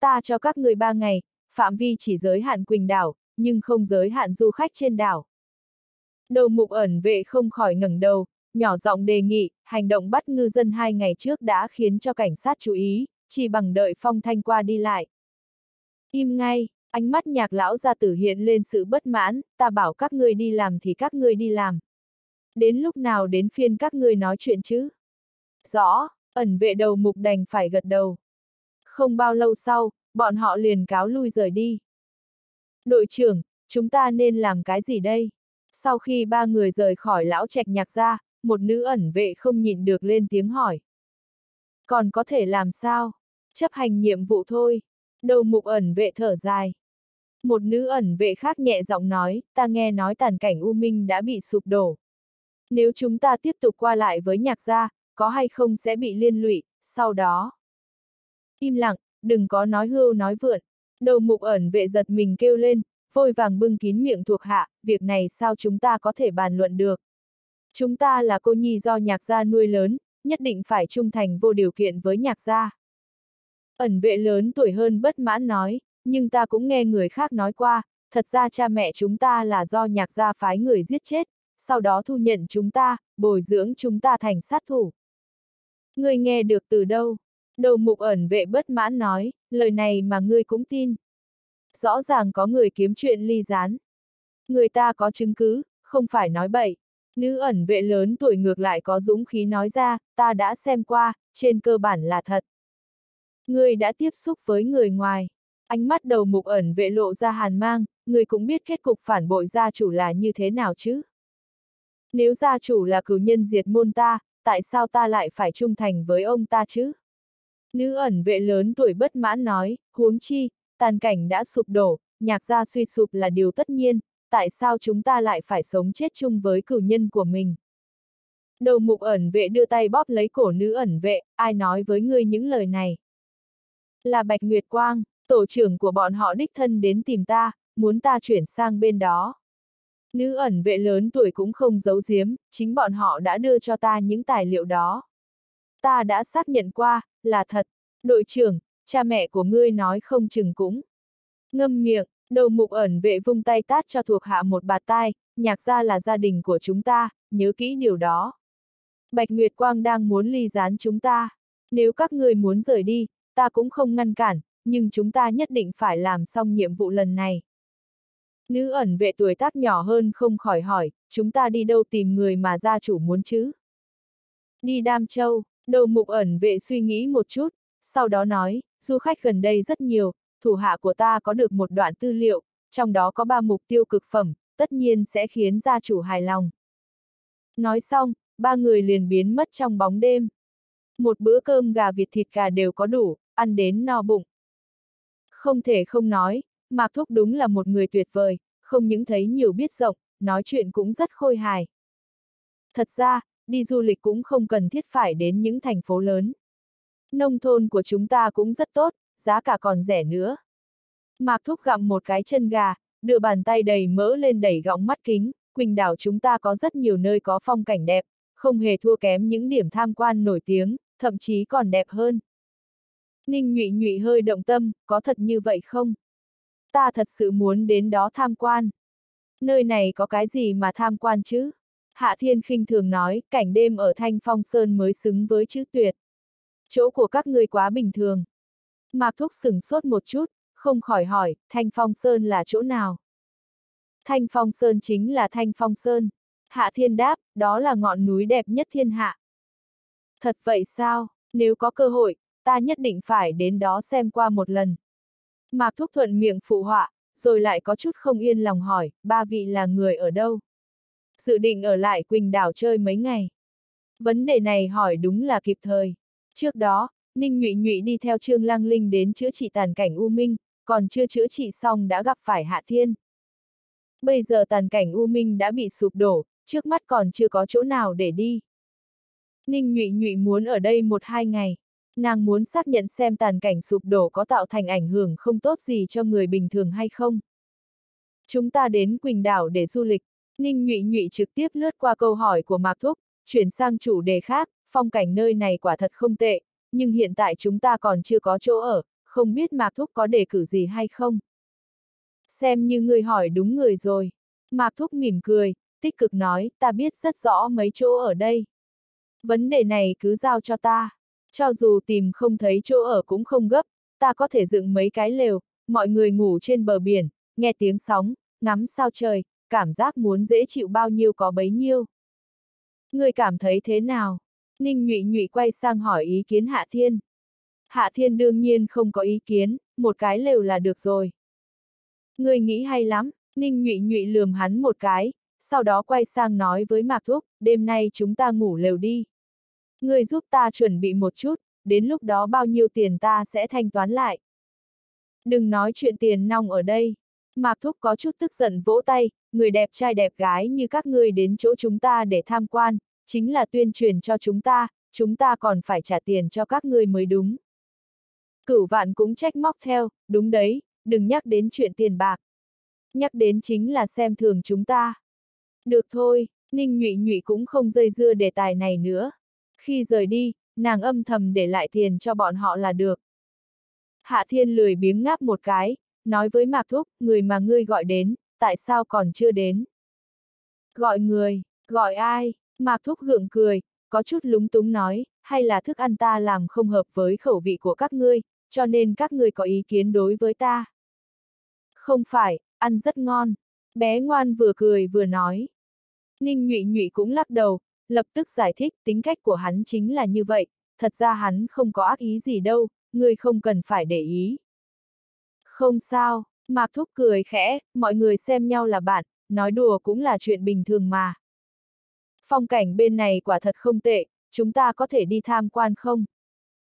Ta cho các người ba ngày, phạm vi chỉ giới hạn Quỳnh đảo, nhưng không giới hạn du khách trên đảo. Đầu mục ẩn vệ không khỏi ngẩng đầu, nhỏ giọng đề nghị, hành động bắt ngư dân hai ngày trước đã khiến cho cảnh sát chú ý, chỉ bằng đợi phong thanh qua đi lại. Im ngay, ánh mắt nhạc lão gia tử hiện lên sự bất mãn, ta bảo các ngươi đi làm thì các ngươi đi làm. Đến lúc nào đến phiên các ngươi nói chuyện chứ? Rõ, ẩn vệ đầu mục đành phải gật đầu. Không bao lâu sau, bọn họ liền cáo lui rời đi. Đội trưởng, chúng ta nên làm cái gì đây? Sau khi ba người rời khỏi lão trạch nhạc ra, một nữ ẩn vệ không nhịn được lên tiếng hỏi. Còn có thể làm sao? Chấp hành nhiệm vụ thôi. Đầu mục ẩn vệ thở dài. Một nữ ẩn vệ khác nhẹ giọng nói, ta nghe nói tàn cảnh U Minh đã bị sụp đổ. Nếu chúng ta tiếp tục qua lại với nhạc gia, có hay không sẽ bị liên lụy, sau đó. Im lặng, đừng có nói hưu nói vượn. Đầu mục ẩn vệ giật mình kêu lên, vội vàng bưng kín miệng thuộc hạ, việc này sao chúng ta có thể bàn luận được. Chúng ta là cô nhi do nhạc gia nuôi lớn, nhất định phải trung thành vô điều kiện với nhạc gia. Ẩn vệ lớn tuổi hơn bất mãn nói, nhưng ta cũng nghe người khác nói qua, thật ra cha mẹ chúng ta là do nhạc gia phái người giết chết, sau đó thu nhận chúng ta, bồi dưỡng chúng ta thành sát thủ. Ngươi nghe được từ đâu? Đầu mục ẩn vệ bất mãn nói, lời này mà ngươi cũng tin. Rõ ràng có người kiếm chuyện ly gián. Người ta có chứng cứ, không phải nói bậy. Nữ ẩn vệ lớn tuổi ngược lại có dũng khí nói ra, ta đã xem qua, trên cơ bản là thật. Người đã tiếp xúc với người ngoài. Ánh mắt đầu mục ẩn vệ lộ ra hàn mang, người cũng biết kết cục phản bội gia chủ là như thế nào chứ. Nếu gia chủ là cửu nhân diệt môn ta, tại sao ta lại phải trung thành với ông ta chứ? Nữ ẩn vệ lớn tuổi bất mãn nói, huống chi, tàn cảnh đã sụp đổ, nhạc gia suy sụp là điều tất nhiên, tại sao chúng ta lại phải sống chết chung với cửu nhân của mình? Đầu mục ẩn vệ đưa tay bóp lấy cổ nữ ẩn vệ, ai nói với ngươi những lời này? Là Bạch Nguyệt Quang, tổ trưởng của bọn họ đích thân đến tìm ta, muốn ta chuyển sang bên đó. Nữ ẩn vệ lớn tuổi cũng không giấu giếm, chính bọn họ đã đưa cho ta những tài liệu đó. Ta đã xác nhận qua, là thật. Đội trưởng, cha mẹ của ngươi nói không chừng cũng. Ngâm miệng, đầu mục ẩn vệ vung tay tát cho thuộc hạ một bạt tai, nhạc gia là gia đình của chúng ta, nhớ kỹ điều đó. Bạch Nguyệt Quang đang muốn ly gián chúng ta. Nếu các người muốn rời đi, ta cũng không ngăn cản, nhưng chúng ta nhất định phải làm xong nhiệm vụ lần này. Nữ ẩn vệ tuổi tác nhỏ hơn không khỏi hỏi, chúng ta đi đâu tìm người mà gia chủ muốn chứ? Đi Đam Châu, đầu mục ẩn vệ suy nghĩ một chút, sau đó nói, du khách gần đây rất nhiều, thủ hạ của ta có được một đoạn tư liệu, trong đó có ba mục tiêu cực phẩm, tất nhiên sẽ khiến gia chủ hài lòng. Nói xong, ba người liền biến mất trong bóng đêm. Một bữa cơm gà vịt thịt gà đều có đủ, ăn đến no bụng. Không thể không nói, Mạc Thúc đúng là một người tuyệt vời, không những thấy nhiều biết rộng, nói chuyện cũng rất khôi hài. Thật ra, đi du lịch cũng không cần thiết phải đến những thành phố lớn. Nông thôn của chúng ta cũng rất tốt, giá cả còn rẻ nữa. Mạc Thúc gặm một cái chân gà, đưa bàn tay đầy mỡ lên đẩy gọng mắt kính, Quỳnh đảo chúng ta có rất nhiều nơi có phong cảnh đẹp, không hề thua kém những điểm tham quan nổi tiếng, thậm chí còn đẹp hơn. Ninh nhụy nhụy hơi động tâm, có thật như vậy không? Ta thật sự muốn đến đó tham quan. Nơi này có cái gì mà tham quan chứ? Hạ Thiên khinh thường nói, cảnh đêm ở Thanh Phong Sơn mới xứng với chữ tuyệt. Chỗ của các ngươi quá bình thường. Mạc Thúc sửng sốt một chút, không khỏi hỏi, Thanh Phong Sơn là chỗ nào? Thanh Phong Sơn chính là Thanh Phong Sơn. Hạ Thiên đáp, đó là ngọn núi đẹp nhất thiên hạ. Thật vậy sao, nếu có cơ hội, ta nhất định phải đến đó xem qua một lần. Mạc Thúc thuận miệng phụ họa, rồi lại có chút không yên lòng hỏi, ba vị là người ở đâu? Dự định ở lại Quỳnh đảo chơi mấy ngày. Vấn đề này hỏi đúng là kịp thời. Trước đó, Ninh Nhụy Nhụy đi theo Trương Lăng Linh đến chữa trị tàn cảnh U Minh, còn chưa chữa trị xong đã gặp phải Hạ Thiên. Bây giờ tàn cảnh U Minh đã bị sụp đổ, trước mắt còn chưa có chỗ nào để đi. Ninh Nhụy Nhụy muốn ở đây một hai ngày. Nàng muốn xác nhận xem tàn cảnh sụp đổ có tạo thành ảnh hưởng không tốt gì cho người bình thường hay không. Chúng ta đến Quỳnh Đảo để du lịch. Ninh Nhụy Nhụy trực tiếp lướt qua câu hỏi của Mạc Thúc, chuyển sang chủ đề khác, phong cảnh nơi này quả thật không tệ, nhưng hiện tại chúng ta còn chưa có chỗ ở, không biết Mạc Thúc có đề cử gì hay không. Xem như người hỏi đúng người rồi. Mạc Thúc mỉm cười, tích cực nói, ta biết rất rõ mấy chỗ ở đây. Vấn đề này cứ giao cho ta. Cho dù tìm không thấy chỗ ở cũng không gấp, ta có thể dựng mấy cái lều, mọi người ngủ trên bờ biển, nghe tiếng sóng, ngắm sao trời, cảm giác muốn dễ chịu bao nhiêu có bấy nhiêu. Người cảm thấy thế nào? Ninh nhụy nhụy quay sang hỏi ý kiến Hạ Thiên. Hạ Thiên đương nhiên không có ý kiến, một cái lều là được rồi. Người nghĩ hay lắm, Ninh nhụy nhụy lườm hắn một cái, sau đó quay sang nói với Mạc Thúc, đêm nay chúng ta ngủ lều đi. Người giúp ta chuẩn bị một chút, đến lúc đó bao nhiêu tiền ta sẽ thanh toán lại. Đừng nói chuyện tiền nong ở đây. Mạc Thúc có chút tức giận vỗ tay, người đẹp trai đẹp gái như các ngươi đến chỗ chúng ta để tham quan, chính là tuyên truyền cho chúng ta, chúng ta còn phải trả tiền cho các ngươi mới đúng. Cửu vạn cũng trách móc theo, đúng đấy, đừng nhắc đến chuyện tiền bạc. Nhắc đến chính là xem thường chúng ta. Được thôi, Ninh nhụy nhụy cũng không dây dưa đề tài này nữa. Khi rời đi, nàng âm thầm để lại tiền cho bọn họ là được. Hạ Thiên lười biếng ngáp một cái, nói với Mạc Thúc, người mà ngươi gọi đến, tại sao còn chưa đến? Gọi người, gọi ai? Mạc Thúc gượng cười, có chút lúng túng nói, hay là thức ăn ta làm không hợp với khẩu vị của các ngươi, cho nên các ngươi có ý kiến đối với ta. Không phải, ăn rất ngon. Bé ngoan vừa cười vừa nói. Ninh nhụy nhụy cũng lắc đầu, lập tức giải thích tính cách của hắn chính là như vậy, thật ra hắn không có ác ý gì đâu, ngươi không cần phải để ý. Không sao, Mạc Thúc cười khẽ, mọi người xem nhau là bạn, nói đùa cũng là chuyện bình thường mà. Phong cảnh bên này quả thật không tệ, chúng ta có thể đi tham quan không?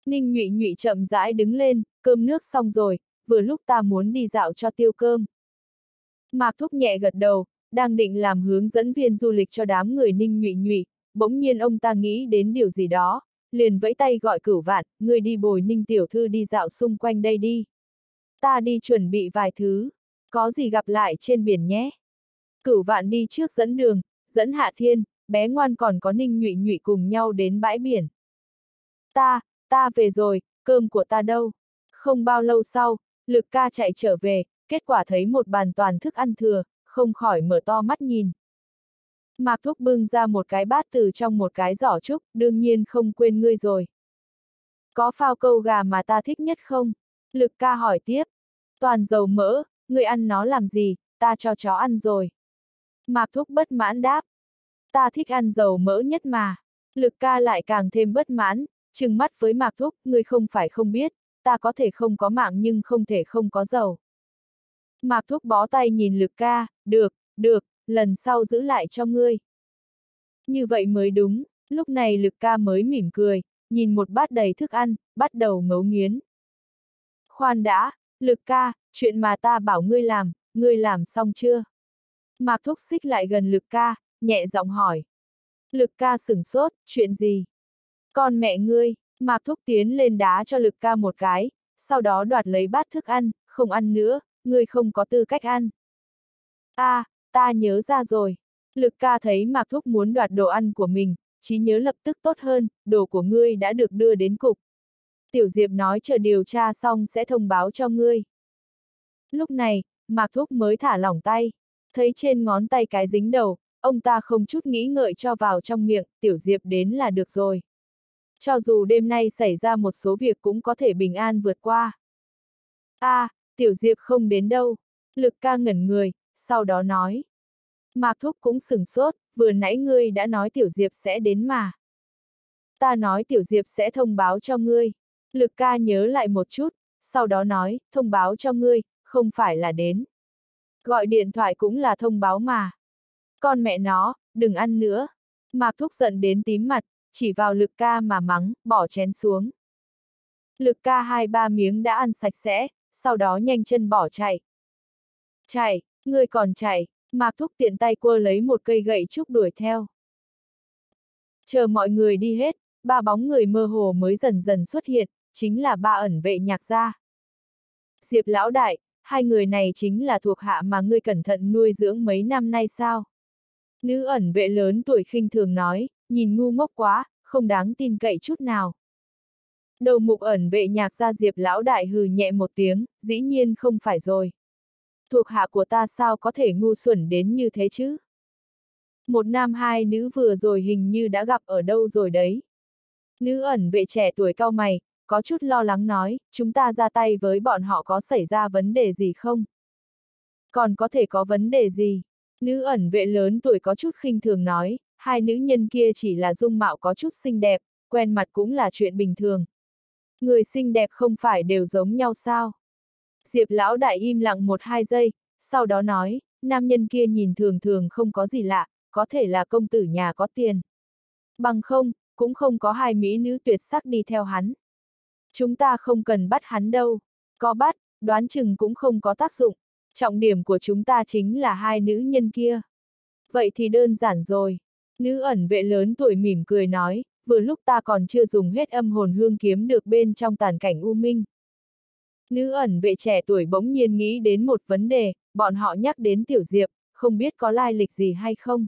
Ninh nhụy nhụy chậm rãi đứng lên, cơm nước xong rồi, vừa lúc ta muốn đi dạo cho tiêu cơm. Mạc Thúc nhẹ gật đầu, đang định làm hướng dẫn viên du lịch cho đám người ninh nhụy nhụy, bỗng nhiên ông ta nghĩ đến điều gì đó, liền vẫy tay gọi cửu vạn, người đi bồi ninh tiểu thư đi dạo xung quanh đây đi. Ta đi chuẩn bị vài thứ, có gì gặp lại trên biển nhé. Cửu vạn đi trước dẫn đường, dẫn hạ thiên, bé ngoan còn có ninh nhụy nhụy cùng nhau đến bãi biển. Ta, ta về rồi, cơm của ta đâu? Không bao lâu sau, lực ca chạy trở về, kết quả thấy một bàn toàn thức ăn thừa, không khỏi mở to mắt nhìn. Mạc Thúc bưng ra một cái bát từ trong một cái giỏ trúc, đương nhiên không quên ngươi rồi. Có phao câu gà mà ta thích nhất không? Lực ca hỏi tiếp. Toàn dầu mỡ, ngươi ăn nó làm gì, ta cho chó ăn rồi. Mạc Thúc bất mãn đáp. Ta thích ăn dầu mỡ nhất mà. Lực ca lại càng thêm bất mãn, trừng mắt với Mạc Thúc, ngươi không phải không biết, ta có thể không có mạng nhưng không thể không có dầu. Mạc Thúc bó tay nhìn lực ca, được, được, lần sau giữ lại cho ngươi. Như vậy mới đúng, lúc này lực ca mới mỉm cười, nhìn một bát đầy thức ăn, bắt đầu ngấu nghiến. Khoan đã, lực ca, chuyện mà ta bảo ngươi làm, ngươi làm xong chưa? Mạc Thúc xích lại gần lực ca, nhẹ giọng hỏi. Lực ca sửng sốt, chuyện gì? Con mẹ ngươi, Mạc Thúc tiến lên đá cho lực ca một cái, sau đó đoạt lấy bát thức ăn, không ăn nữa, ngươi không có tư cách ăn. a à, ta nhớ ra rồi. Lực ca thấy Mạc Thúc muốn đoạt đồ ăn của mình, trí nhớ lập tức tốt hơn, đồ của ngươi đã được đưa đến cục. Tiểu Diệp nói chờ điều tra xong sẽ thông báo cho ngươi. Lúc này, Mạc Thúc mới thả lỏng tay, thấy trên ngón tay cái dính đầu, ông ta không chút nghĩ ngợi cho vào trong miệng, Tiểu Diệp đến là được rồi. Cho dù đêm nay xảy ra một số việc cũng có thể bình an vượt qua. a à, Tiểu Diệp không đến đâu. Lực ca ngẩn người, sau đó nói. Mạc Thúc cũng sừng sốt, vừa nãy ngươi đã nói Tiểu Diệp sẽ đến mà. Ta nói Tiểu Diệp sẽ thông báo cho ngươi. Lực ca nhớ lại một chút, sau đó nói, thông báo cho ngươi, không phải là đến. Gọi điện thoại cũng là thông báo mà. Con mẹ nó, đừng ăn nữa. Mạc Thúc giận đến tím mặt, chỉ vào lực ca mà mắng, bỏ chén xuống. Lực ca hai ba miếng đã ăn sạch sẽ, sau đó nhanh chân bỏ chạy. Chạy, ngươi còn chạy, Mạc Thúc tiện tay quơ lấy một cây gậy trúc đuổi theo. Chờ mọi người đi hết, ba bóng người mơ hồ mới dần dần xuất hiện, chính là ba ẩn vệ nhạc gia. Diệp lão đại, hai người này chính là thuộc hạ mà ngươi cẩn thận nuôi dưỡng mấy năm nay sao? Nữ ẩn vệ lớn tuổi khinh thường nói, nhìn ngu ngốc quá, không đáng tin cậy chút nào. Đầu mục ẩn vệ nhạc gia diệp lão đại hừ nhẹ một tiếng, dĩ nhiên không phải rồi. Thuộc hạ của ta sao có thể ngu xuẩn đến như thế chứ? Một nam hai nữ vừa rồi hình như đã gặp ở đâu rồi đấy. Nữ ẩn vệ trẻ tuổi cao mày, có chút lo lắng nói, chúng ta ra tay với bọn họ có xảy ra vấn đề gì không? Còn có thể có vấn đề gì? Nữ ẩn vệ lớn tuổi có chút khinh thường nói, hai nữ nhân kia chỉ là dung mạo có chút xinh đẹp, quen mặt cũng là chuyện bình thường. Người xinh đẹp không phải đều giống nhau sao? Diệp lão đại im lặng một hai giây, sau đó nói, nam nhân kia nhìn thường thường không có gì lạ, có thể là công tử nhà có tiền. Bằng không, cũng không có hai mỹ nữ tuyệt sắc đi theo hắn. Chúng ta không cần bắt hắn đâu. Có bắt, đoán chừng cũng không có tác dụng. Trọng điểm của chúng ta chính là hai nữ nhân kia. Vậy thì đơn giản rồi. Nữ ẩn vệ lớn tuổi mỉm cười nói, vừa lúc ta còn chưa dùng hết âm hồn hương kiếm được bên trong tàn cảnh u minh. Nữ ẩn vệ trẻ tuổi bỗng nhiên nghĩ đến một vấn đề, bọn họ nhắc đến Tiểu Diệp, không biết có lai lịch gì hay không.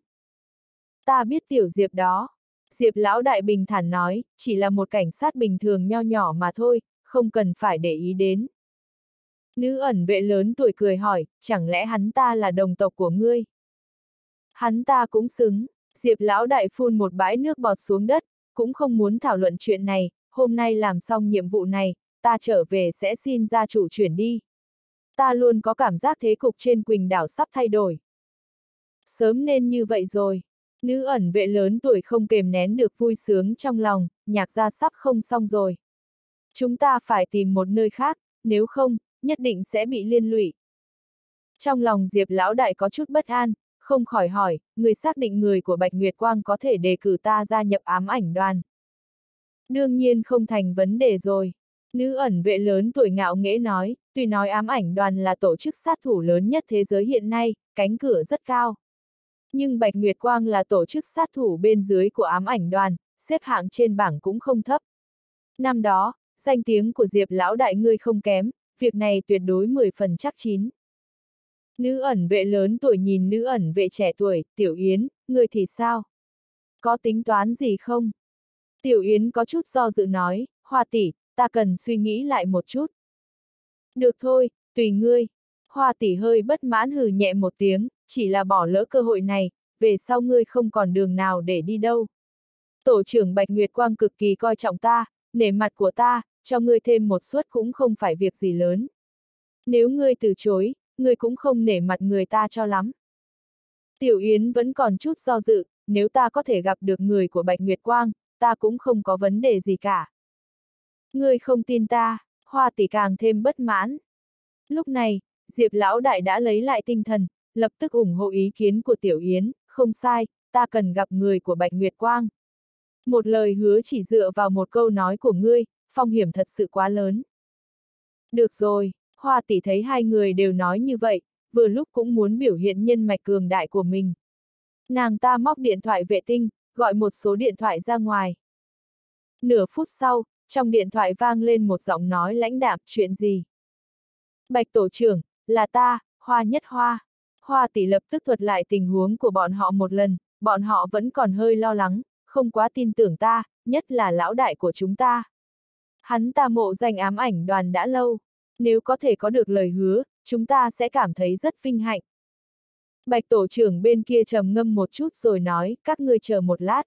Ta biết Tiểu Diệp đó. Diệp lão đại bình thản nói, chỉ là một cảnh sát bình thường nho nhỏ mà thôi, không cần phải để ý đến. Nữ ẩn vệ lớn tuổi cười hỏi, chẳng lẽ hắn ta là đồng tộc của ngươi? Hắn ta cũng xứng, Diệp lão đại phun một bãi nước bọt xuống đất, cũng không muốn thảo luận chuyện này, hôm nay làm xong nhiệm vụ này, ta trở về sẽ xin gia chủ chuyển đi. Ta luôn có cảm giác thế cục trên Quỳnh đảo sắp thay đổi. Sớm nên như vậy rồi. Nữ ẩn vệ lớn tuổi không kềm nén được vui sướng trong lòng, nhạc gia sắp không xong rồi. Chúng ta phải tìm một nơi khác, nếu không, nhất định sẽ bị liên lụy. Trong lòng Diệp lão đại có chút bất an, không khỏi hỏi, người xác định người của Bạch Nguyệt Quang có thể đề cử ta gia nhập ám ảnh đoàn. Đương nhiên không thành vấn đề rồi. Nữ ẩn vệ lớn tuổi ngạo nghễ nói, tuy nói ám ảnh đoàn là tổ chức sát thủ lớn nhất thế giới hiện nay, cánh cửa rất cao. Nhưng Bạch Nguyệt Quang là tổ chức sát thủ bên dưới của ám ảnh đoàn, xếp hạng trên bảng cũng không thấp. Năm đó, danh tiếng của Diệp lão đại ngươi không kém, việc này tuyệt đối 10 phần chắc chín. Nữ ẩn vệ lớn tuổi nhìn nữ ẩn vệ trẻ tuổi, Tiểu Yến, người thì sao? Có tính toán gì không? Tiểu Yến có chút do dự nói, Hoa tỷ, ta cần suy nghĩ lại một chút. Được thôi, tùy ngươi. Hoa tỷ hơi bất mãn hừ nhẹ một tiếng, chỉ là bỏ lỡ cơ hội này, về sau ngươi không còn đường nào để đi đâu. Tổ trưởng Bạch Nguyệt Quang cực kỳ coi trọng ta, nể mặt của ta, cho ngươi thêm một suất cũng không phải việc gì lớn. Nếu ngươi từ chối, ngươi cũng không nể mặt người ta cho lắm. Tiểu Yến vẫn còn chút do dự, nếu ta có thể gặp được người của Bạch Nguyệt Quang, ta cũng không có vấn đề gì cả. Ngươi không tin ta, hoa tỷ càng thêm bất mãn. Lúc này, Diệp Lão Đại đã lấy lại tinh thần, lập tức ủng hộ ý kiến của Tiểu Yến, không sai, ta cần gặp người của Bạch Nguyệt Quang. Một lời hứa chỉ dựa vào một câu nói của ngươi, phong hiểm thật sự quá lớn. Được rồi, Hoa tỷ thấy hai người đều nói như vậy, vừa lúc cũng muốn biểu hiện nhân mạch cường đại của mình. Nàng ta móc điện thoại vệ tinh, gọi một số điện thoại ra ngoài. Nửa phút sau, trong điện thoại vang lên một giọng nói lãnh đạm, chuyện gì? Bạch tổ trưởng, là ta, Hoa nhất Hoa. Hoa tỷ lập tức thuật lại tình huống của bọn họ một lần, bọn họ vẫn còn hơi lo lắng, không quá tin tưởng ta, nhất là lão đại của chúng ta. Hắn ta mộ danh ám ảnh đoàn đã lâu, nếu có thể có được lời hứa, chúng ta sẽ cảm thấy rất vinh hạnh. Bạch tổ trưởng bên kia trầm ngâm một chút rồi nói, các ngươi chờ một lát.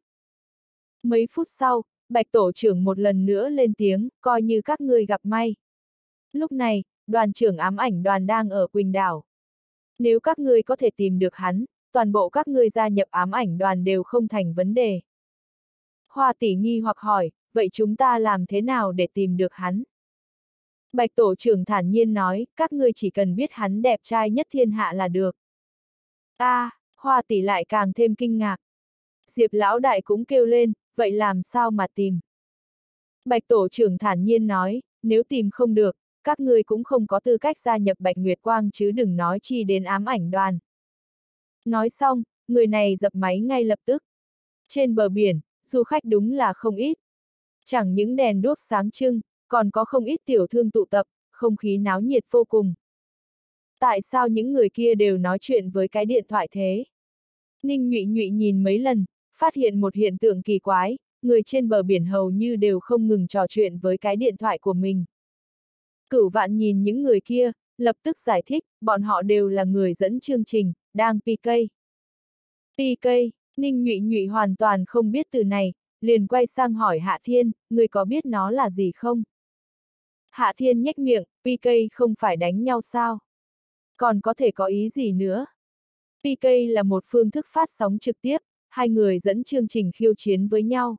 Mấy phút sau, bạch tổ trưởng một lần nữa lên tiếng, coi như các ngươi gặp may. Lúc này, đoàn trưởng ám ảnh đoàn đang ở Quỳnh Đảo. Nếu các ngươi có thể tìm được hắn, toàn bộ các ngươi gia nhập ám ảnh đoàn đều không thành vấn đề. Hoa tỷ nghi hoặc hỏi, vậy chúng ta làm thế nào để tìm được hắn? Bạch tổ trưởng thản nhiên nói, các ngươi chỉ cần biết hắn đẹp trai nhất thiên hạ là được. a à, hoa tỷ lại càng thêm kinh ngạc. Diệp lão đại cũng kêu lên, vậy làm sao mà tìm? Bạch tổ trưởng thản nhiên nói, nếu tìm không được, các ngươi cũng không có tư cách gia nhập Bạch Nguyệt Quang chứ đừng nói chi đến ám ảnh đoàn. Nói xong, người này dập máy ngay lập tức. Trên bờ biển, du khách đúng là không ít. Chẳng những đèn đuốc sáng trưng, còn có không ít tiểu thương tụ tập, không khí náo nhiệt vô cùng. Tại sao những người kia đều nói chuyện với cái điện thoại thế? Ninh nhụy nhụy nhìn mấy lần, phát hiện một hiện tượng kỳ quái, người trên bờ biển hầu như đều không ngừng trò chuyện với cái điện thoại của mình. Cửu vạn nhìn những người kia, lập tức giải thích, bọn họ đều là người dẫn chương trình, đang PK. PK, Ninh nhụy nhụy hoàn toàn không biết từ này, liền quay sang hỏi Hạ Thiên, người có biết nó là gì không? Hạ Thiên nhếch miệng, PK không phải đánh nhau sao? Còn có thể có ý gì nữa? PK là một phương thức phát sóng trực tiếp, hai người dẫn chương trình khiêu chiến với nhau.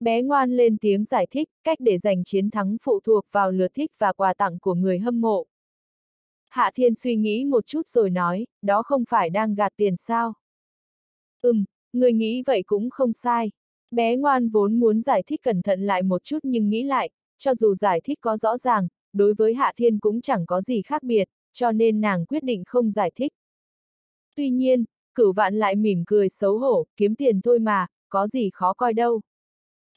Bé ngoan lên tiếng giải thích, cách để giành chiến thắng phụ thuộc vào lượt thích và quà tặng của người hâm mộ. Hạ Thiên suy nghĩ một chút rồi nói, đó không phải đang gạt tiền sao? Ừm, người nghĩ vậy cũng không sai. Bé ngoan vốn muốn giải thích cẩn thận lại một chút nhưng nghĩ lại, cho dù giải thích có rõ ràng, đối với Hạ Thiên cũng chẳng có gì khác biệt, cho nên nàng quyết định không giải thích. Tuy nhiên, cửu vạn lại mỉm cười xấu hổ, kiếm tiền thôi mà, có gì khó coi đâu.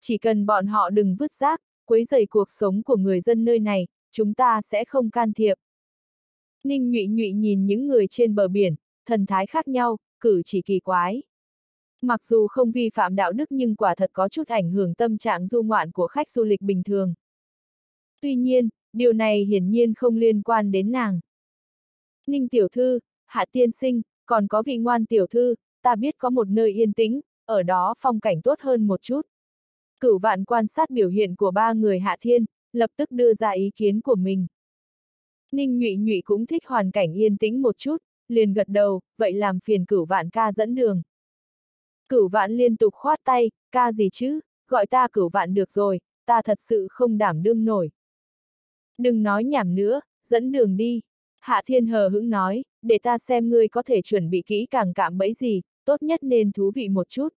Chỉ cần bọn họ đừng vứt rác, quấy rầy cuộc sống của người dân nơi này, chúng ta sẽ không can thiệp. Ninh nhụy nhụy nhìn những người trên bờ biển, thần thái khác nhau, cử chỉ kỳ quái. Mặc dù không vi phạm đạo đức nhưng quả thật có chút ảnh hưởng tâm trạng du ngoạn của khách du lịch bình thường. Tuy nhiên, điều này hiển nhiên không liên quan đến nàng. Ninh tiểu thư, hạ tiên sinh, còn có vị ngoan tiểu thư, ta biết có một nơi yên tĩnh, ở đó phong cảnh tốt hơn một chút. Cửu vạn quan sát biểu hiện của ba người hạ thiên, lập tức đưa ra ý kiến của mình. Ninh nhụy nhụy cũng thích hoàn cảnh yên tĩnh một chút, liền gật đầu, vậy làm phiền cửu vạn ca dẫn đường. Cửu vạn liên tục khoát tay, ca gì chứ, gọi ta cửu vạn được rồi, ta thật sự không đảm đương nổi. Đừng nói nhảm nữa, dẫn đường đi. Hạ thiên hờ hững nói, để ta xem ngươi có thể chuẩn bị kỹ càng cạm bẫy gì, tốt nhất nên thú vị một chút.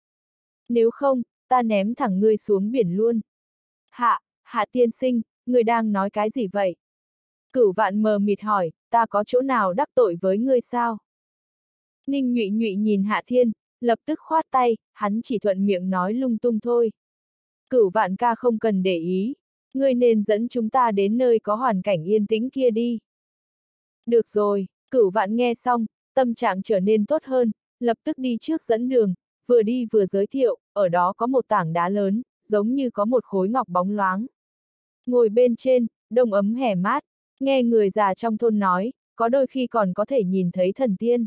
Nếu không, ta ném thẳng ngươi xuống biển luôn. Hạ, hạ tiên sinh, ngươi đang nói cái gì vậy? Cửu vạn mờ mịt hỏi, ta có chỗ nào đắc tội với ngươi sao? Ninh nhụy nhụy nhìn hạ thiên, lập tức khoát tay, hắn chỉ thuận miệng nói lung tung thôi. Cửu vạn ca không cần để ý, ngươi nên dẫn chúng ta đến nơi có hoàn cảnh yên tĩnh kia đi. Được rồi, cửu vạn nghe xong, tâm trạng trở nên tốt hơn, lập tức đi trước dẫn đường, vừa đi vừa giới thiệu, ở đó có một tảng đá lớn, giống như có một khối ngọc bóng loáng. Ngồi bên trên, đông ấm hẻ mát, nghe người già trong thôn nói, có đôi khi còn có thể nhìn thấy thần tiên.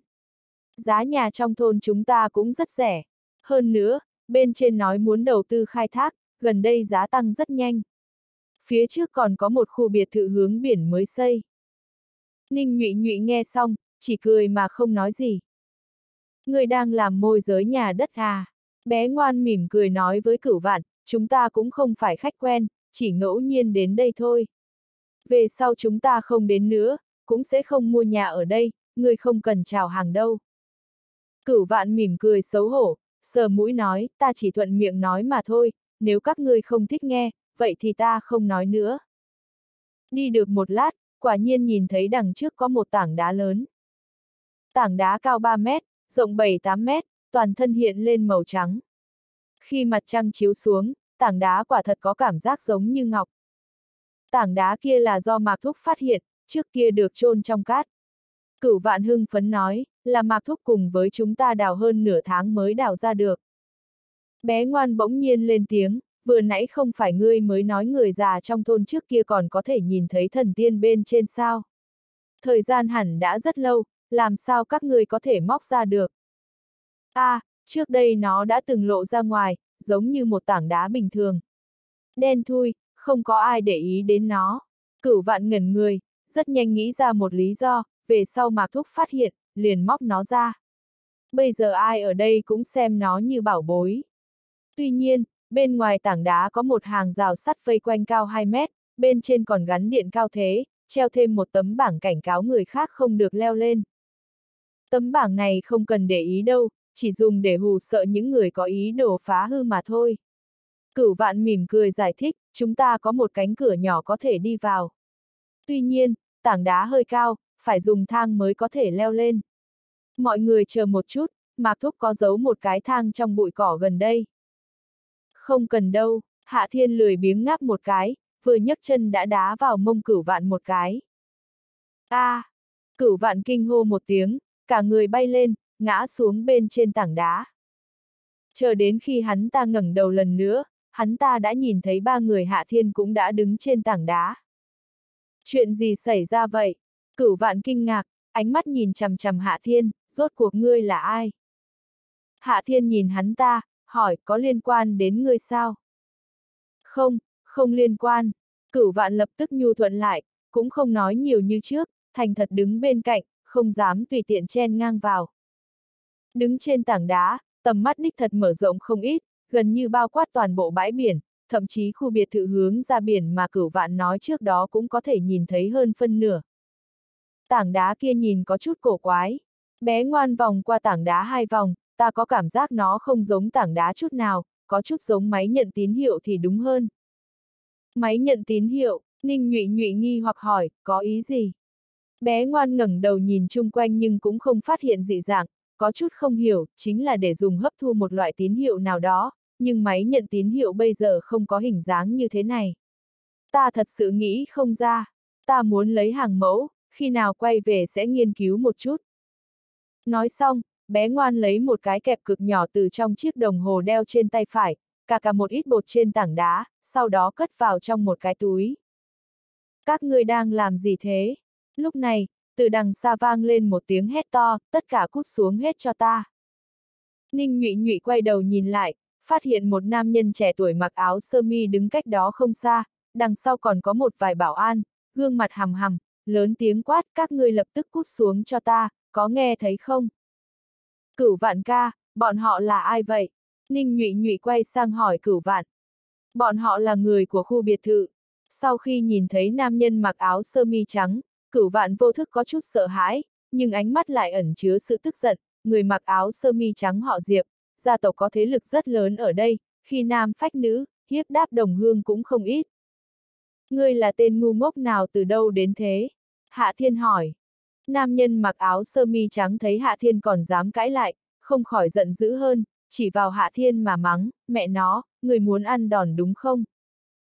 Giá nhà trong thôn chúng ta cũng rất rẻ. Hơn nữa, bên trên nói muốn đầu tư khai thác, gần đây giá tăng rất nhanh. Phía trước còn có một khu biệt thự hướng biển mới xây. Ninh nhụy nhụy nghe xong, chỉ cười mà không nói gì. Người đang làm môi giới nhà đất à? Bé ngoan mỉm cười nói với cửu vạn, chúng ta cũng không phải khách quen, chỉ ngẫu nhiên đến đây thôi. Về sau chúng ta không đến nữa, cũng sẽ không mua nhà ở đây, người không cần chào hàng đâu. Cửu vạn mỉm cười xấu hổ, sờ mũi nói, ta chỉ thuận miệng nói mà thôi, nếu các ngươi không thích nghe, vậy thì ta không nói nữa. Đi được một lát, quả nhiên nhìn thấy đằng trước có một tảng đá lớn. Tảng đá cao 3 mét, rộng 7-8 mét, toàn thân hiện lên màu trắng. Khi mặt trăng chiếu xuống, tảng đá quả thật có cảm giác giống như ngọc. Tảng đá kia là do Mạc Thúc phát hiện, trước kia được chôn trong cát. Cửu vạn hưng phấn nói, là Mạc Thúc cùng với chúng ta đào hơn nửa tháng mới đào ra được. Bé ngoan bỗng nhiên lên tiếng, vừa nãy không phải ngươi mới nói người già trong thôn trước kia còn có thể nhìn thấy thần tiên bên trên sao. Thời gian hẳn đã rất lâu, làm sao các ngươi có thể móc ra được. a à, trước đây nó đã từng lộ ra ngoài, giống như một tảng đá bình thường. Đen thui, không có ai để ý đến nó. Cửu vạn ngẩn người, rất nhanh nghĩ ra một lý do, về sau Mạc Thúc phát hiện, liền móc nó ra. Bây giờ ai ở đây cũng xem nó như bảo bối. Tuy nhiên, bên ngoài tảng đá có một hàng rào sắt vây quanh cao 2 mét, bên trên còn gắn điện cao thế, treo thêm một tấm bảng cảnh cáo người khác không được leo lên. Tấm bảng này không cần để ý đâu, chỉ dùng để hù sợ những người có ý đồ phá hư mà thôi. Cửu vạn mỉm cười giải thích, chúng ta có một cánh cửa nhỏ có thể đi vào. Tuy nhiên, tảng đá hơi cao, phải dùng thang mới có thể leo lên. Mọi người chờ một chút, Mạc Thúc có giấu một cái thang trong bụi cỏ gần đây. Không cần đâu, Hạ Thiên lười biếng ngáp một cái, vừa nhấc chân đã đá vào mông cửu vạn một cái. a à, cửu vạn kinh hô một tiếng, cả người bay lên, ngã xuống bên trên tảng đá. Chờ đến khi hắn ta ngẩng đầu lần nữa, hắn ta đã nhìn thấy ba người Hạ Thiên cũng đã đứng trên tảng đá. Chuyện gì xảy ra vậy? Cửu vạn kinh ngạc, ánh mắt nhìn chằm chằm Hạ Thiên, rốt cuộc ngươi là ai? Hạ Thiên nhìn hắn ta, hỏi có liên quan đến ngươi sao? Không, không liên quan. Cửu vạn lập tức nhu thuận lại, cũng không nói nhiều như trước, thành thật đứng bên cạnh, không dám tùy tiện chen ngang vào. Đứng trên tảng đá, tầm mắt đích thật mở rộng không ít, gần như bao quát toàn bộ bãi biển, thậm chí khu biệt thự hướng ra biển mà cửu vạn nói trước đó cũng có thể nhìn thấy hơn phân nửa. Tảng đá kia nhìn có chút cổ quái. Bé ngoan vòng qua tảng đá hai vòng, ta có cảm giác nó không giống tảng đá chút nào, có chút giống máy nhận tín hiệu thì đúng hơn. Máy nhận tín hiệu, Ninh nhụy nhụy nghi hoặc hỏi, có ý gì? Bé ngoan ngẩng đầu nhìn chung quanh nhưng cũng không phát hiện dị dạng, có chút không hiểu, chính là để dùng hấp thu một loại tín hiệu nào đó, nhưng máy nhận tín hiệu bây giờ không có hình dáng như thế này. Ta thật sự nghĩ không ra, ta muốn lấy hàng mẫu, khi nào quay về sẽ nghiên cứu một chút. Nói xong, bé ngoan lấy một cái kẹp cực nhỏ từ trong chiếc đồng hồ đeo trên tay phải, cả cả một ít bột trên tảng đá, sau đó cất vào trong một cái túi. Các ngươi đang làm gì thế? Lúc này, từ đằng xa vang lên một tiếng hét to, tất cả cút xuống hết cho ta. Ninh nhụy nhụy quay đầu nhìn lại, phát hiện một nam nhân trẻ tuổi mặc áo sơ mi đứng cách đó không xa, đằng sau còn có một vài bảo an, gương mặt hầm hầm, lớn tiếng quát các ngươi lập tức cút xuống cho ta, có nghe thấy không? Cửu vạn ca, bọn họ là ai vậy? Ninh nhụy nhụy quay sang hỏi cửu vạn. Bọn họ là người của khu biệt thự. Sau khi nhìn thấy nam nhân mặc áo sơ mi trắng, cửu vạn vô thức có chút sợ hãi, nhưng ánh mắt lại ẩn chứa sự tức giận, người mặc áo sơ mi trắng họ Diệp, gia tộc có thế lực rất lớn ở đây, khi nam phách nữ, hiếp đáp đồng hương cũng không ít. Ngươi là tên ngu ngốc nào từ đâu đến thế? Hạ Thiên hỏi. Nam nhân mặc áo sơ mi trắng thấy Hạ Thiên còn dám cãi lại, không khỏi giận dữ hơn, chỉ vào Hạ Thiên mà mắng, mẹ nó, người muốn ăn đòn đúng không?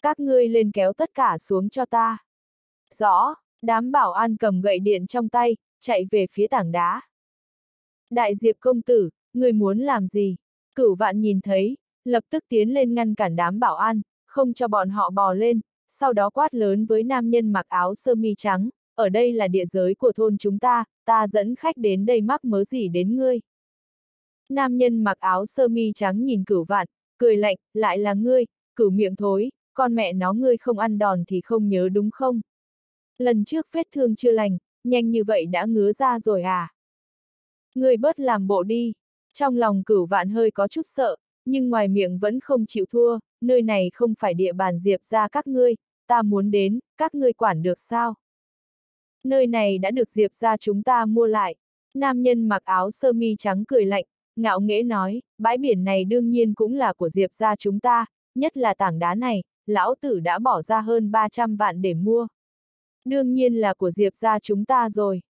Các ngươi lên kéo tất cả xuống cho ta. Rõ, đám bảo an cầm gậy điện trong tay, chạy về phía tảng đá. Đại diệp công tử, người muốn làm gì? Cửu vạn nhìn thấy, lập tức tiến lên ngăn cản đám bảo an, không cho bọn họ bò lên, sau đó quát lớn với nam nhân mặc áo sơ mi trắng, ở đây là địa giới của thôn chúng ta, ta dẫn khách đến đây mắc mớ gì đến ngươi. Nam nhân mặc áo sơ mi trắng nhìn cửu vạn, cười lạnh, lại là ngươi, cửu miệng thối, con mẹ nó ngươi không ăn đòn thì không nhớ đúng không? Lần trước vết thương chưa lành, nhanh như vậy đã ngứa ra rồi à? Ngươi bớt làm bộ đi. Trong lòng cửu vạn hơi có chút sợ, nhưng ngoài miệng vẫn không chịu thua, nơi này không phải địa bàn diệp ra các ngươi, ta muốn đến, các ngươi quản được sao? Nơi này đã được diệp ra chúng ta mua lại. Nam nhân mặc áo sơ mi trắng cười lạnh, ngạo nghễ nói, bãi biển này đương nhiên cũng là của diệp ra chúng ta, nhất là tảng đá này, lão tử đã bỏ ra hơn 300 vạn để mua. Đương nhiên là của diệp ra chúng ta rồi.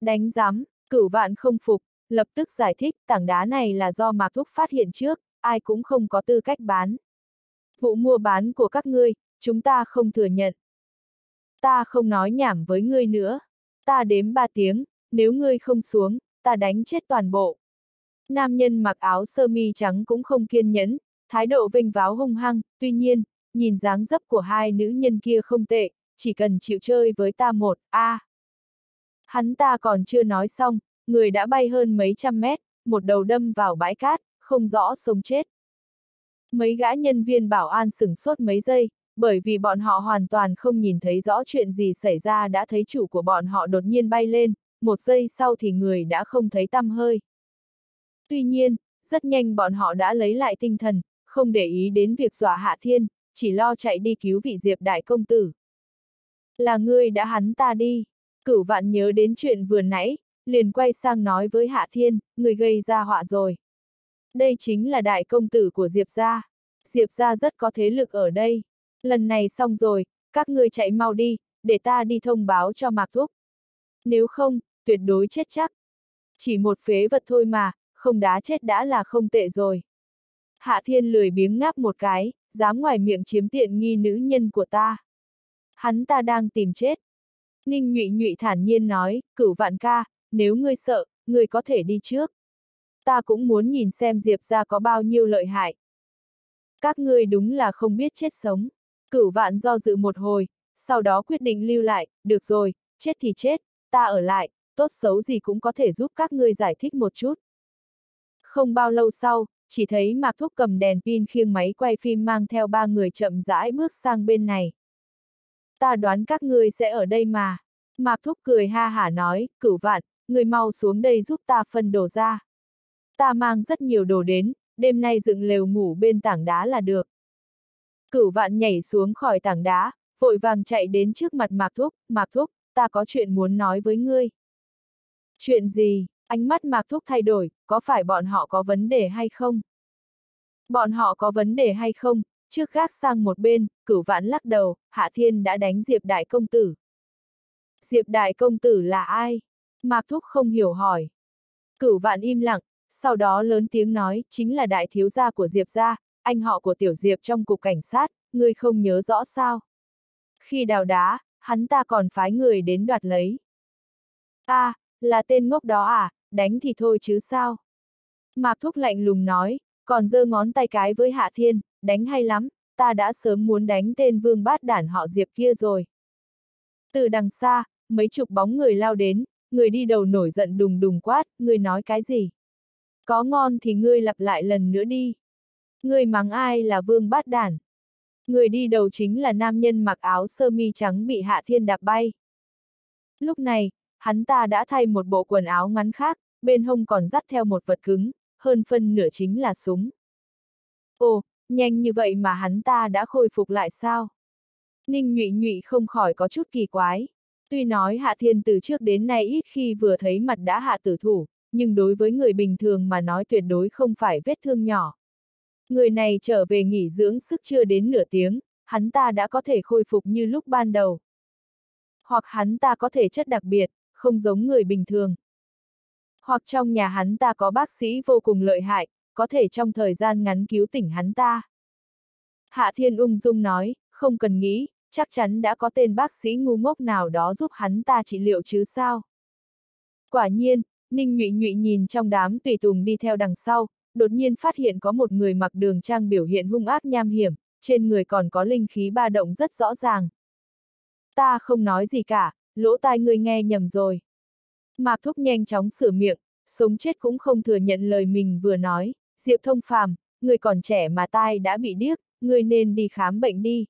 Đánh giám, cửu vạn không phục, lập tức giải thích tảng đá này là do Mạc Thúc phát hiện trước, ai cũng không có tư cách bán. Vụ mua bán của các ngươi, chúng ta không thừa nhận. Ta không nói nhảm với ngươi nữa. Ta đếm ba tiếng, nếu ngươi không xuống, ta đánh chết toàn bộ. Nam nhân mặc áo sơ mi trắng cũng không kiên nhẫn, thái độ vinh váo hung hăng, tuy nhiên, nhìn dáng dấp của hai nữ nhân kia không tệ, chỉ cần chịu chơi với ta một, a. À. Hắn ta còn chưa nói xong, người đã bay hơn mấy trăm mét, một đầu đâm vào bãi cát, không rõ sống chết. Mấy gã nhân viên bảo an sửng sốt mấy giây, bởi vì bọn họ hoàn toàn không nhìn thấy rõ chuyện gì xảy ra đã thấy chủ của bọn họ đột nhiên bay lên, một giây sau thì người đã không thấy tăm hơi. Tuy nhiên, rất nhanh bọn họ đã lấy lại tinh thần, không để ý đến việc dọa Hạ Thiên, chỉ lo chạy đi cứu vị Diệp Đại Công Tử. Là ngươi đã hắn ta đi. Cửu vạn nhớ đến chuyện vừa nãy, liền quay sang nói với Hạ Thiên, người gây ra họa rồi. Đây chính là đại công tử của Diệp gia. Diệp gia rất có thế lực ở đây. Lần này xong rồi, các ngươi chạy mau đi, để ta đi thông báo cho Mạc Thúc. Nếu không, tuyệt đối chết chắc. Chỉ một phế vật thôi mà, không đá chết đã là không tệ rồi. Hạ Thiên lười biếng ngáp một cái, dám ngoài miệng chiếm tiện nghi nữ nhân của ta. Hắn ta đang tìm chết. Ninh nhụy nhụy thản nhiên nói, cửu vạn ca, nếu ngươi sợ, ngươi có thể đi trước. Ta cũng muốn nhìn xem Diệp ra có bao nhiêu lợi hại. Các ngươi đúng là không biết chết sống. Cửu vạn do dự một hồi, sau đó quyết định lưu lại, được rồi, chết thì chết, ta ở lại, tốt xấu gì cũng có thể giúp các ngươi giải thích một chút. Không bao lâu sau, chỉ thấy Mạc Thúc cầm đèn pin khiêng máy quay phim mang theo ba người chậm rãi bước sang bên này. Ta đoán các ngươi sẽ ở đây mà. Mạc Thúc cười ha hả nói, cửu vạn, người mau xuống đây giúp ta phân đồ ra. Ta mang rất nhiều đồ đến, đêm nay dựng lều ngủ bên tảng đá là được. Cửu vạn nhảy xuống khỏi tảng đá, vội vàng chạy đến trước mặt Mạc Thúc, Mạc Thúc, ta có chuyện muốn nói với ngươi. Chuyện gì? Ánh mắt Mạc Thúc thay đổi, có phải bọn họ có vấn đề hay không? Bọn họ có vấn đề hay không? Trước gác sang một bên, cửu vãn lắc đầu, Hạ Thiên đã đánh Diệp Đại Công Tử. Diệp Đại Công Tử là ai? Mạc Thúc không hiểu hỏi. Cửu vạn im lặng, sau đó lớn tiếng nói, chính là đại thiếu gia của Diệp gia, anh họ của Tiểu Diệp trong cục cảnh sát, ngươi không nhớ rõ sao. Khi đào đá, hắn ta còn phái người đến đoạt lấy. a à, là tên ngốc đó à, đánh thì thôi chứ sao. Mạc Thúc lạnh lùng nói, còn giơ ngón tay cái với Hạ Thiên, đánh hay lắm, ta đã sớm muốn đánh tên vương bát đản họ Diệp kia rồi. Từ đằng xa, mấy chục bóng người lao đến, người đi đầu nổi giận đùng đùng quát, ngươi nói cái gì? Có ngon thì ngươi lặp lại lần nữa đi. Người mắng ai là vương bát đản? Người đi đầu chính là nam nhân mặc áo sơ mi trắng bị Hạ Thiên đạp bay. Lúc này, hắn ta đã thay một bộ quần áo ngắn khác, bên hông còn dắt theo một vật cứng, hơn phân nửa chính là súng. Ồ, nhanh như vậy mà hắn ta đã khôi phục lại sao? Ninh nhụy nhụy không khỏi có chút kỳ quái. Tuy nói Hạ Thiên từ trước đến nay ít khi vừa thấy mặt đã hạ tử thủ, nhưng đối với người bình thường mà nói tuyệt đối không phải vết thương nhỏ. Người này trở về nghỉ dưỡng sức chưa đến nửa tiếng, hắn ta đã có thể khôi phục như lúc ban đầu. Hoặc hắn ta có thể chất đặc biệt, không giống người bình thường. Hoặc trong nhà hắn ta có bác sĩ vô cùng lợi hại, có thể trong thời gian ngắn cứu tỉnh hắn ta. Hạ Thiên ung dung nói, không cần nghĩ, chắc chắn đã có tên bác sĩ ngu ngốc nào đó giúp hắn ta trị liệu chứ sao. Quả nhiên, Ninh nhụy nhụy nhìn trong đám tùy tùng đi theo đằng sau, đột nhiên phát hiện có một người mặc đường trang biểu hiện hung ác nham hiểm, trên người còn có linh khí ba động rất rõ ràng. Ta không nói gì cả, lỗ tai ngươi nghe nhầm rồi. Mạc Thúc nhanh chóng sửa miệng, sống chết cũng không thừa nhận lời mình vừa nói, Diệp Thông Phàm, người còn trẻ mà tai đã bị điếc, người nên đi khám bệnh đi.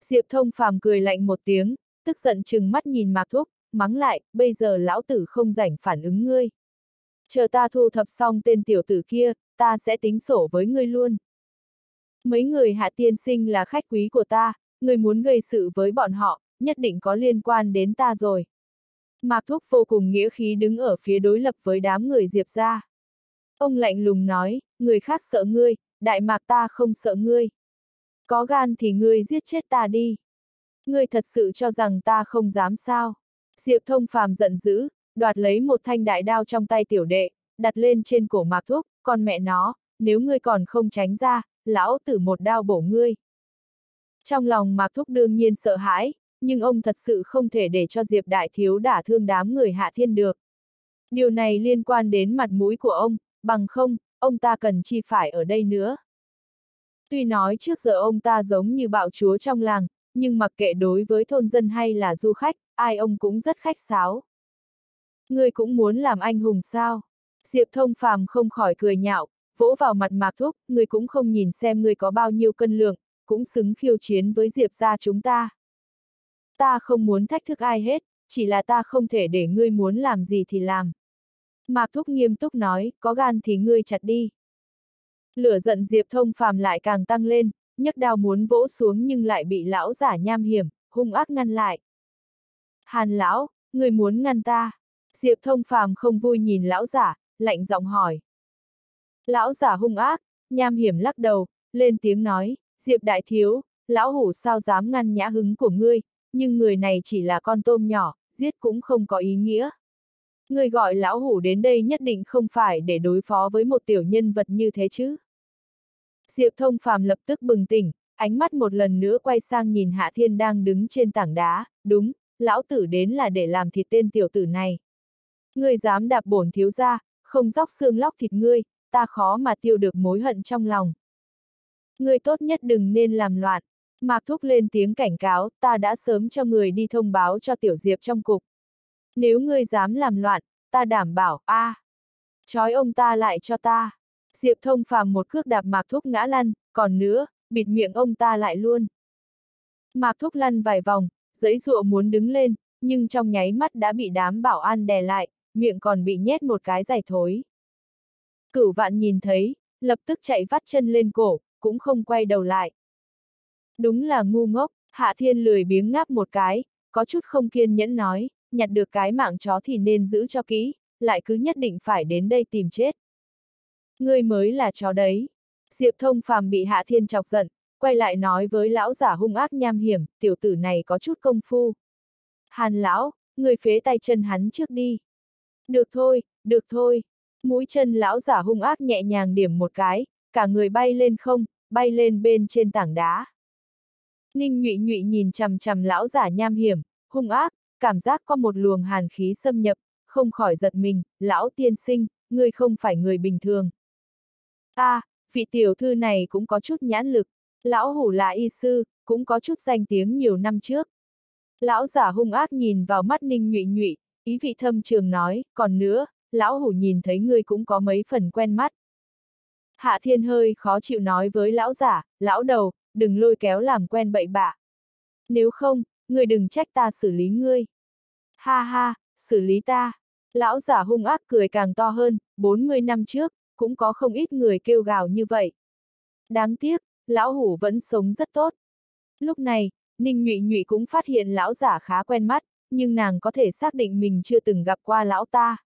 Diệp Thông Phàm cười lạnh một tiếng, tức giận chừng mắt nhìn Mạc Thúc, mắng lại, bây giờ lão tử không rảnh phản ứng ngươi. Chờ ta thu thập xong tên tiểu tử kia, ta sẽ tính sổ với ngươi luôn. Mấy người hạ tiên sinh là khách quý của ta, người muốn gây sự với bọn họ, nhất định có liên quan đến ta rồi. Mạc Thúc vô cùng nghĩa khí đứng ở phía đối lập với đám người Diệp ra. Ông lạnh lùng nói, người khác sợ ngươi, đại mạc ta không sợ ngươi. Có gan thì ngươi giết chết ta đi. Ngươi thật sự cho rằng ta không dám sao. Diệp thông phàm giận dữ, đoạt lấy một thanh đại đao trong tay tiểu đệ, đặt lên trên cổ mạc thúc, con mẹ nó, nếu ngươi còn không tránh ra, lão tử một đao bổ ngươi. Trong lòng mạc thúc đương nhiên sợ hãi, nhưng ông thật sự không thể để cho Diệp đại thiếu đả thương đám người hạ thiên được. Điều này liên quan đến mặt mũi của ông, bằng không, ông ta cần chi phải ở đây nữa. Tuy nói trước giờ ông ta giống như bạo chúa trong làng, nhưng mặc kệ đối với thôn dân hay là du khách, ai ông cũng rất khách sáo. Ngươi cũng muốn làm anh hùng sao? Diệp thông phàm không khỏi cười nhạo, vỗ vào mặt mạc thúc, ngươi cũng không nhìn xem ngươi có bao nhiêu cân lượng, cũng xứng khiêu chiến với Diệp gia chúng ta. Ta không muốn thách thức ai hết, chỉ là ta không thể để ngươi muốn làm gì thì làm. Mạc Thúc nghiêm túc nói, có gan thì ngươi chặt đi. Lửa giận Diệp Thông Phàm lại càng tăng lên, nhấc đao muốn vỗ xuống nhưng lại bị lão giả nham hiểm, hung ác ngăn lại. Hàn lão, ngươi muốn ngăn ta. Diệp Thông Phàm không vui nhìn lão giả, lạnh giọng hỏi. Lão giả hung ác, nham hiểm lắc đầu, lên tiếng nói, Diệp Đại Thiếu, lão hủ sao dám ngăn nhã hứng của ngươi, nhưng người này chỉ là con tôm nhỏ, giết cũng không có ý nghĩa. Ngươi gọi lão hủ đến đây nhất định không phải để đối phó với một tiểu nhân vật như thế chứ. Diệp thông phàm lập tức bừng tỉnh, ánh mắt một lần nữa quay sang nhìn Hạ Thiên đang đứng trên tảng đá, đúng, lão tử đến là để làm thịt tên tiểu tử này. Ngươi dám đạp bổn thiếu ra, không róc xương lóc thịt ngươi, ta khó mà tiêu được mối hận trong lòng. Ngươi tốt nhất đừng nên làm loạn. Mạc Thúc lên tiếng cảnh cáo, ta đã sớm cho người đi thông báo cho Tiểu Diệp trong cục. Nếu ngươi dám làm loạn, ta đảm bảo, a, à, Chói ông ta lại cho ta. Diệp thông phàm một cước đạp Mạc Thúc ngã lăn, còn nữa, bịt miệng ông ta lại luôn. Mạc Thúc lăn vài vòng, giấy dụa muốn đứng lên, nhưng trong nháy mắt đã bị đám bảo an đè lại, miệng còn bị nhét một cái giày thối. Cửu vạn nhìn thấy, lập tức chạy vắt chân lên cổ, cũng không quay đầu lại. Đúng là ngu ngốc, Hạ Thiên lười biếng ngáp một cái, có chút không kiên nhẫn nói, nhặt được cái mạng chó thì nên giữ cho kỹ, lại cứ nhất định phải đến đây tìm chết. Ngươi mới là chó đấy. Diệp thông phàm bị Hạ Thiên chọc giận, quay lại nói với lão giả hung ác nham hiểm, tiểu tử này có chút công phu. Hàn lão, người phế tay chân hắn trước đi. Được thôi, được thôi. Mũi chân lão giả hung ác nhẹ nhàng điểm một cái, cả người bay lên không, bay lên bên trên tảng đá. Ninh nhụy nhụy nhìn chằm chằm lão giả nham hiểm, hung ác, cảm giác có một luồng hàn khí xâm nhập, không khỏi giật mình, lão tiên sinh, ngươi không phải người bình thường. a à, vị tiểu thư này cũng có chút nhãn lực, lão hủ là y sư, cũng có chút danh tiếng nhiều năm trước. Lão giả hung ác nhìn vào mắt ninh nhụy nhụy, ý vị thâm trường nói, còn nữa, lão hủ nhìn thấy ngươi cũng có mấy phần quen mắt. Hạ thiên hơi khó chịu nói với lão giả, lão đầu, đừng lôi kéo làm quen bậy bạ. Nếu không, ngươi đừng trách ta xử lý ngươi. Ha ha, xử lý ta. Lão giả hung ác cười càng to hơn, 40 năm trước, cũng có không ít người kêu gào như vậy. Đáng tiếc, lão hủ vẫn sống rất tốt. Lúc này, Ninh Nhụy Nhụy cũng phát hiện lão giả khá quen mắt, nhưng nàng có thể xác định mình chưa từng gặp qua lão ta.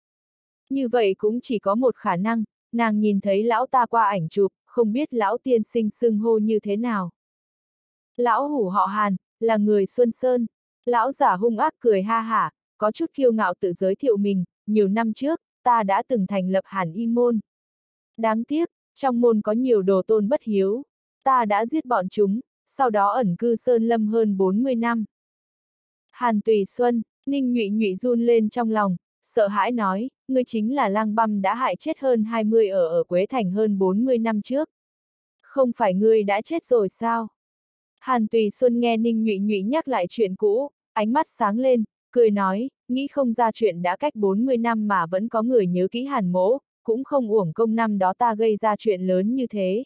Như vậy cũng chỉ có một khả năng, nàng nhìn thấy lão ta qua ảnh chụp, không biết lão tiên sinh xưng hô như thế nào. Lão hủ họ Hàn, là người Xuân Sơn. Lão giả hung ác cười ha hả, có chút kiêu ngạo tự giới thiệu mình, nhiều năm trước, ta đã từng thành lập Hàn Y Môn. Đáng tiếc, trong môn có nhiều đồ tôn bất hiếu. Ta đã giết bọn chúng, sau đó ẩn cư Sơn Lâm hơn 40 năm. Hàn Tùy Xuân, Ninh nhụy nhụy run lên trong lòng, sợ hãi nói, ngươi chính là lang băm đã hại chết hơn 20 ở ở Quế Thành hơn 40 năm trước. Không phải ngươi đã chết rồi sao? Hàn Tùy Xuân nghe Ninh Nhụy Nhụy nhắc lại chuyện cũ, ánh mắt sáng lên, cười nói, nghĩ không ra chuyện đã cách 40 năm mà vẫn có người nhớ kỹ Hàn Mỗ, cũng không uổng công năm đó ta gây ra chuyện lớn như thế.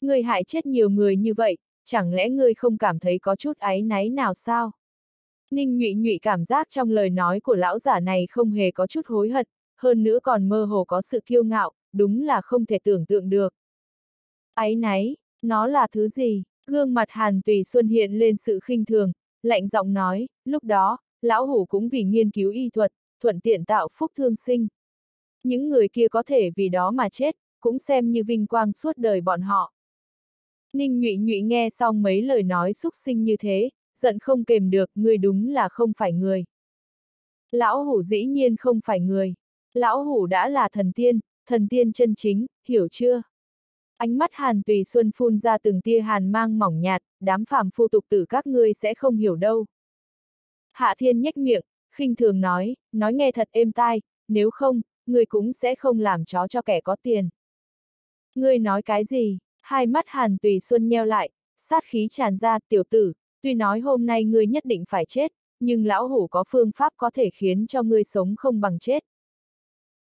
Ngươi hại chết nhiều người như vậy, chẳng lẽ ngươi không cảm thấy có chút áy náy nào sao? Ninh nhụy nhụy cảm giác trong lời nói của lão giả này không hề có chút hối hận, hơn nữa còn mơ hồ có sự kiêu ngạo, đúng là không thể tưởng tượng được. Ái náy, nó là thứ gì? Gương mặt Hàn Tùy Xuân hiện lên sự khinh thường, lạnh giọng nói, lúc đó, lão hủ cũng vì nghiên cứu y thuật, thuận tiện tạo phúc thương sinh. Những người kia có thể vì đó mà chết, cũng xem như vinh quang suốt đời bọn họ. Ninh nhụy nhụy nghe xong mấy lời nói xúc sinh như thế, giận không kềm được, ngươi đúng là không phải người. Lão hủ dĩ nhiên không phải người. Lão hủ đã là thần tiên, thần tiên chân chính, hiểu chưa? Ánh mắt hàn tùy xuân phun ra từng tia hàn mang mỏng nhạt, đám phàm phu tục tử các ngươi sẽ không hiểu đâu. Hạ thiên nhếch miệng, khinh thường nói, nói nghe thật êm tai, nếu không, ngươi cũng sẽ không làm chó cho kẻ có tiền. Ngươi nói cái gì? Hai mắt hàn tùy xuân nheo lại, sát khí tràn ra, tiểu tử, tuy nói hôm nay ngươi nhất định phải chết, nhưng lão hủ có phương pháp có thể khiến cho ngươi sống không bằng chết.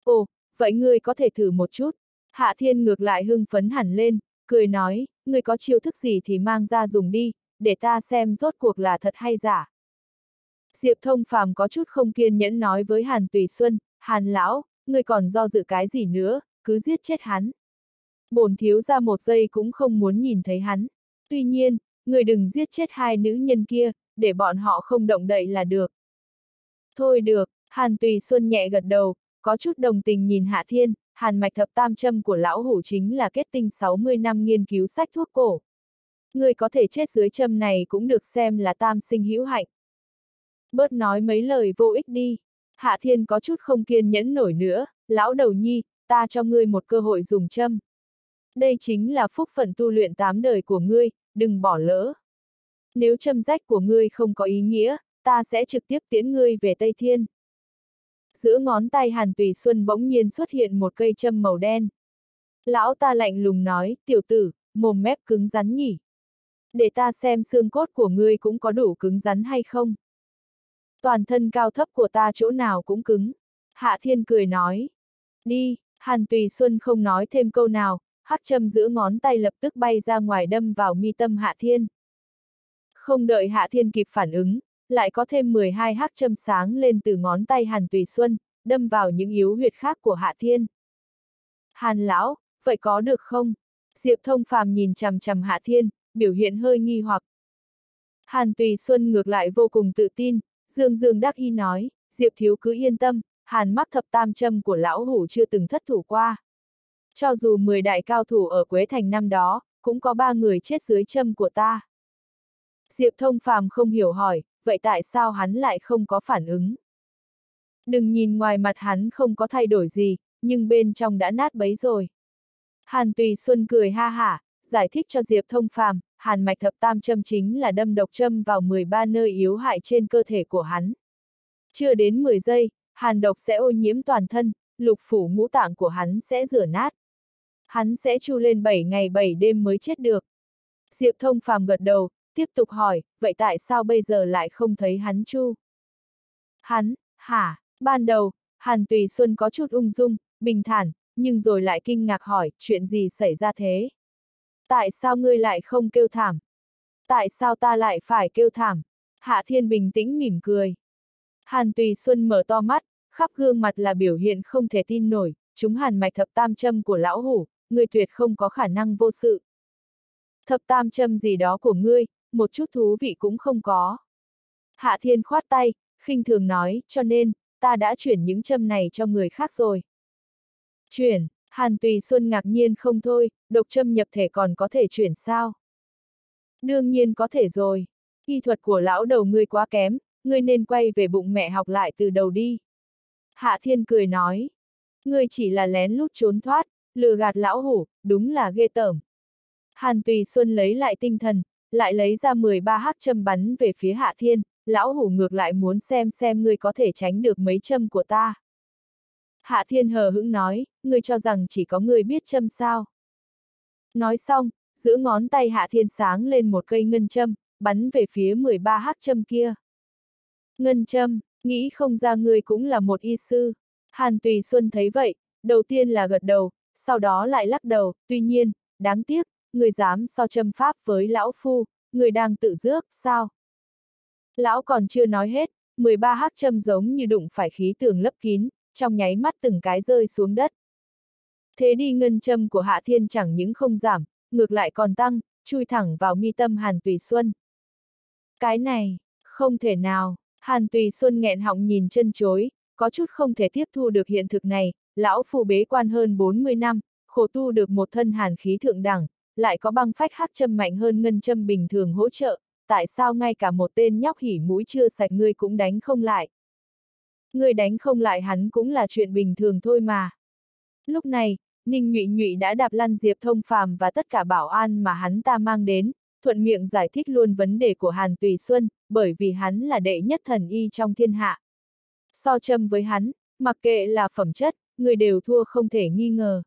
Ồ, vậy ngươi có thể thử một chút. Hạ thiên ngược lại hưng phấn hẳn lên, cười nói, ngươi có chiêu thức gì thì mang ra dùng đi, để ta xem rốt cuộc là thật hay giả. Diệp thông phàm có chút không kiên nhẫn nói với Hàn Tùy Xuân, Hàn lão, ngươi còn do dự cái gì nữa, cứ giết chết hắn. Bổn thiếu ra một giây cũng không muốn nhìn thấy hắn. Tuy nhiên, người đừng giết chết hai nữ nhân kia, để bọn họ không động đậy là được. Thôi được, Hàn Tùy Xuân nhẹ gật đầu, có chút đồng tình nhìn Hạ Thiên, Hàn mạch thập tam châm của lão hủ chính là kết tinh 60 năm nghiên cứu sách thuốc cổ. Người có thể chết dưới châm này cũng được xem là tam sinh hữu hạnh. Bớt nói mấy lời vô ích đi. Hạ Thiên có chút không kiên nhẫn nổi nữa, lão đầu nhi, ta cho ngươi một cơ hội dùng châm. Đây chính là phúc phận tu luyện tám đời của ngươi, đừng bỏ lỡ. Nếu châm rách của ngươi không có ý nghĩa, ta sẽ trực tiếp tiễn ngươi về Tây Thiên. Giữa ngón tay Hàn Tùy Xuân bỗng nhiên xuất hiện một cây châm màu đen. Lão ta lạnh lùng nói, tiểu tử, mồm mép cứng rắn nhỉ. Để ta xem xương cốt của ngươi cũng có đủ cứng rắn hay không. Toàn thân cao thấp của ta chỗ nào cũng cứng. Hạ Thiên cười nói. Đi, Hàn Tùy Xuân không nói thêm câu nào, hắc châm giữa ngón tay lập tức bay ra ngoài đâm vào mi tâm Hạ Thiên. Không đợi Hạ Thiên kịp phản ứng, lại có thêm 12 hắc châm sáng lên từ ngón tay Hàn Tùy Xuân, đâm vào những yếu huyệt khác của Hạ Thiên. Hàn lão, vậy có được không? Diệp Thông Phàm nhìn chằm chằm Hạ Thiên, biểu hiện hơi nghi hoặc. Hàn Tùy Xuân ngược lại vô cùng tự tin, Dương Dương đắc y nói, Diệp Thiếu cứ yên tâm, Hàn mắc thập tam châm của lão hủ chưa từng thất thủ qua. Cho dù 10 đại cao thủ ở Quế Thành năm đó, cũng có ba người chết dưới châm của ta. Diệp Thông Phàm không hiểu hỏi, vậy tại sao hắn lại không có phản ứng? Đừng nhìn ngoài mặt hắn không có thay đổi gì, nhưng bên trong đã nát bấy rồi. Hàn Tùy Xuân cười ha hả, giải thích cho Diệp Thông Phàm, Hàn mạch thập tam châm chính là đâm độc châm vào 13 nơi yếu hại trên cơ thể của hắn. Chưa đến 10 giây, hàn độc sẽ ô nhiễm toàn thân, lục phủ ngũ tạng của hắn sẽ rửa nát hắn sẽ chu lên 7 ngày 7 đêm mới chết được. Diệp Thông Phàm gật đầu, tiếp tục hỏi, vậy tại sao bây giờ lại không thấy hắn chu? Hắn, hả, ban đầu, Hàn Tùy Xuân có chút ung dung, bình thản, nhưng rồi lại kinh ngạc hỏi, chuyện gì xảy ra thế? Tại sao ngươi lại không kêu thảm? Tại sao ta lại phải kêu thảm? Hạ Thiên bình tĩnh mỉm cười. Hàn Tùy Xuân mở to mắt, khắp gương mặt là biểu hiện không thể tin nổi, chúng hàn mạch thập tam châm của lão hủ, ngươi tuyệt không có khả năng vô sự. Thập tam châm gì đó của ngươi, một chút thú vị cũng không có. Hạ thiên khoát tay, khinh thường nói, cho nên, ta đã chuyển những châm này cho người khác rồi. Chuyển, Hàn Tùy Xuân ngạc nhiên không thôi, độc châm nhập thể còn có thể chuyển sao? Đương nhiên có thể rồi. Y thuật của lão đầu ngươi quá kém, ngươi nên quay về bụng mẹ học lại từ đầu đi. Hạ Thiên cười nói. Ngươi chỉ là lén lút trốn thoát, Lừa gạt lão hủ, đúng là ghê tởm. Hàn Tùy Xuân lấy lại tinh thần, lại lấy ra 13 hắc châm bắn về phía Hạ Thiên, lão hủ ngược lại muốn xem xem ngươi có thể tránh được mấy châm của ta. Hạ Thiên hờ hững nói, ngươi cho rằng chỉ có ngươi biết châm sao. Nói xong, giữ ngón tay Hạ Thiên sáng lên một cây ngân châm, bắn về phía 13 hắc châm kia. Ngân châm, nghĩ không ra ngươi cũng là một y sư. Hàn Tùy Xuân thấy vậy, đầu tiên là gật đầu, sau đó lại lắc đầu, tuy nhiên, đáng tiếc, người dám so châm pháp với lão phu, người đang tự rước, sao? Lão còn chưa nói hết, 13 hắc châm giống như đụng phải khí tường lấp kín, trong nháy mắt từng cái rơi xuống đất. Thế đi ngân châm của Hạ Thiên chẳng những không giảm, ngược lại còn tăng, chui thẳng vào mi tâm Hàn Tùy Xuân. Cái này, không thể nào, Hàn Tùy Xuân nghẹn họng nhìn chân chối, có chút không thể tiếp thu được hiện thực này, lão phù bế quan hơn 40 năm, khổ tu được một thân hàn khí thượng đẳng, lại có băng phách hắc châm mạnh hơn ngân châm bình thường hỗ trợ, tại sao ngay cả một tên nhóc hỉ mũi chưa sạch ngươi cũng đánh không lại. Ngươi đánh không lại hắn cũng là chuyện bình thường thôi mà. Lúc này, Ninh Nhụy Nhụy đã đạp lăn Diệp Thông Phàm và tất cả bảo an mà hắn ta mang đến, thuận miệng giải thích luôn vấn đề của Hàn Tùy Xuân, bởi vì hắn là đệ nhất thần y trong thiên hạ. So châm với hắn, mặc kệ là phẩm chất, người đều thua không thể nghi ngờ.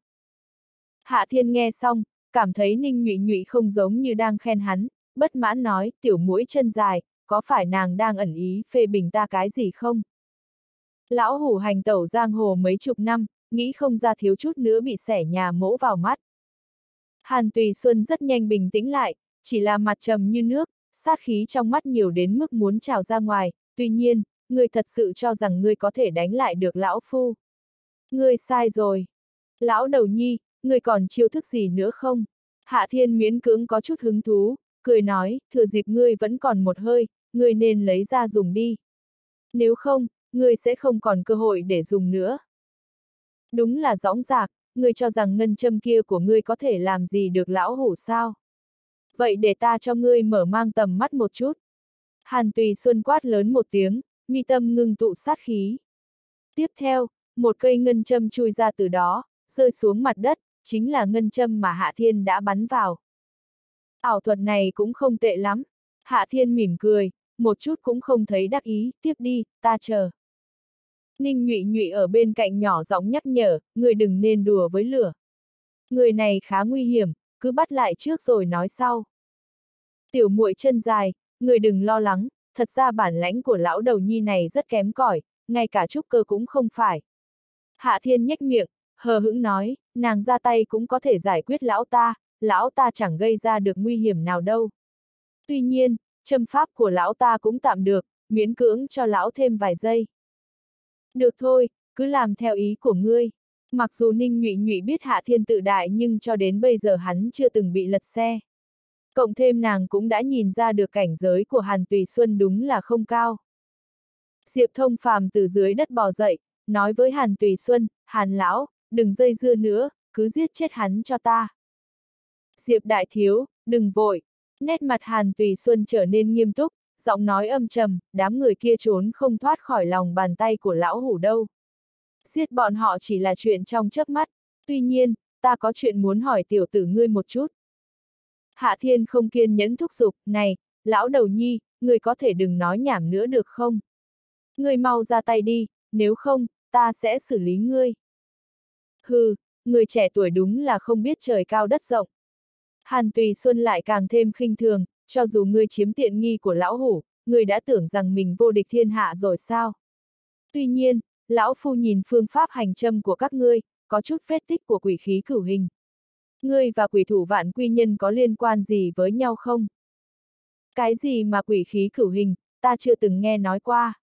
Hạ Thiên nghe xong, cảm thấy Ninh Nhụy Nhụy không giống như đang khen hắn, bất mãn nói, tiểu mũi chân dài, có phải nàng đang ẩn ý phê bình ta cái gì không? Lão hủ hành tẩu giang hồ mấy chục năm, nghĩ không ra thiếu chút nữa bị xẻ nhà mỗ vào mắt. Hàn Tùy Xuân rất nhanh bình tĩnh lại, chỉ là mặt trầm như nước, sát khí trong mắt nhiều đến mức muốn trào ra ngoài, tuy nhiên, người thật sự cho rằng ngươi có thể đánh lại được lão phu. Ngươi sai rồi. Lão đầu nhi, ngươi còn chiêu thức gì nữa không? Hạ thiên miễn cưỡng có chút hứng thú, cười nói, thừa dịp ngươi vẫn còn một hơi, ngươi nên lấy ra dùng đi. Nếu không, ngươi sẽ không còn cơ hội để dùng nữa. Đúng là dõng dạc, ngươi cho rằng ngân châm kia của ngươi có thể làm gì được lão hủ sao? Vậy để ta cho ngươi mở mang tầm mắt một chút. Hàn tùy xuân quát lớn một tiếng, mi tâm ngưng tụ sát khí. Tiếp theo, một cây ngân châm chui ra từ đó, rơi xuống mặt đất, chính là ngân châm mà Hạ Thiên đã bắn vào. Ảo thuật này cũng không tệ lắm. Hạ Thiên mỉm cười, một chút cũng không thấy đắc ý, tiếp đi, ta chờ. Ninh nhụy nhụy ở bên cạnh nhỏ giọng nhắc nhở, người đừng nên đùa với lửa. Người này khá nguy hiểm, cứ bắt lại trước rồi nói sau. Tiểu muội chân dài, người đừng lo lắng, thật ra bản lãnh của lão đầu nhi này rất kém cỏi, ngay cả trúc cơ cũng không phải. Hạ thiên nhếch miệng, hờ hững nói, nàng ra tay cũng có thể giải quyết lão ta, lão ta chẳng gây ra được nguy hiểm nào đâu. Tuy nhiên, châm pháp của lão ta cũng tạm được, miễn cưỡng cho lão thêm vài giây. Được thôi, cứ làm theo ý của ngươi. Mặc dù Ninh Nhụy Nhụy biết Hạ Thiên tự đại nhưng cho đến bây giờ hắn chưa từng bị lật xe. Cộng thêm nàng cũng đã nhìn ra được cảnh giới của Hàn Tùy Xuân đúng là không cao. Diệp Thông Phàm từ dưới đất bò dậy, nói với Hàn Tùy Xuân, Hàn Lão, đừng dây dưa nữa, cứ giết chết hắn cho ta. Diệp Đại Thiếu, đừng vội. Nét mặt Hàn Tùy Xuân trở nên nghiêm túc, giọng nói âm trầm, đám người kia trốn không thoát khỏi lòng bàn tay của lão hủ đâu. Giết bọn họ chỉ là chuyện trong chớp mắt, tuy nhiên, ta có chuyện muốn hỏi tiểu tử ngươi một chút. Hạ Thiên không kiên nhẫn thúc giục, này, lão đầu nhi, ngươi có thể đừng nói nhảm nữa được không? Ngươi mau ra tay đi, nếu không, ta sẽ xử lý ngươi. Hừ, người trẻ tuổi đúng là không biết trời cao đất rộng. Hàn Tùy Xuân lại càng thêm khinh thường, cho dù ngươi chiếm tiện nghi của lão hủ, ngươi đã tưởng rằng mình vô địch thiên hạ rồi sao? Tuy nhiên, lão phu nhìn phương pháp hành châm của các ngươi, có chút vết tích của quỷ khí cửu hình. Ngươi và quỷ thủ vạn quy nhân có liên quan gì với nhau không? Cái gì mà quỷ khí cửu hình, ta chưa từng nghe nói qua.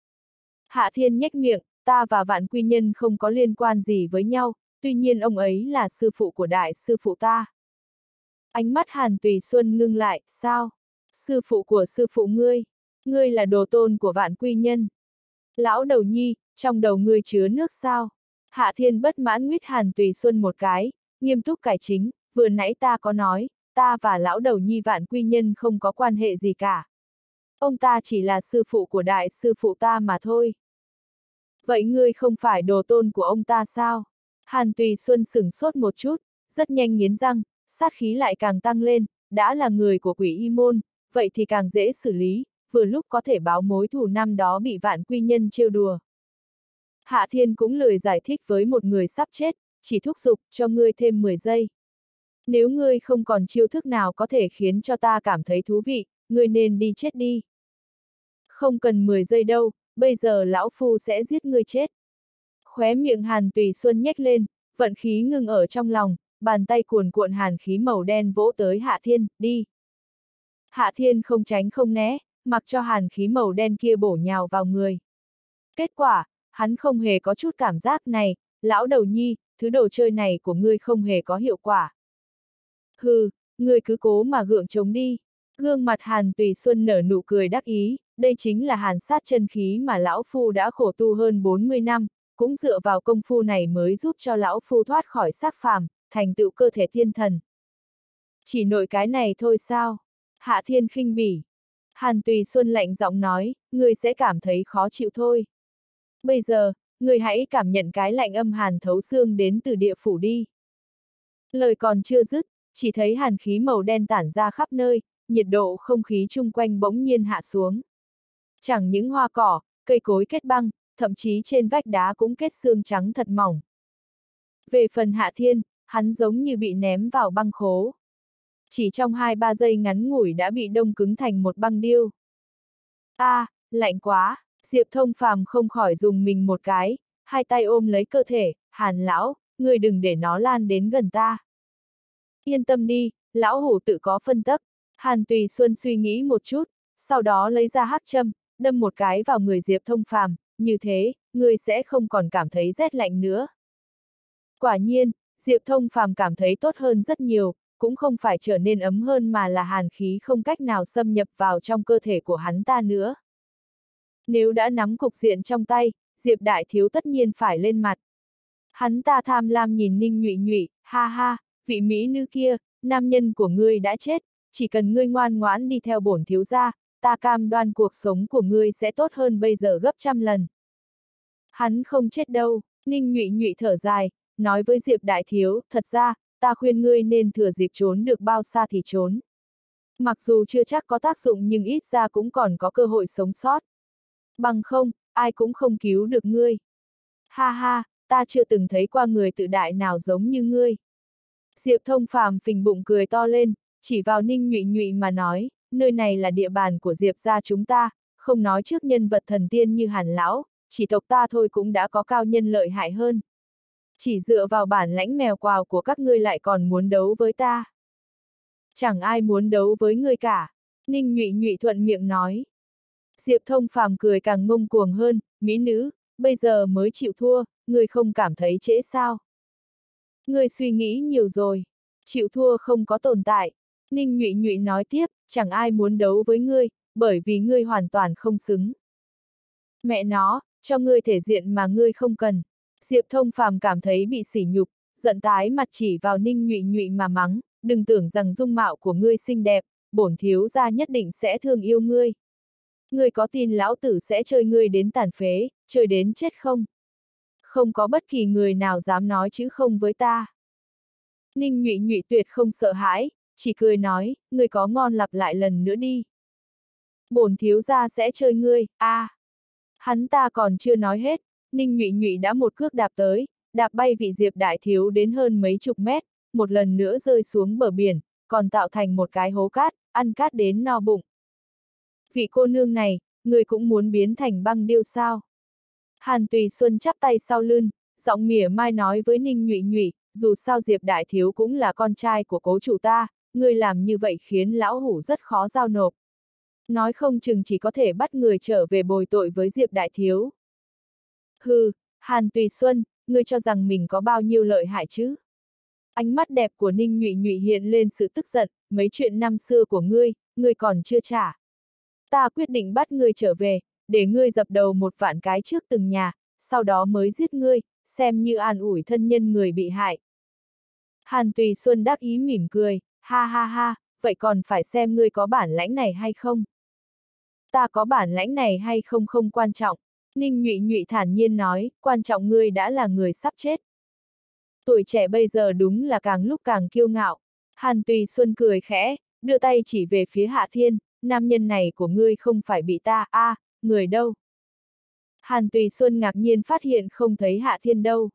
Hạ thiên nhếch miệng, ta và vạn quy nhân không có liên quan gì với nhau, tuy nhiên ông ấy là sư phụ của đại sư phụ ta. Ánh mắt Hàn Tùy Xuân ngưng lại, sao? Sư phụ của sư phụ ngươi, ngươi là đồ tôn của vạn quy nhân. Lão đầu nhi, trong đầu ngươi chứa nước sao? Hạ thiên bất mãn nguyết Hàn Tùy Xuân một cái, nghiêm túc cải chính, vừa nãy ta có nói, ta và lão đầu nhi vạn quy nhân không có quan hệ gì cả. Ông ta chỉ là sư phụ của đại sư phụ ta mà thôi. Vậy ngươi không phải đồ tôn của ông ta sao? Hàn Tùy Xuân sửng sốt một chút, rất nhanh nghiến răng, sát khí lại càng tăng lên, đã là người của quỷ y môn, vậy thì càng dễ xử lý, vừa lúc có thể báo mối thù năm đó bị vạn quy nhân trêu đùa. Hạ Thiên cũng lời giải thích với một người sắp chết, chỉ thúc giục cho ngươi thêm 10 giây. Nếu ngươi không còn chiêu thức nào có thể khiến cho ta cảm thấy thú vị, ngươi nên đi chết đi. Không cần 10 giây đâu, bây giờ lão phu sẽ giết ngươi chết. Khóe miệng Hàn Tùy Xuân nhếch lên, vận khí ngưng ở trong lòng, bàn tay cuồn cuộn hàn khí màu đen vỗ tới Hạ Thiên, đi. Hạ Thiên không tránh không né, mặc cho hàn khí màu đen kia bổ nhào vào người. Kết quả, hắn không hề có chút cảm giác này, lão đầu nhi, thứ đồ chơi này của ngươi không hề có hiệu quả. Hừ, ngươi cứ cố mà gượng chống đi. Gương mặt Hàn Tùy Xuân nở nụ cười đắc ý, đây chính là hàn sát chân khí mà lão phu đã khổ tu hơn 40 năm, cũng dựa vào công phu này mới giúp cho lão phu thoát khỏi xác phàm, thành tựu cơ thể thiên thần. Chỉ nội cái này thôi sao? Hạ thiên khinh bỉ. Hàn Tùy Xuân lạnh giọng nói, người sẽ cảm thấy khó chịu thôi. Bây giờ, người hãy cảm nhận cái lạnh âm hàn thấu xương đến từ địa phủ đi. Lời còn chưa dứt, chỉ thấy hàn khí màu đen tản ra khắp nơi, nhiệt độ không khí chung quanh bỗng nhiên hạ xuống. Chẳng những hoa cỏ, cây cối kết băng, thậm chí trên vách đá cũng kết xương trắng thật mỏng. Về phần hạ thiên, hắn giống như bị ném vào băng khố. Chỉ trong 2-3 giây ngắn ngủi đã bị đông cứng thành một băng điêu. a à, lạnh quá, Diệp thông phàm không khỏi dùng mình một cái, hai tay ôm lấy cơ thể, hàn lão, người đừng để nó lan đến gần ta. Yên tâm đi, lão hủ tự có phân tắc. Hàn Tùy Xuân suy nghĩ một chút, sau đó lấy ra hắc châm, đâm một cái vào người Diệp thông phàm, như thế, người sẽ không còn cảm thấy rét lạnh nữa. Quả nhiên, Diệp thông phàm cảm thấy tốt hơn rất nhiều, cũng không phải trở nên ấm hơn mà là hàn khí không cách nào xâm nhập vào trong cơ thể của hắn ta nữa. Nếu đã nắm cục diện trong tay, Diệp Đại Thiếu tất nhiên phải lên mặt. Hắn ta tham lam nhìn Ninh nhụy nhụy, ha ha, vị Mỹ nữ kia, nam nhân của ngươi đã chết, chỉ cần ngươi ngoan ngoãn đi theo bổn thiếu gia, ta cam đoan cuộc sống của ngươi sẽ tốt hơn bây giờ gấp trăm lần. Hắn không chết đâu, Ninh nhụy nhụy thở dài, nói với Diệp Đại Thiếu, thật ra, ta khuyên ngươi nên thừa dịp trốn được bao xa thì trốn. Mặc dù chưa chắc có tác dụng nhưng ít ra cũng còn có cơ hội sống sót. Bằng không, ai cũng không cứu được ngươi. Ha ha, ta chưa từng thấy qua người tự đại nào giống như ngươi. Diệp thông phàm phình bụng cười to lên, chỉ vào ninh nhụy nhụy mà nói, nơi này là địa bàn của Diệp gia chúng ta, không nói trước nhân vật thần tiên như hàn lão, chỉ tộc ta thôi cũng đã có cao nhân lợi hại hơn. Chỉ dựa vào bản lãnh mèo quào của các ngươi lại còn muốn đấu với ta. Chẳng ai muốn đấu với ngươi cả. Ninh nhụy nhụy thuận miệng nói. Diệp thông phàm cười càng ngông cuồng hơn, mỹ nữ, bây giờ mới chịu thua, ngươi không cảm thấy trễ sao. Ngươi suy nghĩ nhiều rồi, chịu thua không có tồn tại. Ninh nhụy nhụy nói tiếp, chẳng ai muốn đấu với ngươi, bởi vì ngươi hoàn toàn không xứng. Mẹ nó, cho ngươi thể diện mà ngươi không cần. Diệp thông phàm cảm thấy bị sỉ nhục, giận tái mặt chỉ vào ninh nhụy nhụy mà mắng, đừng tưởng rằng dung mạo của ngươi xinh đẹp, bổn thiếu gia nhất định sẽ thương yêu ngươi. Ngươi có tin lão tử sẽ chơi ngươi đến tàn phế, chơi đến chết không? Không có bất kỳ người nào dám nói chữ không với ta. Ninh nhụy nhụy tuyệt không sợ hãi, chỉ cười nói, ngươi có ngon lặp lại lần nữa đi. Bổn thiếu gia sẽ chơi ngươi, a. À. Hắn ta còn chưa nói hết, Ninh nhụy nhụy đã một cước đạp tới, đạp bay vị diệp đại thiếu đến hơn mấy chục mét, một lần nữa rơi xuống bờ biển, còn tạo thành một cái hố cát, ăn cát đến no bụng. Vị cô nương này, người cũng muốn biến thành băng điêu sao? Hàn Tùy Xuân chắp tay sau lưng, giọng mỉa mai nói với Ninh Nhụy Nhụy, dù sao Diệp Đại Thiếu cũng là con trai của cố chủ ta, ngươi làm như vậy khiến lão hủ rất khó giao nộp. Nói không chừng chỉ có thể bắt người trở về bồi tội với Diệp Đại Thiếu. Hừ, Hàn Tùy Xuân, ngươi cho rằng mình có bao nhiêu lợi hại chứ? Ánh mắt đẹp của Ninh Nhụy Nhụy hiện lên sự tức giận, mấy chuyện năm xưa của ngươi, ngươi còn chưa trả. Ta quyết định bắt ngươi trở về, để ngươi dập đầu một vạn cái trước từng nhà, sau đó mới giết ngươi, xem như an ủi thân nhân người bị hại. Hàn Tùy Xuân đắc ý mỉm cười, ha ha ha, vậy còn phải xem ngươi có bản lãnh này hay không? Ta có bản lãnh này hay không không quan trọng, Ninh nhụy nhụy thản nhiên nói, quan trọng ngươi đã là người sắp chết. Tuổi trẻ bây giờ đúng là càng lúc càng kiêu ngạo. Hàn Tùy Xuân cười khẽ, đưa tay chỉ về phía Hạ Thiên, nam nhân này của ngươi không phải bị ta, a à, người đâu? Hàn Tùy Xuân ngạc nhiên phát hiện không thấy Hạ Thiên đâu.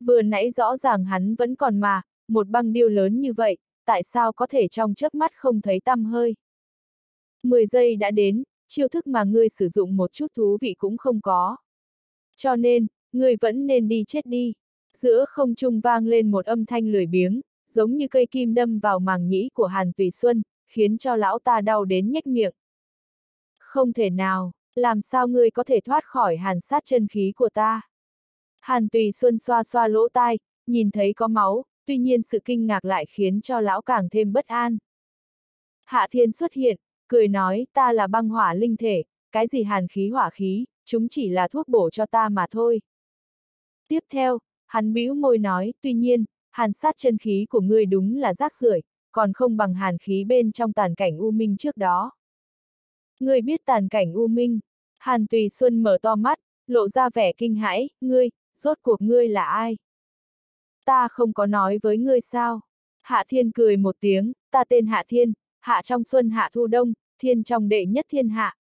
Vừa nãy rõ ràng hắn vẫn còn mà, một băng điêu lớn như vậy, tại sao có thể trong chớp mắt không thấy tăm hơi? 10 giây đã đến, chiêu thức mà ngươi sử dụng một chút thú vị cũng không có. Cho nên, ngươi vẫn nên đi chết đi. Giữa không trung vang lên một âm thanh lười biếng, giống như cây kim đâm vào màng nhĩ của Hàn Tùy Xuân, khiến cho lão ta đau đến nhếch miệng. Không thể nào, làm sao ngươi có thể thoát khỏi hàn sát chân khí của ta? Hàn Tùy Xuân xoa xoa lỗ tai, nhìn thấy có máu, tuy nhiên sự kinh ngạc lại khiến cho lão càng thêm bất an. Hạ Thiên xuất hiện, cười nói ta là băng hỏa linh thể, cái gì hàn khí hỏa khí, chúng chỉ là thuốc bổ cho ta mà thôi. Tiếp theo, hắn bĩu môi nói, tuy nhiên, hàn sát chân khí của ngươi đúng là rác rưởi, còn không bằng hàn khí bên trong tàn cảnh U Minh trước đó. Ngươi biết tàn cảnh U Minh, Hàn Tùy Xuân mở to mắt, lộ ra vẻ kinh hãi, ngươi, rốt cuộc ngươi là ai? Ta không có nói với ngươi sao? Hạ Thiên cười một tiếng, ta tên Hạ Thiên, Hạ trong xuân Hạ thu đông, Thiên trong đệ nhất thiên hạ.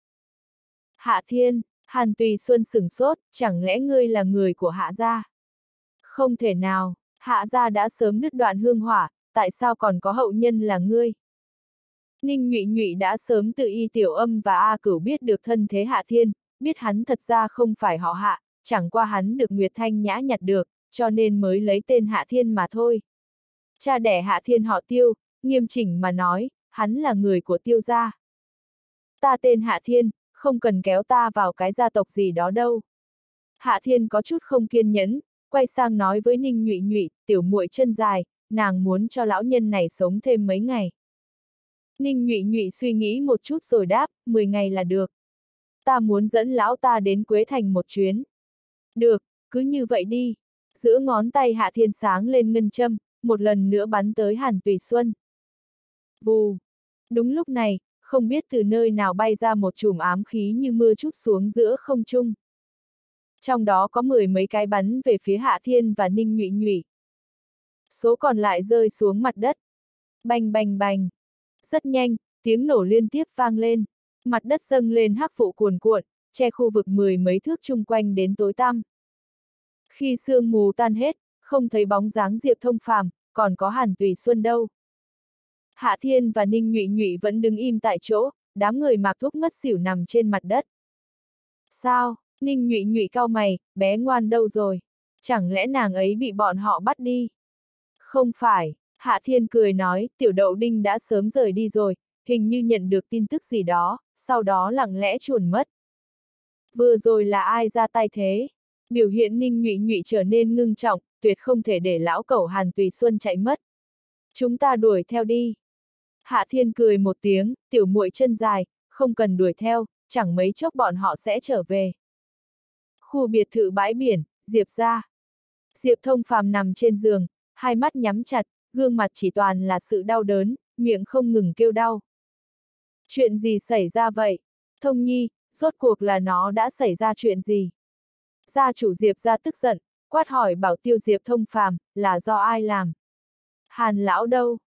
Hạ Thiên, Hàn Tùy Xuân sửng sốt, chẳng lẽ ngươi là người của Hạ gia? Không thể nào, Hạ gia đã sớm đứt đoạn hương hỏa, tại sao còn có hậu nhân là ngươi? Ninh nhụy nhụy đã sớm tự y tiểu âm và A cửu biết được thân thế Hạ Thiên, biết hắn thật ra không phải họ Hạ, chẳng qua hắn được Nguyệt Thanh nhã nhặt được, cho nên mới lấy tên Hạ Thiên mà thôi. Cha đẻ Hạ Thiên họ Tiêu, nghiêm chỉnh mà nói, hắn là người của Tiêu gia. Ta tên Hạ Thiên, không cần kéo ta vào cái gia tộc gì đó đâu. Hạ Thiên có chút không kiên nhẫn, quay sang nói với Ninh Nhụy Nhụy, tiểu muội chân dài, nàng muốn cho lão nhân này sống thêm mấy ngày. Ninh Nhụy Nhụy suy nghĩ một chút rồi đáp, 10 ngày là được. Ta muốn dẫn lão ta đến Quế Thành một chuyến. Được, cứ như vậy đi. Giữa ngón tay Hạ Thiên sáng lên ngân châm, một lần nữa bắn tới Hàn Tùy Xuân. Vù! Đúng lúc này, không biết từ nơi nào bay ra một chùm ám khí như mưa chút xuống giữa không trung. Trong đó có mười mấy cái bắn về phía Hạ Thiên và Ninh Nhụy Nhụy. Số còn lại rơi xuống mặt đất. Bành bành bành. Rất nhanh, tiếng nổ liên tiếp vang lên. Mặt đất dâng lên hắc vụ cuồn cuộn, che khu vực mười mấy thước chung quanh đến tối tăm. Khi sương mù tan hết, không thấy bóng dáng Diệp Thông Phàm, còn có Hàn Tùy Xuân đâu. Hạ Thiên và Ninh Nhụy Nhụy vẫn đứng im tại chỗ, đám người mặc thuốc ngất xỉu nằm trên mặt đất. Sao, Ninh Nhụy Nhụy cao mày, bé ngoan đâu rồi? Chẳng lẽ nàng ấy bị bọn họ bắt đi? Không phải, Hạ Thiên cười nói, tiểu đậu đinh đã sớm rời đi rồi, hình như nhận được tin tức gì đó, sau đó lặng lẽ chuồn mất. Vừa rồi là ai ra tay thế? Biểu hiện ninh nhụy nhụy trở nên ngưng trọng, tuyệt không thể để lão cẩu Hàn Tùy Xuân chạy mất. Chúng ta đuổi theo đi. Hạ Thiên cười một tiếng, tiểu muội chân dài, không cần đuổi theo, chẳng mấy chốc bọn họ sẽ trở về. Khu biệt thự bãi biển, Diệp ra. Diệp thông phàm nằm trên giường, hai mắt nhắm chặt, gương mặt chỉ toàn là sự đau đớn, miệng không ngừng kêu đau. Chuyện gì xảy ra vậy? Thông nhi, rốt cuộc là nó đã xảy ra chuyện gì? Gia chủ Diệp ra tức giận, quát hỏi bảo tiêu Diệp thông phàm, là do ai làm? Hàn lão đâu?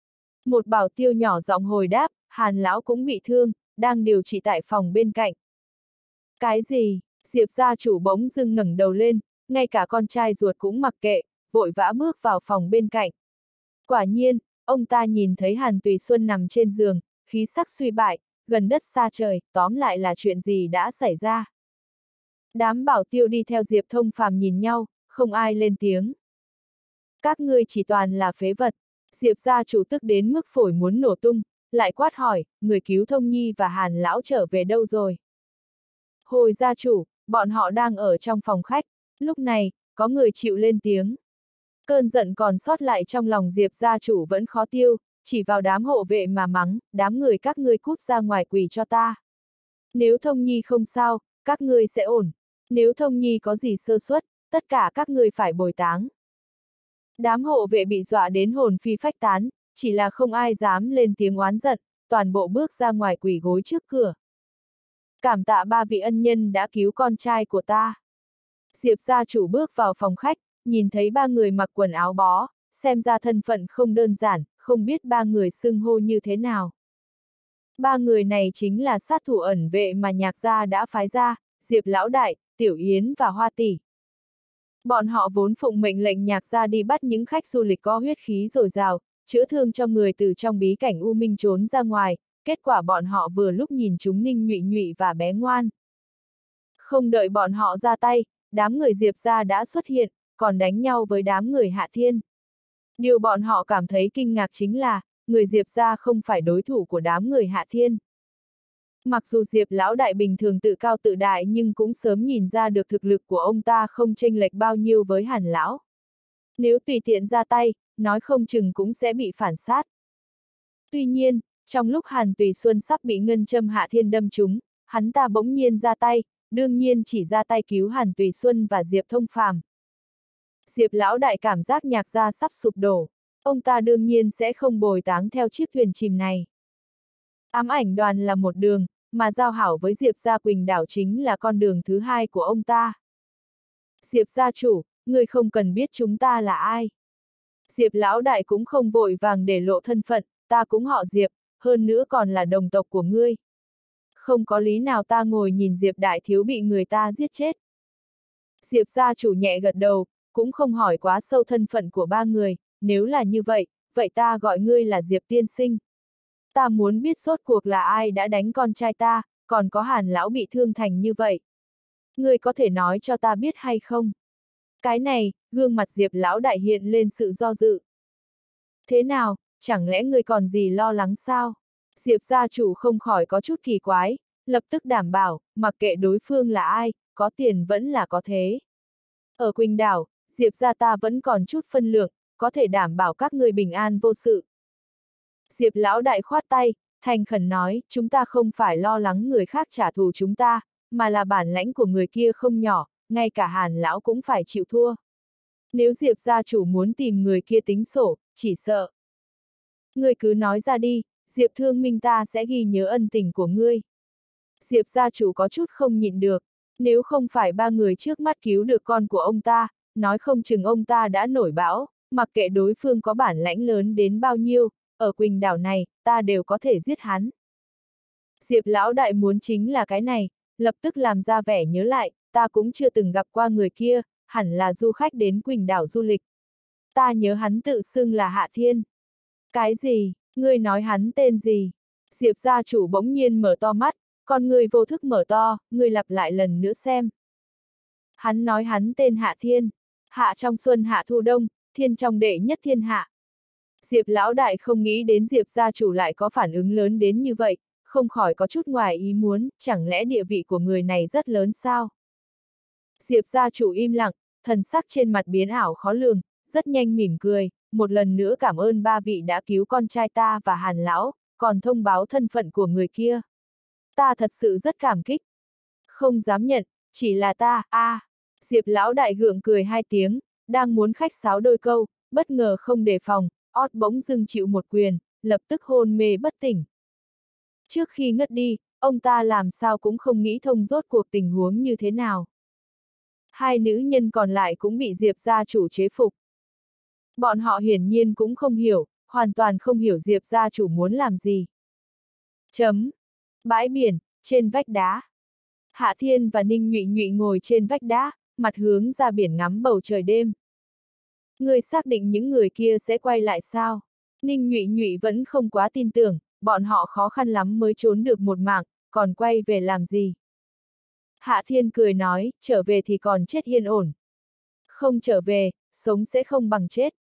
Một bảo tiêu nhỏ giọng hồi đáp, hàn lão cũng bị thương, đang điều trị tại phòng bên cạnh. Cái gì? Diệp gia chủ bỗng dưng ngẩng đầu lên, ngay cả con trai ruột cũng mặc kệ, vội vã bước vào phòng bên cạnh. Quả nhiên, ông ta nhìn thấy Hàn Tùy Xuân nằm trên giường, khí sắc suy bại, gần đất xa trời, tóm lại là chuyện gì đã xảy ra. Đám bảo tiêu đi theo Diệp Thông Phàm nhìn nhau, không ai lên tiếng. Các ngươi chỉ toàn là phế vật. Diệp gia chủ tức đến mức phổi muốn nổ tung, lại quát hỏi, người cứu Thông Nhi và Hàn Lão trở về đâu rồi? Hồi gia chủ, bọn họ đang ở trong phòng khách, lúc này, có người chịu lên tiếng. Cơn giận còn sót lại trong lòng Diệp gia chủ vẫn khó tiêu, chỉ vào đám hộ vệ mà mắng, đám người các ngươi cút ra ngoài quỳ cho ta. Nếu thông nhi không sao, các ngươi sẽ ổn. Nếu thông nhi có gì sơ suất, tất cả các người phải bồi táng. Đám hộ vệ bị dọa đến hồn phi phách tán, chỉ là không ai dám lên tiếng oán giận, toàn bộ bước ra ngoài quỷ gối trước cửa. Cảm tạ ba vị ân nhân đã cứu con trai của ta. Diệp gia chủ bước vào phòng khách, nhìn thấy ba người mặc quần áo bó, xem ra thân phận không đơn giản, không biết ba người xưng hô như thế nào. Ba người này chính là sát thủ ẩn vệ mà nhạc gia đã phái ra, Diệp Lão Đại, Tiểu Yến và Hoa Tỷ. Bọn họ vốn phụng mệnh lệnh nhạc ra đi bắt những khách du lịch có huyết khí dồi dào, chữa thương cho người từ trong bí cảnh U Minh trốn ra ngoài, kết quả bọn họ vừa lúc nhìn chúng ninh nhụy nhụy và bé ngoan. Không đợi bọn họ ra tay, đám người Diệp gia đã xuất hiện, còn đánh nhau với đám người Hạ Thiên. Điều bọn họ cảm thấy kinh ngạc chính là, người Diệp gia không phải đối thủ của đám người Hạ Thiên. Mặc dù Diệp lão đại bình thường tự cao tự đại nhưng cũng sớm nhìn ra được thực lực của ông ta không chênh lệch bao nhiêu với hàn lão. Nếu tùy tiện ra tay, nói không chừng cũng sẽ bị phản sát. Tuy nhiên, trong lúc Hàn Tùy Xuân sắp bị ngân châm hạ thiên đâm trúng, hắn ta bỗng nhiên ra tay, đương nhiên chỉ ra tay cứu Hàn Tùy Xuân và Diệp Thông Phàm. Diệp lão đại cảm giác nhạc gia sắp sụp đổ, ông ta đương nhiên sẽ không bồi táng theo chiếc thuyền chìm này. Ám ảnh đoàn là một đường, mà giao hảo với Diệp Gia Quỳnh đảo chính là con đường thứ hai của ông ta. Diệp gia chủ, người không cần biết chúng ta là ai. Diệp lão đại cũng không vội vàng để lộ thân phận, ta cũng họ Diệp, hơn nữa còn là đồng tộc của ngươi. Không có lý nào ta ngồi nhìn Diệp đại thiếu bị người ta giết chết. Diệp gia chủ nhẹ gật đầu, cũng không hỏi quá sâu thân phận của ba người, nếu là như vậy, vậy ta gọi ngươi là Diệp tiên sinh. Ta muốn biết rốt cuộc là ai đã đánh con trai ta, còn có hàn lão bị thương thành như vậy. Ngươi có thể nói cho ta biết hay không? Cái này, gương mặt Diệp lão đại hiện lên sự do dự. Thế nào, chẳng lẽ ngươi còn gì lo lắng sao? Diệp gia chủ không khỏi có chút kỳ quái, lập tức đảm bảo, mặc kệ đối phương là ai, có tiền vẫn là có thế. Ở Quỳnh Đảo, Diệp gia ta vẫn còn chút phân lượng, có thể đảm bảo các người bình an vô sự. Diệp lão đại khoát tay, thành khẩn nói, chúng ta không phải lo lắng người khác trả thù chúng ta, mà là bản lãnh của người kia không nhỏ, ngay cả hàn lão cũng phải chịu thua. Nếu Diệp gia chủ muốn tìm người kia tính sổ, chỉ sợ. Ngươi cứ nói ra đi, Diệp thương minh ta sẽ ghi nhớ ân tình của ngươi. Diệp gia chủ có chút không nhịn được, nếu không phải ba người trước mắt cứu được con của ông ta, nói không chừng ông ta đã nổi bão, mặc kệ đối phương có bản lãnh lớn đến bao nhiêu, ở Quỳnh đảo này, ta đều có thể giết hắn. Diệp lão đại muốn chính là cái này, lập tức làm ra vẻ nhớ lại, ta cũng chưa từng gặp qua người kia, hẳn là du khách đến Quỳnh đảo du lịch. Ta nhớ hắn tự xưng là Hạ Thiên. Cái gì, ngươi nói hắn tên gì? Diệp gia chủ bỗng nhiên mở to mắt, con người vô thức mở to, ngươi lặp lại lần nữa xem. Hắn nói hắn tên Hạ Thiên, Hạ trong xuân Hạ thu đông, Thiên trong đệ nhất thiên hạ. Diệp lão đại không nghĩ đến Diệp gia chủ lại có phản ứng lớn đến như vậy, không khỏi có chút ngoài ý muốn, chẳng lẽ địa vị của người này rất lớn sao? Diệp gia chủ im lặng, thần sắc trên mặt biến ảo khó lường, rất nhanh mỉm cười, một lần nữa cảm ơn ba vị đã cứu con trai ta và hàn lão, còn thông báo thân phận của người kia. Ta thật sự rất cảm kích. Không dám nhận, chỉ là ta, a. À. Diệp lão đại gượng cười hai tiếng, đang muốn khách sáo đôi câu, bất ngờ không đề phòng, ót bỗng dưng chịu một quyền, lập tức hôn mê bất tỉnh. Trước khi ngất đi, ông ta làm sao cũng không nghĩ thông rốt cuộc tình huống như thế nào. Hai nữ nhân còn lại cũng bị Diệp gia chủ chế phục. Bọn họ hiển nhiên cũng không hiểu, hoàn toàn không hiểu Diệp gia chủ muốn làm gì. Chấm. Bãi biển, trên vách đá. Hạ Thiên và Ninh Nhụy Nhụy ngồi trên vách đá, mặt hướng ra biển ngắm bầu trời đêm. Người xác định những người kia sẽ quay lại sao? Ninh nhụy nhụy vẫn không quá tin tưởng, bọn họ khó khăn lắm mới trốn được một mạng, còn quay về làm gì? Hạ Thiên cười nói, trở về thì còn chết yên ổn. Không trở về, sống sẽ không bằng chết.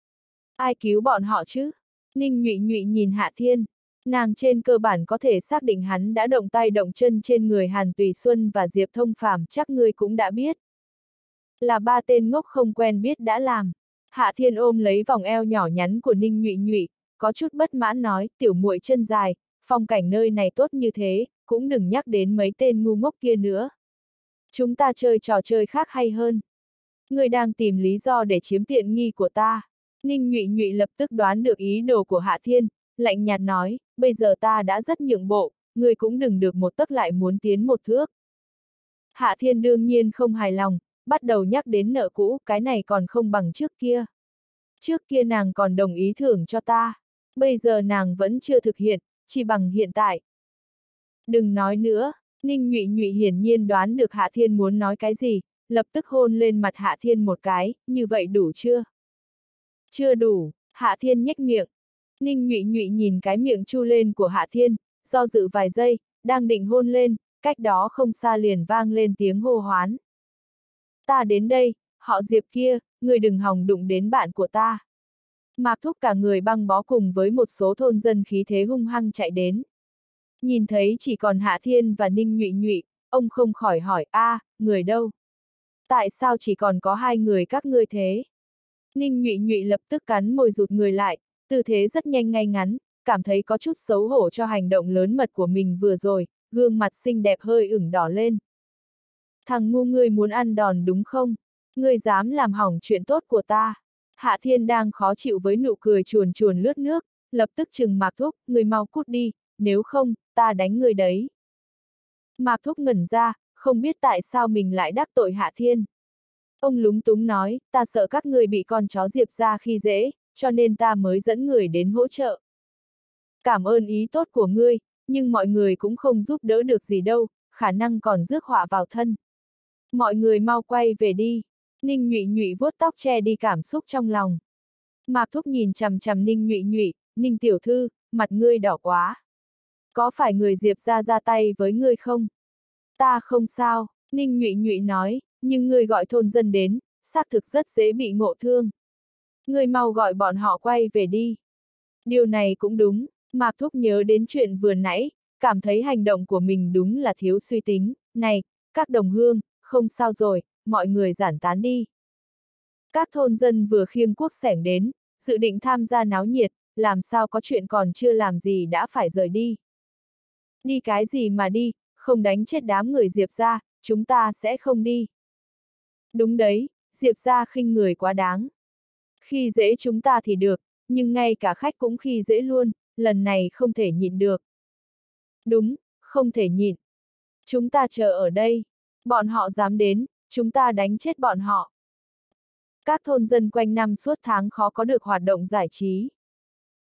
Ai cứu bọn họ chứ? Ninh nhụy nhụy nhìn Hạ Thiên. Nàng trên cơ bản có thể xác định hắn đã động tay động chân trên người Hàn Tùy Xuân và Diệp Thông Phàm chắc ngươi cũng đã biết. Là ba tên ngốc không quen biết đã làm. Hạ Thiên ôm lấy vòng eo nhỏ nhắn của Ninh Nhụy Nhụy, có chút bất mãn nói, tiểu muội chân dài, phong cảnh nơi này tốt như thế, cũng đừng nhắc đến mấy tên ngu ngốc kia nữa. Chúng ta chơi trò chơi khác hay hơn. Người đang tìm lý do để chiếm tiện nghi của ta. Ninh Nhụy Nhụy lập tức đoán được ý đồ của Hạ Thiên, lạnh nhạt nói, bây giờ ta đã rất nhượng bộ, người cũng đừng được một tấc lại muốn tiến một thước. Hạ Thiên đương nhiên không hài lòng, bắt đầu nhắc đến nợ cũ, cái này còn không bằng trước kia. Trước kia nàng còn đồng ý thưởng cho ta, bây giờ nàng vẫn chưa thực hiện, chỉ bằng hiện tại. Đừng nói nữa, Ninh Nhụy Nhụy hiển nhiên đoán được Hạ Thiên muốn nói cái gì, lập tức hôn lên mặt Hạ Thiên một cái, như vậy đủ chưa? Chưa đủ, Hạ Thiên nhếch miệng. Ninh Nhụy Nhụy nhìn cái miệng chu lên của Hạ Thiên, do dự vài giây, đang định hôn lên, cách đó không xa liền vang lên tiếng hô hoán. Ta đến đây, họ Diệp kia, người đừng hòng đụng đến bạn của ta. Mạc Thúc cả người băng bó cùng với một số thôn dân khí thế hung hăng chạy đến. Nhìn thấy chỉ còn Hạ Thiên và Ninh Nhụy Nhụy, ông không khỏi hỏi, a, người đâu? Tại sao chỉ còn có hai người các ngươi thế? Ninh Nhụy Nhụy lập tức cắn môi rụt người lại, tư thế rất nhanh ngay ngắn, cảm thấy có chút xấu hổ cho hành động lớn mật của mình vừa rồi, gương mặt xinh đẹp hơi ửng đỏ lên. Thằng ngu ngươi muốn ăn đòn đúng không? Ngươi dám làm hỏng chuyện tốt của ta. Hạ Thiên đang khó chịu với nụ cười chuồn chuồn lướt nước, lập tức chừng Mạc Thúc, người mau cút đi, nếu không, ta đánh người đấy. Mạc Thúc ngẩn ra, không biết tại sao mình lại đắc tội Hạ Thiên. Ông lúng túng nói, ta sợ các người bị con chó Diệp ra khi dễ, cho nên ta mới dẫn người đến hỗ trợ. Cảm ơn ý tốt của ngươi, nhưng mọi người cũng không giúp đỡ được gì đâu, khả năng còn rước họa vào thân. Mọi người mau quay về đi. Ninh nhụy nhụy vuốt tóc che đi cảm xúc trong lòng. Mạc Thúc nhìn chằm chằm Ninh nhụy nhụy, Ninh tiểu thư, mặt ngươi đỏ quá. Có phải người Diệp ra ra tay với ngươi không? Ta không sao, Ninh nhụy nhụy nói, nhưng ngươi gọi thôn dân đến, xác thực rất dễ bị ngộ thương. Ngươi mau gọi bọn họ quay về đi. Điều này cũng đúng, Mạc Thúc nhớ đến chuyện vừa nãy, cảm thấy hành động của mình đúng là thiếu suy tính, này, các đồng hương, không sao rồi, mọi người giản tán đi. Các thôn dân vừa khiêng quốc sẻng đến, dự định tham gia náo nhiệt, làm sao có chuyện còn chưa làm gì đã phải rời đi. Đi cái gì mà đi, không đánh chết đám người Diệp ra, chúng ta sẽ không đi. Đúng đấy, Diệp ra khinh người quá đáng. Khi dễ chúng ta thì được, nhưng ngay cả khách cũng khi dễ luôn, lần này không thể nhịn được. Đúng, không thể nhịn. Chúng ta chờ ở đây. Bọn họ dám đến, chúng ta đánh chết bọn họ. Các thôn dân quanh năm suốt tháng khó có được hoạt động giải trí.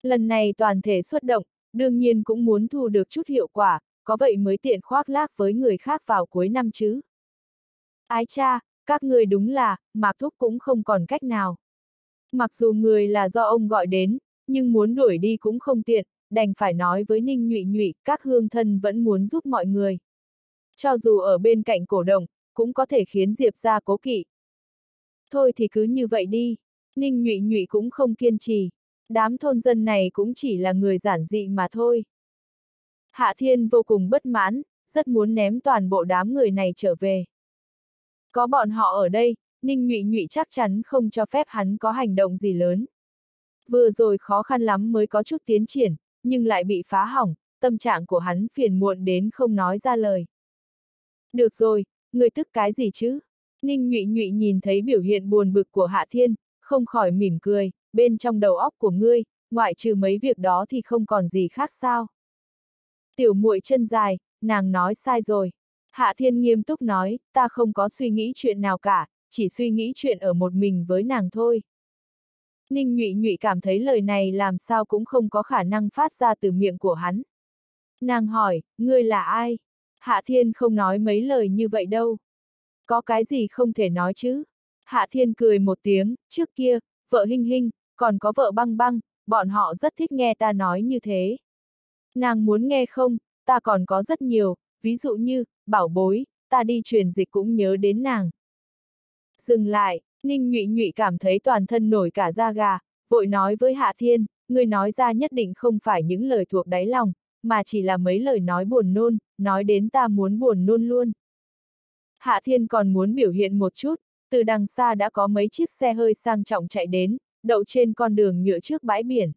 Lần này toàn thể xuất động, đương nhiên cũng muốn thu được chút hiệu quả, có vậy mới tiện khoác lác với người khác vào cuối năm chứ. Ái cha, các người đúng là, Mạc Thúc cũng không còn cách nào. Mặc dù người là do ông gọi đến, nhưng muốn đuổi đi cũng không tiện, đành phải nói với Ninh Nhụy Nhụy, các hương thân vẫn muốn giúp mọi người. Cho dù ở bên cạnh cổ động, cũng có thể khiến Diệp ra cố kỵ. Thôi thì cứ như vậy đi, Ninh Nhụy Nhụy cũng không kiên trì, đám thôn dân này cũng chỉ là người giản dị mà thôi. Hạ Thiên vô cùng bất mãn, rất muốn ném toàn bộ đám người này trở về. Có bọn họ ở đây, Ninh Nhụy Nhụy chắc chắn không cho phép hắn có hành động gì lớn. Vừa rồi khó khăn lắm mới có chút tiến triển, nhưng lại bị phá hỏng, tâm trạng của hắn phiền muộn đến không nói ra lời. Được rồi, người tức cái gì chứ? Ninh Nhụy Nhụy nhìn thấy biểu hiện buồn bực của Hạ Thiên, không khỏi mỉm cười, bên trong đầu óc của ngươi, ngoại trừ mấy việc đó thì không còn gì khác sao? Tiểu muội chân dài, nàng nói sai rồi. Hạ Thiên nghiêm túc nói, ta không có suy nghĩ chuyện nào cả, chỉ suy nghĩ chuyện ở một mình với nàng thôi. Ninh nhụy nhụy cảm thấy lời này làm sao cũng không có khả năng phát ra từ miệng của hắn. Nàng hỏi, ngươi là ai? Hạ Thiên không nói mấy lời như vậy đâu. Có cái gì không thể nói chứ? Hạ Thiên cười một tiếng, trước kia, vợ Hinh Hinh, còn có vợ Băng Băng, bọn họ rất thích nghe ta nói như thế. Nàng muốn nghe không, ta còn có rất nhiều, ví dụ như, bảo bối, ta đi truyền dịch cũng nhớ đến nàng. Dừng lại, Ninh nhụy nhụy cảm thấy toàn thân nổi cả da gà, vội nói với Hạ Thiên, người nói ra nhất định không phải những lời thuộc đáy lòng, mà chỉ là mấy lời nói buồn nôn, nói đến ta muốn buồn nôn luôn. Hạ Thiên còn muốn biểu hiện một chút, từ đằng xa đã có mấy chiếc xe hơi sang trọng chạy đến, đậu trên con đường nhựa trước bãi biển.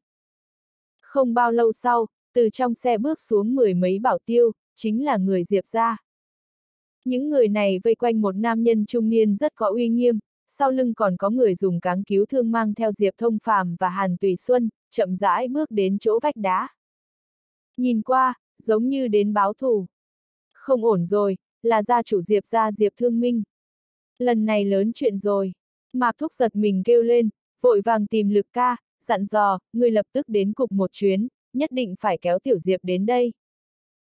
Không bao lâu sau, từ trong xe bước xuống mười mấy bảo tiêu, chính là người Diệp ra. Những người này vây quanh một nam nhân trung niên rất có uy nghiêm, sau lưng còn có người dùng cáng cứu thương mang theo Diệp Thông Phàm và Hàn Tùy Xuân, chậm rãi bước đến chỗ vách đá. Nhìn qua, giống như đến báo thù. Không ổn rồi, là gia chủ Diệp gia Diệp Thương Minh. Lần này lớn chuyện rồi. Mạc Thúc giật mình kêu lên, vội vàng tìm lực ca, dặn dò, người lập tức đến cục một chuyến, nhất định phải kéo Tiểu Diệp đến đây.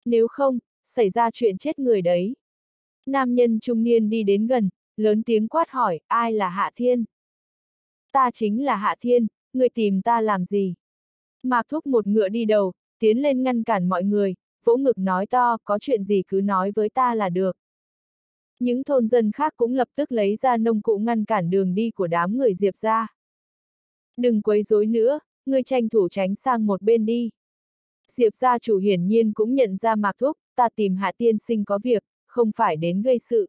Nếu không, xảy ra chuyện chết người đấy. Nam nhân trung niên đi đến gần, lớn tiếng quát hỏi, ai là Hạ Thiên? Ta chính là Hạ Thiên, người tìm ta làm gì? Mạc Thúc một ngựa đi đầu, tiến lên ngăn cản mọi người, vỗ ngực nói to, có chuyện gì cứ nói với ta là được. Những thôn dân khác cũng lập tức lấy ra nông cụ ngăn cản đường đi của đám người Diệp ra. Đừng quấy rối nữa, ngươi tranh thủ tránh sang một bên đi. Diệp gia chủ hiển nhiên cũng nhận ra Mạc Thúc, ta tìm Hạ Tiên Sinh có việc, không phải đến gây sự.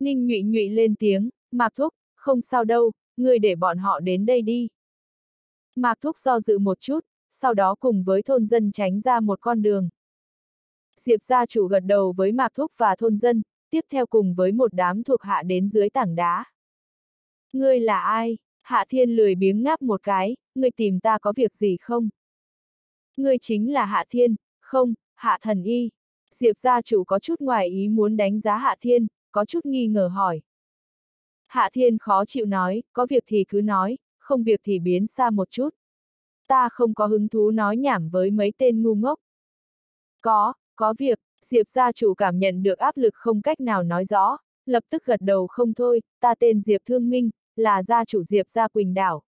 Ninh nhụy nhụy lên tiếng, Mạc Thúc, không sao đâu, ngươi để bọn họ đến đây đi. Mạc Thúc do dự một chút, sau đó cùng với thôn dân tránh ra một con đường. Diệp gia chủ gật đầu với Mạc Thúc và thôn dân, tiếp theo cùng với một đám thuộc hạ đến dưới tảng đá. Ngươi là ai? Hạ Thiên lười biếng ngáp một cái, ngươi tìm ta có việc gì không? Ngươi chính là Hạ Thiên, không, Hạ Thần Y. Diệp gia chủ có chút ngoài ý muốn đánh giá Hạ Thiên, có chút nghi ngờ hỏi. Hạ Thiên khó chịu nói, có việc thì cứ nói, không việc thì biến xa một chút. Ta không có hứng thú nói nhảm với mấy tên ngu ngốc. Có, có việc, Diệp gia chủ cảm nhận được áp lực không cách nào nói rõ, lập tức gật đầu không thôi, ta tên Diệp Thương Minh, là gia chủ Diệp gia Quỳnh Đảo.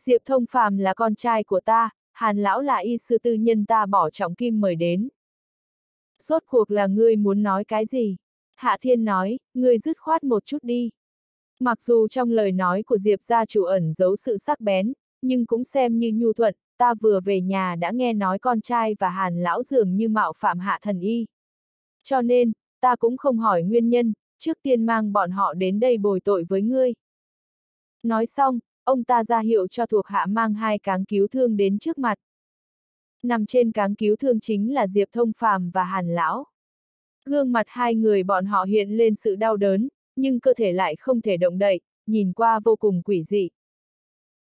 Diệp Thông Phàm là con trai của ta, Hàn Lão là y sư tư nhân ta bỏ trọng kim mời đến. Rốt cuộc là ngươi muốn nói cái gì? Hạ Thiên nói, ngươi dứt khoát một chút đi. Mặc dù trong lời nói của Diệp gia chủ ẩn giấu sự sắc bén, nhưng cũng xem như nhu thuận, ta vừa về nhà đã nghe nói con trai và Hàn Lão dường như mạo phạm hạ thần y. Cho nên, ta cũng không hỏi nguyên nhân, trước tiên mang bọn họ đến đây bồi tội với ngươi. Nói xong, ông ta ra hiệu cho thuộc hạ mang hai cáng cứu thương đến trước mặt. Nằm trên cáng cứu thương chính là Diệp Thông Phàm và Hàn Lão. Gương mặt hai người bọn họ hiện lên sự đau đớn, nhưng cơ thể lại không thể động đậy, nhìn qua vô cùng quỷ dị.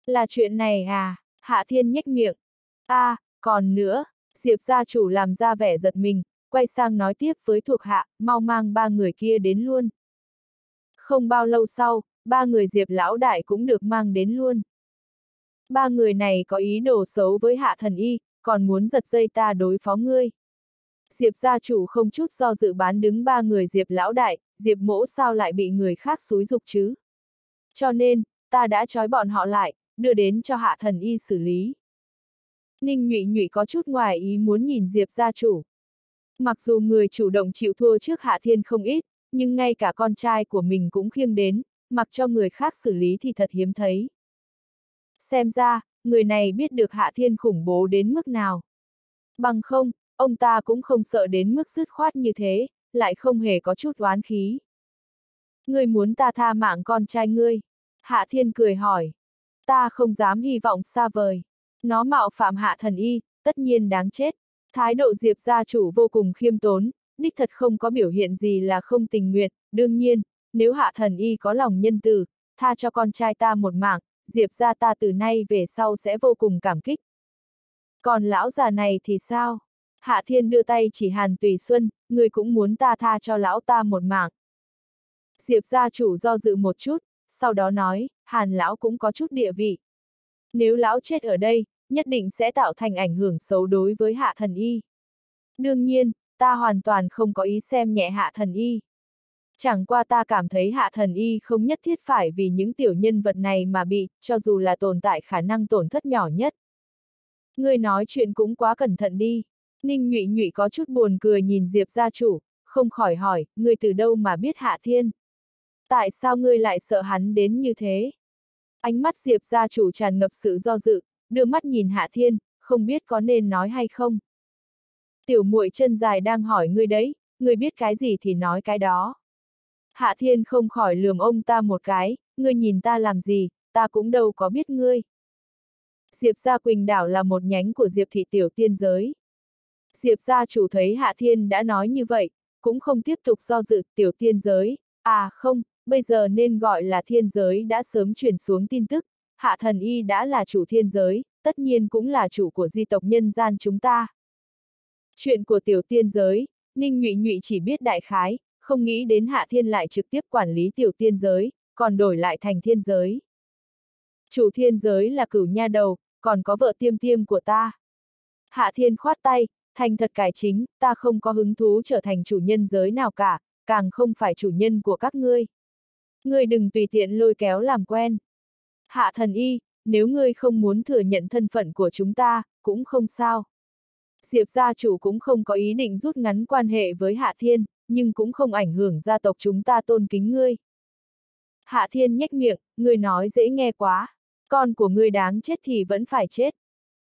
Là chuyện này à, Hạ Thiên nhếch miệng. a à, còn nữa, Diệp gia chủ làm ra vẻ giật mình, quay sang nói tiếp với thuộc hạ, mau mang ba người kia đến luôn. Không bao lâu sau, ba người Diệp lão đại cũng được mang đến luôn. Ba người này có ý đồ xấu với hạ thần y, còn muốn giật dây ta đối phó ngươi. Diệp gia chủ không chút do dự bán đứng ba người Diệp lão đại, Diệp mỗ sao lại bị người khác xúi dục chứ? Cho nên, ta đã trói bọn họ lại, đưa đến cho hạ thần y xử lý. Ninh nhụy nhụy có chút ngoài ý muốn nhìn Diệp gia chủ. Mặc dù người chủ động chịu thua trước hạ thiên không ít, nhưng ngay cả con trai của mình cũng khiêng đến, mặc cho người khác xử lý thì thật hiếm thấy. Xem ra, người này biết được hạ thiên khủng bố đến mức nào. Bằng không, ông ta cũng không sợ đến mức dứt khoát như thế, lại không hề có chút oán khí. Ngươi muốn ta tha mạng con trai ngươi? Hạ thiên cười hỏi. Ta không dám hy vọng xa vời. Nó mạo phạm hạ thần y, tất nhiên đáng chết. Thái độ Diệp gia chủ vô cùng khiêm tốn, đích thật không có biểu hiện gì là không tình nguyện, đương nhiên, nếu hạ thần y có lòng nhân từ, tha cho con trai ta một mạng, Diệp gia ta từ nay về sau sẽ vô cùng cảm kích. Còn lão già này thì sao? Hạ thiên đưa tay chỉ hàn tùy xuân, người cũng muốn ta tha cho lão ta một mạng. Diệp gia chủ do dự một chút, sau đó nói, hàn lão cũng có chút địa vị. Nếu lão chết ở đây, nhất định sẽ tạo thành ảnh hưởng xấu đối với hạ thần y. Đương nhiên, ta hoàn toàn không có ý xem nhẹ hạ thần y. Chẳng qua ta cảm thấy hạ thần y không nhất thiết phải vì những tiểu nhân vật này mà bị, cho dù là tồn tại khả năng tổn thất nhỏ nhất. Ngươi nói chuyện cũng quá cẩn thận đi. Ninh nhụy nhụy có chút buồn cười nhìn Diệp gia chủ, không khỏi hỏi, ngươi từ đâu mà biết hạ thiên? Tại sao ngươi lại sợ hắn đến như thế? Ánh mắt Diệp gia chủ tràn ngập sự do dự, đưa mắt nhìn hạ thiên, không biết có nên nói hay không. Tiểu muội chân dài đang hỏi ngươi đấy, ngươi biết cái gì thì nói cái đó. Hạ Thiên không khỏi lườm ông ta một cái, ngươi nhìn ta làm gì, ta cũng đâu có biết ngươi. Diệp Gia Quỳnh Đảo là một nhánh của Diệp Thị Tiểu Tiên Giới. Diệp Gia chủ thấy Hạ Thiên đã nói như vậy, cũng không tiếp tục do dự Tiểu Tiên Giới, à không, bây giờ nên gọi là Thiên Giới đã sớm truyền xuống tin tức, Hạ Thần Y đã là chủ Thiên Giới, tất nhiên cũng là chủ của di tộc nhân gian chúng ta. Chuyện của Tiểu Tiên Giới, Ninh Nhụy Nhụy chỉ biết đại khái, không nghĩ đến Hạ Thiên lại trực tiếp quản lý tiểu tiên giới, còn đổi lại thành thiên giới. Chủ thiên giới là cửu nha đầu, còn có vợ tiêm tiêm của ta. Hạ Thiên khoát tay, thành thật cải chính, ta không có hứng thú trở thành chủ nhân giới nào cả, càng không phải chủ nhân của các ngươi. Ngươi đừng tùy tiện lôi kéo làm quen. Hạ thần y, nếu ngươi không muốn thừa nhận thân phận của chúng ta, cũng không sao. Diệp gia chủ cũng không có ý định rút ngắn quan hệ với Hạ Thiên, nhưng cũng không ảnh hưởng gia tộc chúng ta tôn kính ngươi. Hạ Thiên nhếch miệng, ngươi nói dễ nghe quá. Con của ngươi đáng chết thì vẫn phải chết.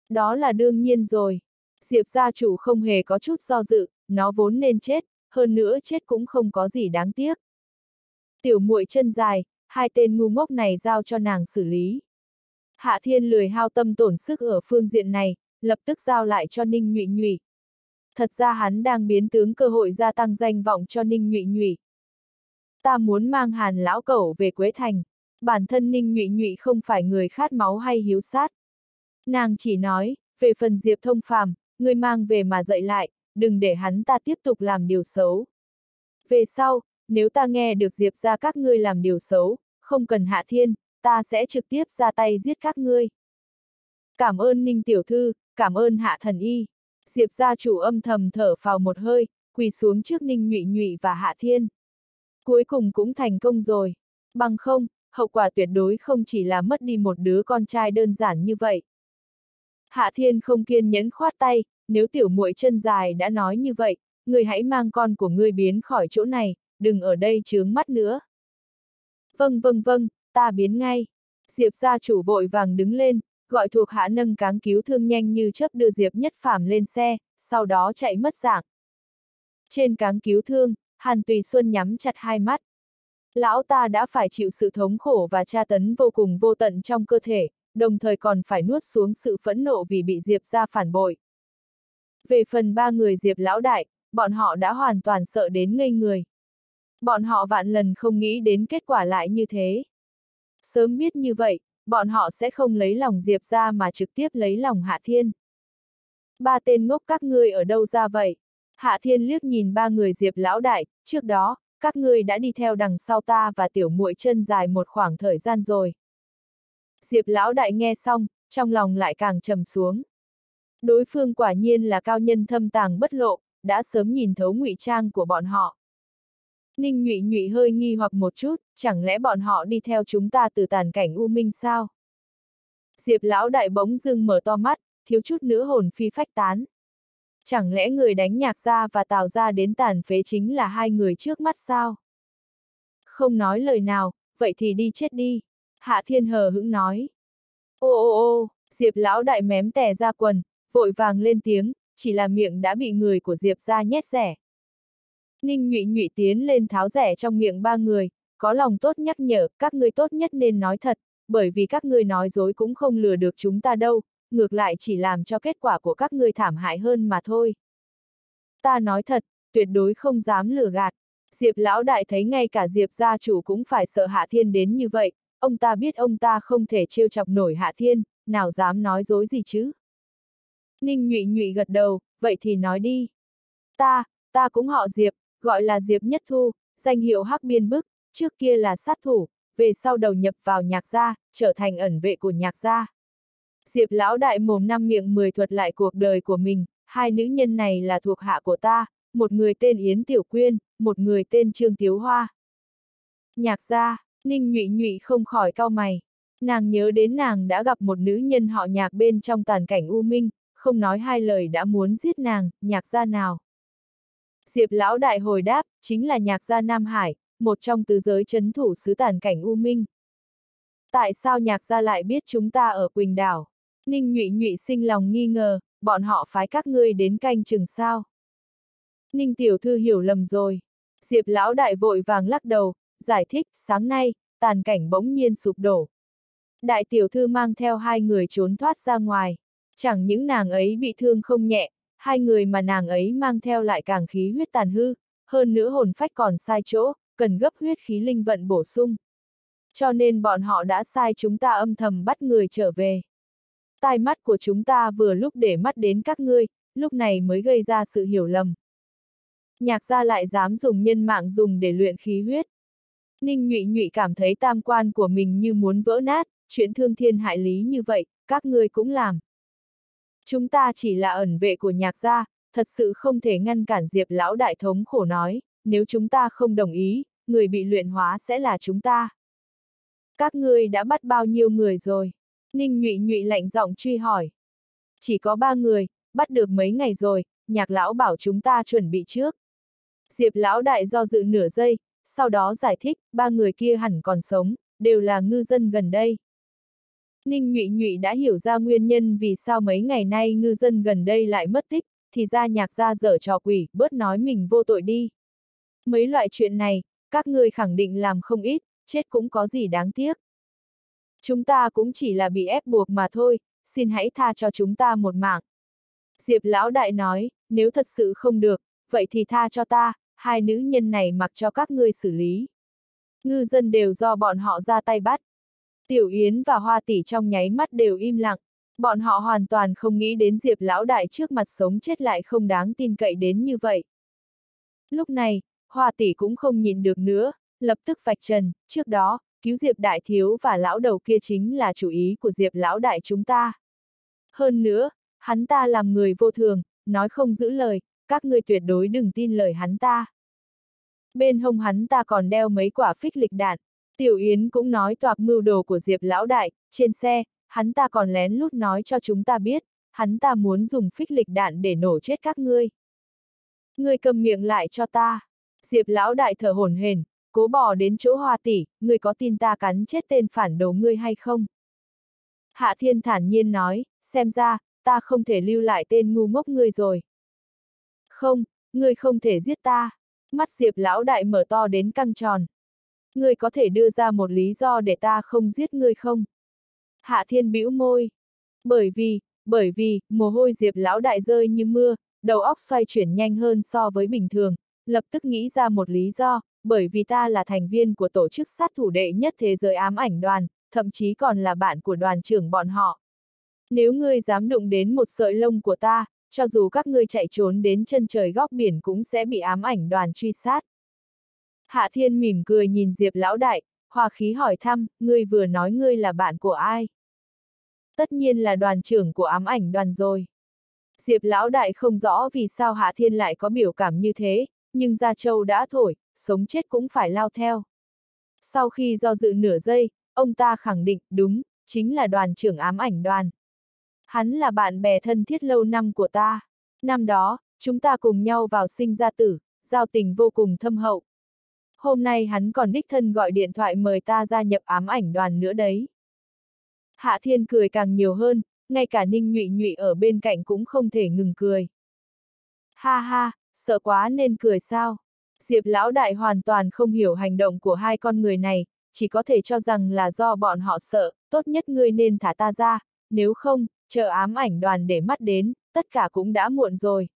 Đó là đương nhiên rồi. Diệp gia chủ không hề có chút do dự, nó vốn nên chết, hơn nữa chết cũng không có gì đáng tiếc. Tiểu muội chân dài, hai tên ngu ngốc này giao cho nàng xử lý. Hạ Thiên lười hao tâm tổn sức ở phương diện này, lập tức giao lại cho Ninh Nhụy Nhụy. Thật ra hắn đang biến tướng cơ hội gia tăng danh vọng cho Ninh Nhụy Nhụy. Ta muốn mang Hàn lão cẩu về Quế Thành. Bản thân Ninh Nhụy Nhụy không phải người khát máu hay hiếu sát. Nàng chỉ nói, về phần Diệp Thông Phàm, người mang về mà dạy lại, đừng để hắn ta tiếp tục làm điều xấu. Về sau, nếu ta nghe được Diệp ra các ngươi làm điều xấu, không cần hạ thiên, ta sẽ trực tiếp ra tay giết các ngươi. Cảm ơn Ninh Tiểu Thư, cảm ơn Hạ Thần Y. Diệp gia chủ âm thầm thở phào một hơi, quỳ xuống trước Ninh Nhụy Nhụy và Hạ Thiên. Cuối cùng cũng thành công rồi. Bằng không, hậu quả tuyệt đối không chỉ là mất đi một đứa con trai đơn giản như vậy. Hạ Thiên không kiên nhẫn khoát tay, nếu tiểu muội chân dài đã nói như vậy, người hãy mang con của ngươi biến khỏi chỗ này, đừng ở đây chướng mắt nữa. Vâng vâng vâng, ta biến ngay. Diệp gia chủ vội vàng đứng lên, gọi thuộc hạ nâng cáng cứu thương nhanh như chớp đưa Diệp Nhất Phàm lên xe, sau đó chạy mất dạng. Trên cáng cứu thương, Hàn Tùy Xuân nhắm chặt hai mắt. Lão ta đã phải chịu sự thống khổ và tra tấn vô cùng vô tận trong cơ thể, đồng thời còn phải nuốt xuống sự phẫn nộ vì bị Diệp ra phản bội. Về phần ba người Diệp lão đại, bọn họ đã hoàn toàn sợ đến ngây người. Bọn họ vạn lần không nghĩ đến kết quả lại như thế. Sớm biết như vậy, bọn họ sẽ không lấy lòng Diệp ra mà trực tiếp lấy lòng Hạ Thiên. Ba tên ngốc các ngươi ở đâu ra vậy? Hạ Thiên liếc nhìn ba người Diệp lão đại, trước đó, các ngươi đã đi theo đằng sau ta và tiểu muội chân dài một khoảng thời gian rồi. Diệp lão đại nghe xong, trong lòng lại càng trầm xuống. Đối phương quả nhiên là cao nhân thâm tàng bất lộ, đã sớm nhìn thấu ngụy trang của bọn họ. Ninh nhụy nhụy hơi nghi hoặc một chút, chẳng lẽ bọn họ đi theo chúng ta từ tàn cảnh u minh sao? Diệp lão đại bỗng dưng mở to mắt, thiếu chút nữa hồn phi phách tán. Chẳng lẽ người đánh nhạc ra và tào ra đến tàn phế chính là hai người trước mắt sao? Không nói lời nào, vậy thì đi chết đi. Hạ thiên hờ hững nói. Ô ô ô, Diệp lão đại mém tè ra quần, vội vàng lên tiếng, chỉ là miệng đã bị người của Diệp ra nhét rẻ. Ninh nhụy nhụy tiến lên tháo rẻ trong miệng ba người, có lòng tốt nhắc nhở, các ngươi tốt nhất nên nói thật, bởi vì các ngươi nói dối cũng không lừa được chúng ta đâu, ngược lại chỉ làm cho kết quả của các ngươi thảm hại hơn mà thôi. Ta nói thật, tuyệt đối không dám lừa gạt. Diệp lão đại thấy ngay cả Diệp gia chủ cũng phải sợ Hạ Thiên đến như vậy, ông ta biết ông ta không thể trêu chọc nổi Hạ Thiên, nào dám nói dối gì chứ. Ninh nhụy nhụy gật đầu, vậy thì nói đi. Ta, ta cũng họ Diệp, gọi là Diệp Nhất Thu, danh hiệu Hắc Biên Bức, trước kia là sát thủ, về sau đầu nhập vào nhạc gia, trở thành ẩn vệ của nhạc gia. Diệp lão đại mồm năm miệng mười thuật lại cuộc đời của mình, hai nữ nhân này là thuộc hạ của ta, một người tên Yến Tiểu Quyên, một người tên Trương Tiếu Hoa. Nhạc gia, Ninh nhụy nhụy không khỏi cau mày. Nàng nhớ đến nàng đã gặp một nữ nhân họ nhạc bên trong tàn cảnh u minh, không nói hai lời đã muốn giết nàng, nhạc gia nào. Diệp lão đại hồi đáp, chính là nhạc gia Nam Hải, một trong tứ giới chấn thủ sứ tàn cảnh U Minh. Tại sao nhạc gia lại biết chúng ta ở Quỳnh Đảo? Ninh nhụy nhụy sinh lòng nghi ngờ, bọn họ phái các ngươi đến canh chừng sao? Ninh tiểu thư hiểu lầm rồi. Diệp lão đại vội vàng lắc đầu, giải thích, sáng nay, tàn cảnh bỗng nhiên sụp đổ. Đại tiểu thư mang theo hai người trốn thoát ra ngoài. Chẳng những nàng ấy bị thương không nhẹ, hai người mà nàng ấy mang theo lại càng khí huyết tàn hư, hơn nữa hồn phách còn sai chỗ, cần gấp huyết khí linh vận bổ sung. Cho nên bọn họ đã sai chúng ta âm thầm bắt người trở về. Tai mắt của chúng ta vừa lúc để mắt đến các ngươi, lúc này mới gây ra sự hiểu lầm. Nhạc gia lại dám dùng nhân mạng dùng để luyện khí huyết. Ninh nhụy nhụy cảm thấy tam quan của mình như muốn vỡ nát, chuyện thương thiên hại lý như vậy, các ngươi cũng làm. Chúng ta chỉ là ẩn vệ của nhạc gia, thật sự không thể ngăn cản Diệp lão đại thống khổ nói, nếu chúng ta không đồng ý, người bị luyện hóa sẽ là chúng ta. Các ngươi đã bắt bao nhiêu người rồi? Ninh nhụy nhụy lạnh giọng truy hỏi. Chỉ có ba người, bắt được mấy ngày rồi, nhạc lão bảo chúng ta chuẩn bị trước. Diệp lão đại do dự nửa giây, sau đó giải thích, ba người kia hẳn còn sống, đều là ngư dân gần đây. Ninh nhụy nhụy đã hiểu ra nguyên nhân vì sao mấy ngày nay ngư dân gần đây lại mất tích, thì ra nhạc ra dở trò quỷ, bớt nói mình vô tội đi. Mấy loại chuyện này, các ngươi khẳng định làm không ít, chết cũng có gì đáng tiếc. Chúng ta cũng chỉ là bị ép buộc mà thôi, xin hãy tha cho chúng ta một mạng. Diệp lão đại nói, nếu thật sự không được, vậy thì tha cho ta, hai nữ nhân này mặc cho các ngươi xử lý. Ngư dân đều do bọn họ ra tay bắt. Tiểu Yến và Hoa Tỷ trong nháy mắt đều im lặng. Bọn họ hoàn toàn không nghĩ đến Diệp lão đại trước mặt sống chết lại không đáng tin cậy đến như vậy. Lúc này, Hoa Tỷ cũng không nhìn được nữa, lập tức vạch trần, trước đó, cứu Diệp đại thiếu và lão đầu kia chính là chủ ý của Diệp lão đại chúng ta. Hơn nữa, hắn ta làm người vô thường, nói không giữ lời, các ngươi tuyệt đối đừng tin lời hắn ta. Bên hông hắn ta còn đeo mấy quả phích lịch đạn. Tiểu Yến cũng nói toạc mưu đồ của Diệp lão đại, trên xe, hắn ta còn lén lút nói cho chúng ta biết, hắn ta muốn dùng phích lịch đạn để nổ chết các ngươi. Ngươi cầm miệng lại cho ta. Diệp lão đại thở hổn hển, cố bỏ đến chỗ hoa tỷ, ngươi có tin ta cắn chết tên phản đồ ngươi hay không? Hạ thiên thản nhiên nói, xem ra, ta không thể lưu lại tên ngu ngốc ngươi rồi. Không, ngươi không thể giết ta. Mắt Diệp lão đại mở to đến căng tròn. Ngươi có thể đưa ra một lý do để ta không giết ngươi không? Hạ thiên bĩu môi. Bởi vì, bởi vì, mồ hôi Diệp lão đại rơi như mưa, đầu óc xoay chuyển nhanh hơn so với bình thường, lập tức nghĩ ra một lý do, bởi vì ta là thành viên của tổ chức sát thủ đệ nhất thế giới ám ảnh đoàn, thậm chí còn là bạn của đoàn trưởng bọn họ. Nếu ngươi dám đụng đến một sợi lông của ta, cho dù các ngươi chạy trốn đến chân trời góc biển cũng sẽ bị ám ảnh đoàn truy sát. Hạ Thiên mỉm cười nhìn Diệp lão đại, hòa khí hỏi thăm, ngươi vừa nói ngươi là bạn của ai? Tất nhiên là đoàn trưởng của ám ảnh đoàn rồi. Diệp lão đại không rõ vì sao Hạ Thiên lại có biểu cảm như thế, nhưng Gia Châu đã thổi, sống chết cũng phải lao theo. Sau khi do dự nửa giây, ông ta khẳng định, đúng, chính là đoàn trưởng ám ảnh đoàn. Hắn là bạn bè thân thiết lâu năm của ta. Năm đó, chúng ta cùng nhau vào sinh ra tử, giao tình vô cùng thâm hậu. Hôm nay hắn còn đích thân gọi điện thoại mời ta gia nhập ám ảnh đoàn nữa đấy. Hạ Thiên cười càng nhiều hơn, ngay cả Ninh Nhụy Nhụy ở bên cạnh cũng không thể ngừng cười. Ha ha, sợ quá nên cười sao? Diệp lão đại hoàn toàn không hiểu hành động của hai con người này, chỉ có thể cho rằng là do bọn họ sợ, tốt nhất ngươi nên thả ta ra, nếu không, chờ ám ảnh đoàn để mắt đến, tất cả cũng đã muộn rồi.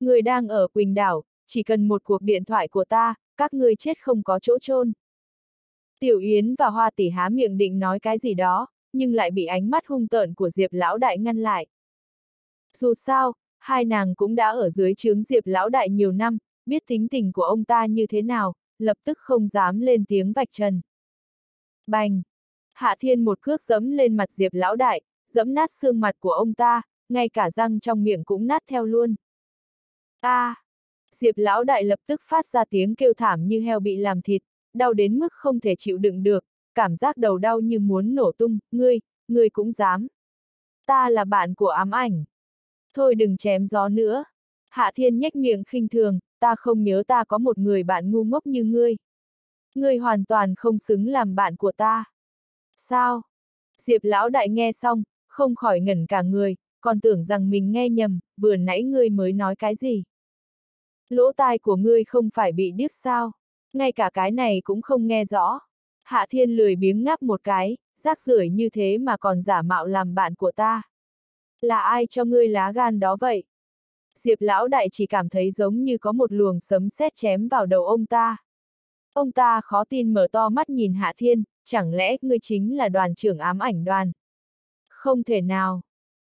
Người đang ở Quỳnh Đảo, chỉ cần một cuộc điện thoại của ta, các ngươi chết không có chỗ chôn. Tiểu Yến và Hoa Tỷ há miệng định nói cái gì đó, nhưng lại bị ánh mắt hung tợn của Diệp Lão Đại ngăn lại. Dù sao, hai nàng cũng đã ở dưới trướng Diệp Lão Đại nhiều năm, biết tính tình của ông ta như thế nào, lập tức không dám lên tiếng vạch trần. Bành! Hạ Thiên một cước giẫm lên mặt Diệp Lão Đại, giẫm nát xương mặt của ông ta, ngay cả răng trong miệng cũng nát theo luôn. A! À, Diệp lão đại lập tức phát ra tiếng kêu thảm như heo bị làm thịt, đau đến mức không thể chịu đựng được, cảm giác đầu đau như muốn nổ tung, ngươi, ngươi cũng dám. Ta là bạn của ám ảnh. Thôi đừng chém gió nữa. Hạ thiên nhếch miệng khinh thường, ta không nhớ ta có một người bạn ngu ngốc như ngươi. Ngươi hoàn toàn không xứng làm bạn của ta. Sao? Diệp lão đại nghe xong, không khỏi ngẩn cả người, còn tưởng rằng mình nghe nhầm, vừa nãy ngươi mới nói cái gì. Lỗ tai của ngươi không phải bị điếc sao, ngay cả cái này cũng không nghe rõ. Hạ thiên lười biếng ngáp một cái, rác rưởi như thế mà còn giả mạo làm bạn của ta. Là ai cho ngươi lá gan đó vậy? Diệp lão đại chỉ cảm thấy giống như có một luồng sấm sét chém vào đầu ông ta. Ông ta khó tin mở to mắt nhìn Hạ Thiên, chẳng lẽ ngươi chính là đoàn trưởng ám ảnh đoàn? Không thể nào.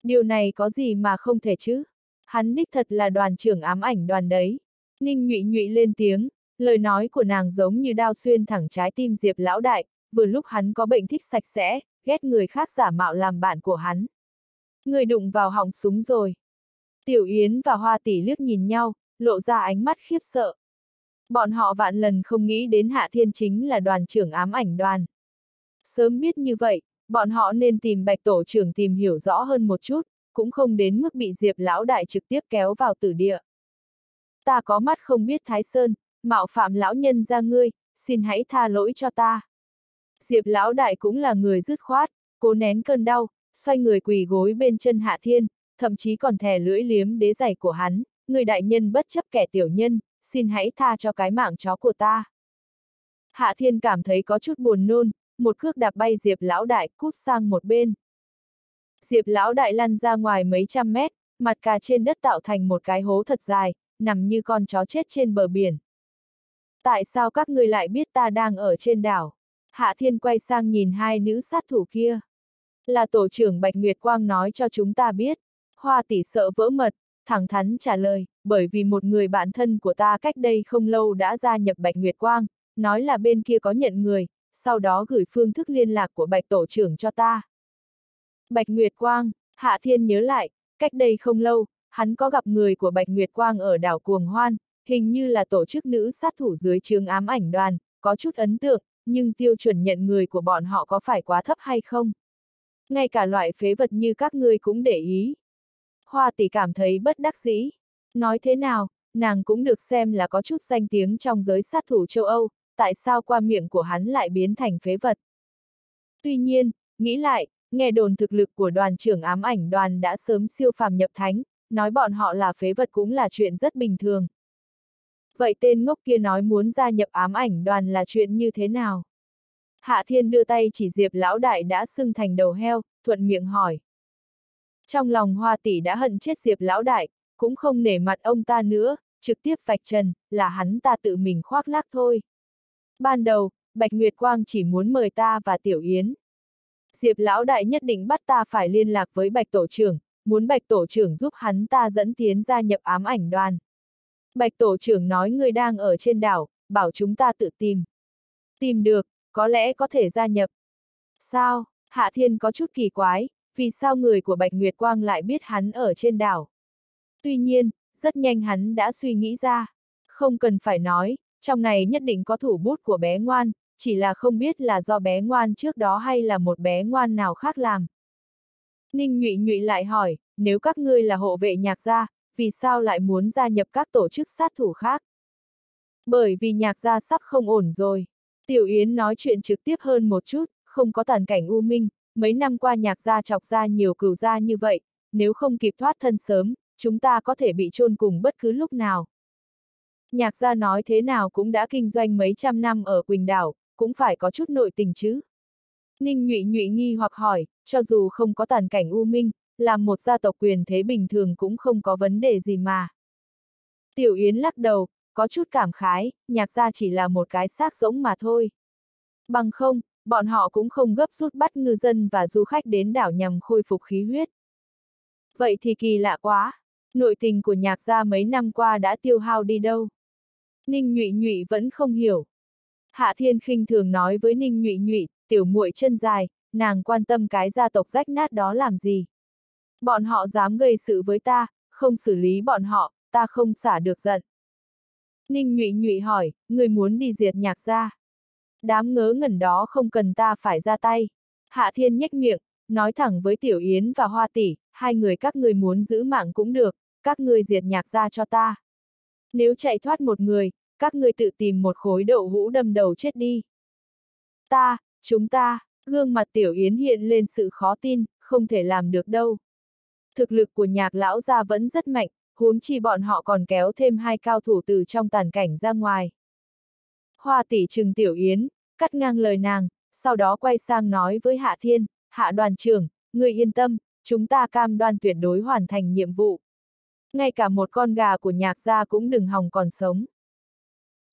Điều này có gì mà không thể chứ? Hắn đích thật là đoàn trưởng ám ảnh đoàn đấy. Ninh nhụy nhụy lên tiếng, lời nói của nàng giống như đao xuyên thẳng trái tim Diệp lão đại, vừa lúc hắn có bệnh thích sạch sẽ, ghét người khác giả mạo làm bạn của hắn. Người đụng vào họng súng rồi. Tiểu Yến và Hoa Tỷ liếc nhìn nhau, lộ ra ánh mắt khiếp sợ. Bọn họ vạn lần không nghĩ đến Hạ Thiên chính là đoàn trưởng ám ảnh đoàn. Sớm biết như vậy, bọn họ nên tìm bạch tổ trưởng tìm hiểu rõ hơn một chút, cũng không đến mức bị Diệp lão đại trực tiếp kéo vào tử địa. Ta có mắt không biết Thái Sơn, mạo phạm lão nhân ra ngươi, xin hãy tha lỗi cho ta. Diệp lão đại cũng là người dứt khoát, cố nén cơn đau, xoay người quỳ gối bên chân Hạ Thiên, thậm chí còn thè lưỡi liếm đế giày của hắn, người đại nhân bất chấp kẻ tiểu nhân, xin hãy tha cho cái mạng chó của ta. Hạ Thiên cảm thấy có chút buồn nôn, một cước đạp bay Diệp lão đại cút sang một bên. Diệp lão đại lăn ra ngoài mấy trăm mét, mặt cà trên đất tạo thành một cái hố thật dài, nằm như con chó chết trên bờ biển. Tại sao các ngươi lại biết ta đang ở trên đảo? Hạ Thiên quay sang nhìn hai nữ sát thủ kia. Là tổ trưởng Bạch Nguyệt Quang nói cho chúng ta biết. Hoa tỷ sợ vỡ mật, thẳng thắn trả lời, bởi vì một người bạn thân của ta cách đây không lâu đã gia nhập Bạch Nguyệt Quang, nói là bên kia có nhận người, sau đó gửi phương thức liên lạc của Bạch Tổ trưởng cho ta. Bạch Nguyệt Quang, Hạ Thiên nhớ lại, cách đây không lâu, hắn có gặp người của Bạch Nguyệt Quang ở đảo Cuồng Hoan, hình như là tổ chức nữ sát thủ dưới trường ám ảnh đoàn, có chút ấn tượng, nhưng tiêu chuẩn nhận người của bọn họ có phải quá thấp hay không? Ngay cả loại phế vật như các ngươi cũng để ý. Hoa tỷ cảm thấy bất đắc dĩ. Nói thế nào, nàng cũng được xem là có chút danh tiếng trong giới sát thủ châu Âu, tại sao qua miệng của hắn lại biến thành phế vật. Tuy nhiên, nghĩ lại, nghe đồn thực lực của đoàn trưởng ám ảnh đoàn đã sớm siêu phàm nhập thánh, nói bọn họ là phế vật cũng là chuyện rất bình thường. Vậy tên ngốc kia nói muốn gia nhập ám ảnh đoàn là chuyện như thế nào? Hạ Thiên đưa tay chỉ Diệp lão đại đã sưng thành đầu heo, thuận miệng hỏi. Trong lòng hoa tỷ đã hận chết Diệp lão đại, cũng không nể mặt ông ta nữa, trực tiếp vạch trần, là hắn ta tự mình khoác lác thôi. Ban đầu, Bạch Nguyệt Quang chỉ muốn mời ta và Tiểu Yến. Diệp lão đại nhất định bắt ta phải liên lạc với Bạch Tổ trưởng, muốn Bạch Tổ trưởng giúp hắn ta dẫn tiến gia nhập ám ảnh đoàn. Bạch Tổ trưởng nói người đang ở trên đảo, bảo chúng ta tự tìm. Tìm được, có lẽ có thể gia nhập. Sao, Hạ Thiên có chút kỳ quái, vì sao người của Bạch Nguyệt Quang lại biết hắn ở trên đảo? Tuy nhiên, rất nhanh hắn đã suy nghĩ ra. Không cần phải nói, trong này nhất định có thủ bút của bé ngoan, chỉ là không biết là do bé ngoan trước đó hay là một bé ngoan nào khác làm. Ninh nhụy nhụy lại hỏi, nếu các ngươi là hộ vệ nhạc gia, vì sao lại muốn gia nhập các tổ chức sát thủ khác? Bởi vì nhạc gia sắp không ổn rồi. Tiểu Yến nói chuyện trực tiếp hơn một chút, không có tàn cảnh u minh, mấy năm qua nhạc gia chọc ra nhiều cửu gia như vậy, nếu không kịp thoát thân sớm, chúng ta có thể bị chôn cùng bất cứ lúc nào. Nhạc gia nói thế nào cũng đã kinh doanh mấy trăm năm ở Quỳnh Đảo, cũng phải có chút nội tình chứ. Ninh nhụy nhụy nghi hoặc hỏi, cho dù không có tàn cảnh u minh, làm một gia tộc quyền thế bình thường cũng không có vấn đề gì mà. Tiểu Yến lắc đầu, có chút cảm khái, nhạc gia chỉ là một cái xác rỗng mà thôi. Bằng không, bọn họ cũng không gấp rút bắt ngư dân và du khách đến đảo nhằm khôi phục khí huyết. Vậy thì kỳ lạ quá, nội tình của nhạc gia mấy năm qua đã tiêu hao đi đâu? Ninh nhụy nhụy vẫn không hiểu. Hạ Thiên khinh thường nói với Ninh nhụy nhụy, tiểu muội chân dài, nàng quan tâm cái gia tộc rách nát đó làm gì? Bọn họ dám gây sự với ta, không xử lý bọn họ, ta không xả được giận. Ninh nhụy nhụy hỏi, người muốn đi diệt nhạc gia. Đám ngớ ngẩn đó không cần ta phải ra tay. Hạ thiên nhếch miệng, nói thẳng với Tiểu Yến và Hoa Tỷ, hai người các người muốn giữ mạng cũng được, các người diệt nhạc gia cho ta. Nếu chạy thoát một người, các người tự tìm một khối đậu hũ đâm đầu chết đi. Ta, chúng ta, gương mặt Tiểu Yến hiện lên sự khó tin, không thể làm được đâu. Thực lực của nhạc lão gia vẫn rất mạnh, huống chi bọn họ còn kéo thêm hai cao thủ từ trong tàn cảnh ra ngoài. Hoa tỷ trừng tiểu yến, cắt ngang lời nàng, sau đó quay sang nói với Hạ Thiên, Hạ đoàn trưởng, người yên tâm, chúng ta cam đoan tuyệt đối hoàn thành nhiệm vụ. Ngay cả một con gà của nhạc gia cũng đừng hòng còn sống.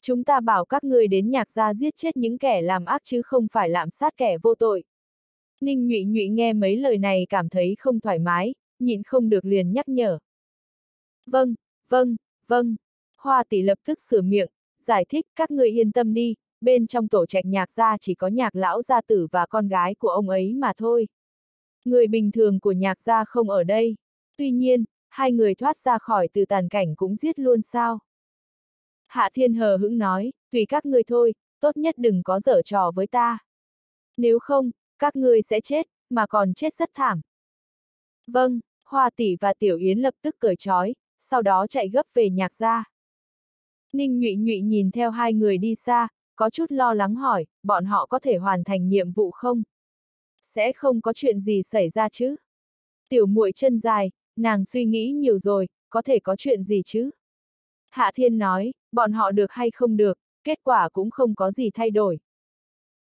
Chúng ta bảo các ngươi đến nhạc gia giết chết những kẻ làm ác chứ không phải lạm sát kẻ vô tội. Ninh nhụy nhụy nghe mấy lời này cảm thấy không thoải mái, nhịn không được liền nhắc nhở. Vâng, vâng, vâng. Hoa tỷ lập tức sửa miệng, giải thích các người yên tâm đi, bên trong tổ trạch nhạc gia chỉ có nhạc lão gia tử và con gái của ông ấy mà thôi. Người bình thường của nhạc gia không ở đây. Tuy nhiên, hai người thoát ra khỏi từ tàn cảnh cũng giết luôn sao? Hạ Thiên hờ hững nói, tùy các ngươi thôi, tốt nhất đừng có dở trò với ta. Nếu không, các ngươi sẽ chết, mà còn chết rất thảm. Vâng, Hoa Tỷ và Tiểu Yến lập tức cởi trói, sau đó chạy gấp về nhạc gia. Ninh nhụy nhụy nhìn theo hai người đi xa, có chút lo lắng hỏi, bọn họ có thể hoàn thành nhiệm vụ không? Sẽ không có chuyện gì xảy ra chứ? Tiểu muội chân dài, nàng suy nghĩ nhiều rồi, có thể có chuyện gì chứ? Hạ Thiên nói, bọn họ được hay không được, kết quả cũng không có gì thay đổi.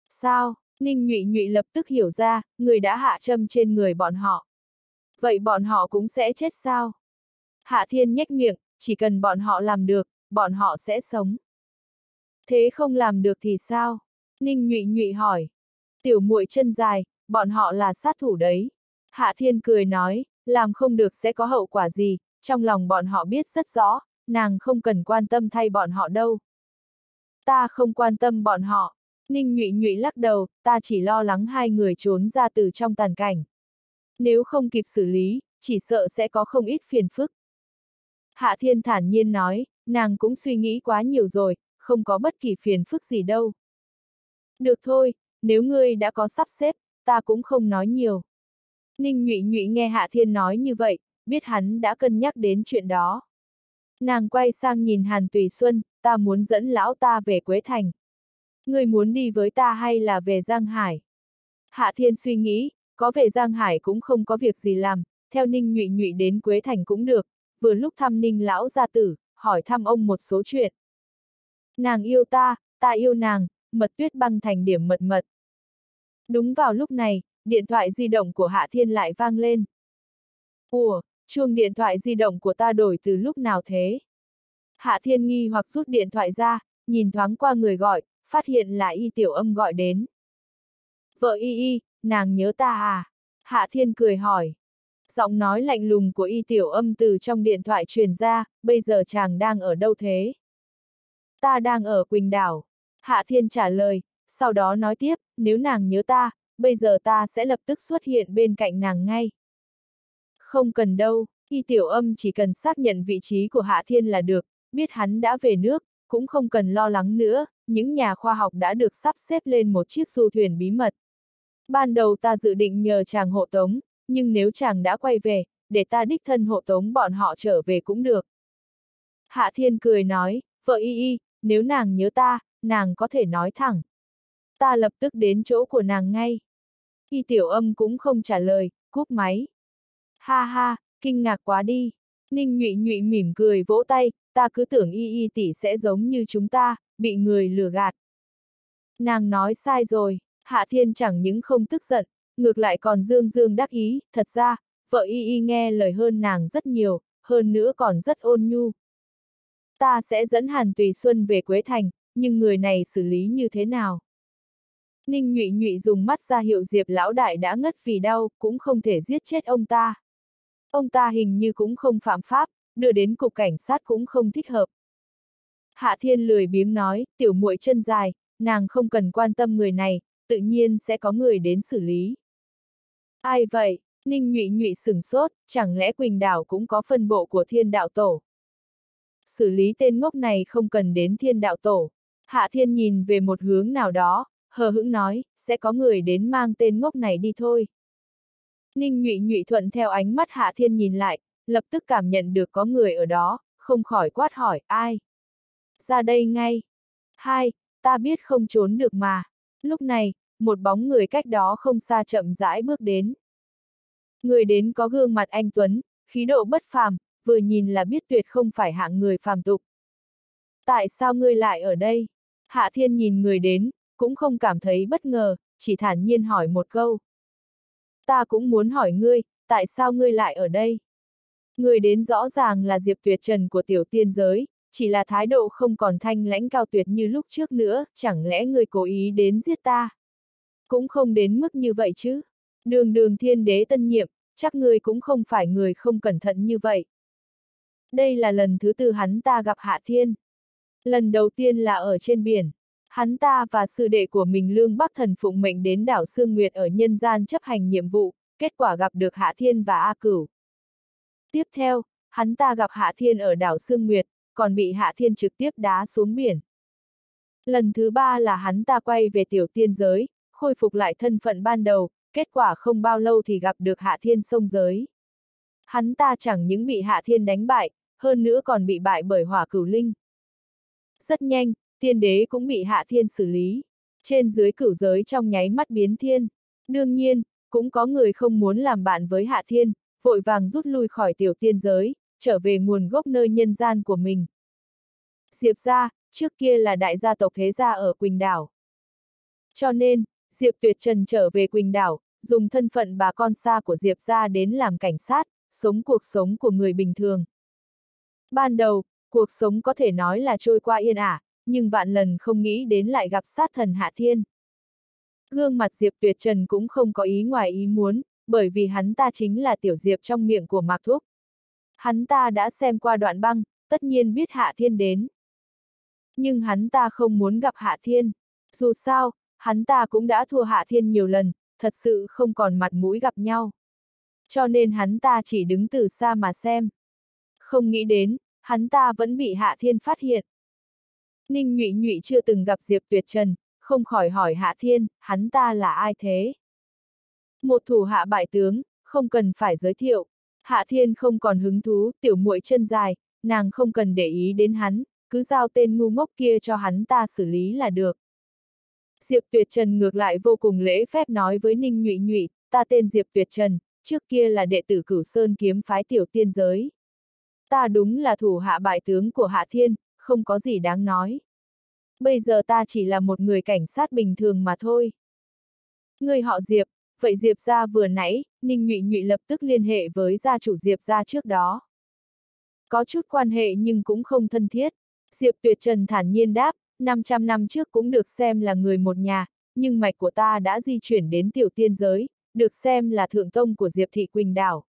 Sao? Ninh nhụy nhụy lập tức hiểu ra, người đã hạ châm trên người bọn họ. Vậy bọn họ cũng sẽ chết sao? Hạ Thiên nhếch miệng, chỉ cần bọn họ làm được, bọn họ sẽ sống. Thế không làm được thì sao? Ninh nhụy nhụy hỏi. Tiểu muội chân dài, bọn họ là sát thủ đấy. Hạ Thiên cười nói, làm không được sẽ có hậu quả gì, trong lòng bọn họ biết rất rõ, nàng không cần quan tâm thay bọn họ đâu. Ta không quan tâm bọn họ. Ninh nhụy nhụy lắc đầu, ta chỉ lo lắng hai người trốn ra từ trong tàn cảnh. Nếu không kịp xử lý, chỉ sợ sẽ có không ít phiền phức. Hạ Thiên thản nhiên nói, nàng cũng suy nghĩ quá nhiều rồi, không có bất kỳ phiền phức gì đâu. Được thôi, nếu ngươi đã có sắp xếp, ta cũng không nói nhiều. Ninh nhụy nhụy nghe Hạ Thiên nói như vậy, biết hắn đã cân nhắc đến chuyện đó. Nàng quay sang nhìn Hàn Tùy Xuân, ta muốn dẫn lão ta về Quế Thành. Ngươi muốn đi với ta hay là về Giang Hải? Hạ Thiên suy nghĩ, có về Giang Hải cũng không có việc gì làm, theo Ninh nhụy nhụy đến Quế Thành cũng được, vừa lúc thăm Ninh lão gia tử, hỏi thăm ông một số chuyện. Nàng yêu ta, ta yêu nàng, mật tuyết băng thành điểm mật mật. Đúng vào lúc này, điện thoại di động của Hạ Thiên lại vang lên. Ủa, chuông điện thoại di động của ta đổi từ lúc nào thế? Hạ Thiên nghi hoặc rút điện thoại ra, nhìn thoáng qua người gọi, phát hiện là y tiểu âm gọi đến. Vợ y y, nàng nhớ ta à? Hạ Thiên cười hỏi. Giọng nói lạnh lùng của y tiểu âm từ trong điện thoại truyền ra, bây giờ chàng đang ở đâu thế? Ta đang ở Quỳnh Đảo. Hạ Thiên trả lời, sau đó nói tiếp, nếu nàng nhớ ta, bây giờ ta sẽ lập tức xuất hiện bên cạnh nàng ngay. Không cần đâu, y tiểu âm chỉ cần xác nhận vị trí của Hạ Thiên là được, biết hắn đã về nước, cũng không cần lo lắng nữa, những nhà khoa học đã được sắp xếp lên một chiếc du thuyền bí mật. Ban đầu ta dự định nhờ chàng hộ tống, nhưng nếu chàng đã quay về, để ta đích thân hộ tống bọn họ trở về cũng được. Hạ Thiên cười nói, vợ y y, nếu nàng nhớ ta, nàng có thể nói thẳng. Ta lập tức đến chỗ của nàng ngay. Y tiểu âm cũng không trả lời, cúp máy. Ha ha, kinh ngạc quá đi. Ninh nhụy nhụy mỉm cười vỗ tay, ta cứ tưởng y y tỷ sẽ giống như chúng ta, bị người lừa gạt. Nàng nói sai rồi, Hạ Thiên chẳng những không tức giận, ngược lại còn dương dương đắc ý, thật ra, vợ y y nghe lời hơn nàng rất nhiều, hơn nữa còn rất ôn nhu. Ta sẽ dẫn Hàn Tùy Xuân về Quế Thành, nhưng người này xử lý như thế nào? Ninh nhụy nhụy dùng mắt ra hiệu Diệp lão đại đã ngất vì đau, cũng không thể giết chết ông ta. Ông ta hình như cũng không phạm pháp, đưa đến cục cảnh sát cũng không thích hợp. Hạ Thiên lười biếng nói, tiểu muội chân dài, nàng không cần quan tâm người này, tự nhiên sẽ có người đến xử lý. Ai vậy? Ninh nhụy nhụy sửng sốt, chẳng lẽ Quỳnh Đảo cũng có phân bộ của thiên đạo tổ? Xử lý tên ngốc này không cần đến thiên đạo tổ. Hạ thiên nhìn về một hướng nào đó, hờ hững nói, sẽ có người đến mang tên ngốc này đi thôi. Ninh nhụy nhụy thuận theo ánh mắt hạ thiên nhìn lại, lập tức cảm nhận được có người ở đó, không khỏi quát hỏi, ai? Ra đây ngay. Hai, ta biết không trốn được mà. Lúc này, một bóng người cách đó không xa chậm rãi bước đến. Người đến có gương mặt anh Tuấn, khí độ bất phàm, vừa nhìn là biết tuyệt không phải hạng người phàm tục. Tại sao ngươi lại ở đây? Hạ Thiên nhìn người đến, cũng không cảm thấy bất ngờ, chỉ thản nhiên hỏi một câu. Ta cũng muốn hỏi ngươi, tại sao ngươi lại ở đây? Người đến rõ ràng là Diệp Tuyệt Trần của tiểu tiên giới, chỉ là thái độ không còn thanh lãnh cao tuyệt như lúc trước nữa, chẳng lẽ ngươi cố ý đến giết ta? Cũng không đến mức như vậy chứ. Đường đường thiên đế tân nhiệm, chắc ngươi cũng không phải người không cẩn thận như vậy. Đây là lần thứ tư hắn ta gặp Hạ Thiên. Lần đầu tiên là ở trên biển. Hắn ta và sư đệ của mình Lương Bắc Thần phụng mệnh đến đảo Sương Nguyệt ở nhân gian chấp hành nhiệm vụ, kết quả gặp được Hạ Thiên và A Cửu. Tiếp theo, hắn ta gặp Hạ Thiên ở đảo Sương Nguyệt, còn bị Hạ Thiên trực tiếp đá xuống biển. Lần thứ ba là hắn ta quay về tiểu tiên giới, khôi phục lại thân phận ban đầu, kết quả không bao lâu thì gặp được Hạ Thiên sông giới. Hắn ta chẳng những bị Hạ Thiên đánh bại, hơn nữa còn bị bại bởi hỏa cửu linh. Rất nhanh, tiên đế cũng bị Hạ Thiên xử lý. Trên dưới cửu giới trong nháy mắt biến thiên. Đương nhiên, cũng có người không muốn làm bạn với Hạ Thiên, vội vàng rút lui khỏi tiểu tiên giới, trở về nguồn gốc nơi nhân gian của mình. Diệp gia, trước kia là đại gia tộc thế gia ở Quỳnh Đảo. Cho nên, Diệp Tuyệt Trần trở về Quỳnh Đảo, dùng thân phận bà con xa của Diệp gia đến làm cảnh sát, sống cuộc sống của người bình thường. Ban đầu, cuộc sống có thể nói là trôi qua yên ả, nhưng vạn lần không nghĩ đến lại gặp sát thần Hạ Thiên. Gương mặt Diệp Tuyệt Trần cũng không có ý ngoài ý muốn, bởi vì hắn ta chính là tiểu Diệp trong miệng của Mạc Thúc. Hắn ta đã xem qua đoạn băng, tất nhiên biết Hạ Thiên đến. Nhưng hắn ta không muốn gặp Hạ Thiên. Dù sao, hắn ta cũng đã thua Hạ Thiên nhiều lần, thật sự không còn mặt mũi gặp nhau. Cho nên hắn ta chỉ đứng từ xa mà xem. Không nghĩ đến, hắn ta vẫn bị Hạ Thiên phát hiện. Ninh Nhụy Nhụy chưa từng gặp Diệp Tuyệt Trần, không khỏi hỏi Hạ Thiên, hắn ta là ai thế? Một thủ hạ bại tướng, không cần phải giới thiệu. Hạ Thiên không còn hứng thú, tiểu muội chân dài, nàng không cần để ý đến hắn, cứ giao tên ngu ngốc kia cho hắn ta xử lý là được. Diệp Tuyệt Trần ngược lại vô cùng lễ phép nói với Ninh Nhụy Nhụy, ta tên Diệp Tuyệt Trần, trước kia là đệ tử cửu sơn kiếm phái tiểu tiên giới. Ta đúng là thủ hạ bại tướng của Hạ Thiên, không có gì đáng nói. Bây giờ ta chỉ là một người cảnh sát bình thường mà thôi. Người họ Diệp, vậy Diệp gia vừa nãy, Ninh Nhụy Nhụy lập tức liên hệ với gia chủ Diệp gia trước đó. Có chút quan hệ nhưng cũng không thân thiết. Diệp Tuyệt Trần thản nhiên đáp, 500 năm trước cũng được xem là người một nhà, nhưng mạch của ta đã di chuyển đến tiểu tiên giới, được xem là thượng tông của Diệp Thị Quỳnh Đảo.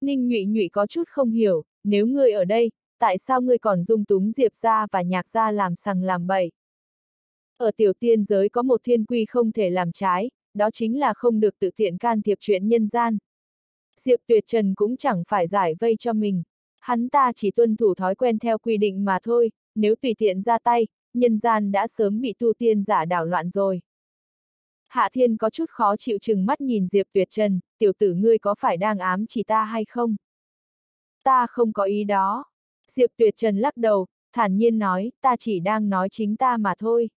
Ninh Nhụy Nhụy có chút không hiểu, nếu ngươi ở đây, tại sao ngươi còn dung túng Diệp gia và nhạc gia làm sằng làm bậy? Ở tiểu tiên giới có một thiên quy không thể làm trái, đó chính là không được tự tiện can thiệp chuyện nhân gian. Diệp Tuyệt Trần cũng chẳng phải giải vây cho mình. Hắn ta chỉ tuân thủ thói quen theo quy định mà thôi, nếu tùy tiện ra tay, nhân gian đã sớm bị tu tiên giả đảo loạn rồi. Hạ Thiên có chút khó chịu chừng mắt nhìn Diệp Tuyệt Trần, tiểu tử ngươi có phải đang ám chỉ ta hay không? Ta không có ý đó. Diệp Tuyệt Trần lắc đầu, thản nhiên nói, ta chỉ đang nói chính ta mà thôi.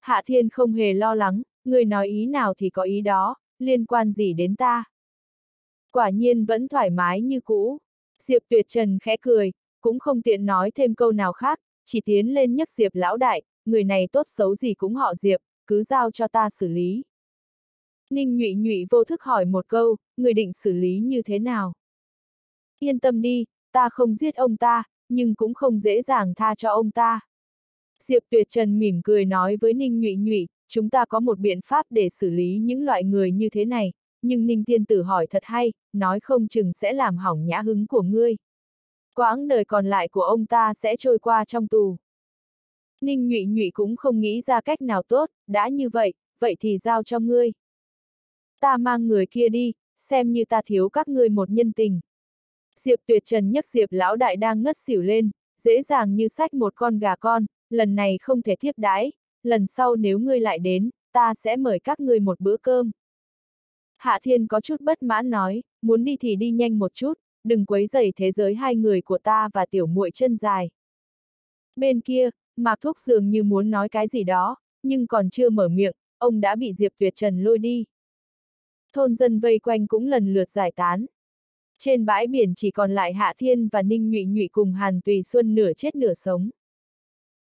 Hạ Thiên không hề lo lắng, người nói ý nào thì có ý đó, liên quan gì đến ta. Quả nhiên vẫn thoải mái như cũ. Diệp Tuyệt Trần khẽ cười, cũng không tiện nói thêm câu nào khác, chỉ tiến lên nhấc Diệp lão đại, người này tốt xấu gì cũng họ Diệp, cứ giao cho ta xử lý. Ninh nhụy nhụy vô thức hỏi một câu, người định xử lý như thế nào? Yên tâm đi, ta không giết ông ta, nhưng cũng không dễ dàng tha cho ông ta. Diệp Tuyệt Trần mỉm cười nói với Ninh Nhụy Nhụy, chúng ta có một biện pháp để xử lý những loại người như thế này, nhưng Ninh Tiên Tử hỏi thật hay, nói không chừng sẽ làm hỏng nhã hứng của ngươi. Quãng đời còn lại của ông ta sẽ trôi qua trong tù. Ninh Nhụy Nhụy cũng không nghĩ ra cách nào tốt, đã như vậy, vậy thì giao cho ngươi. Ta mang người kia đi, xem như ta thiếu các ngươi một nhân tình. Diệp Tuyệt Trần nhấc Diệp lão đại đang ngất xỉu lên, dễ dàng như sách một con gà con, lần này không thể thiếp đái, lần sau nếu ngươi lại đến, ta sẽ mời các ngươi một bữa cơm. Hạ Thiên có chút bất mãn nói, muốn đi thì đi nhanh một chút, đừng quấy rầy thế giới hai người của ta và tiểu muội chân dài. Bên kia, Mạc Thúc dường như muốn nói cái gì đó, nhưng còn chưa mở miệng, ông đã bị Diệp Tuyệt Trần lôi đi. Thôn dân vây quanh cũng lần lượt giải tán. Trên bãi biển chỉ còn lại Hạ Thiên và Ninh Nhụy Nhụy cùng Hàn Tùy Xuân nửa chết nửa sống.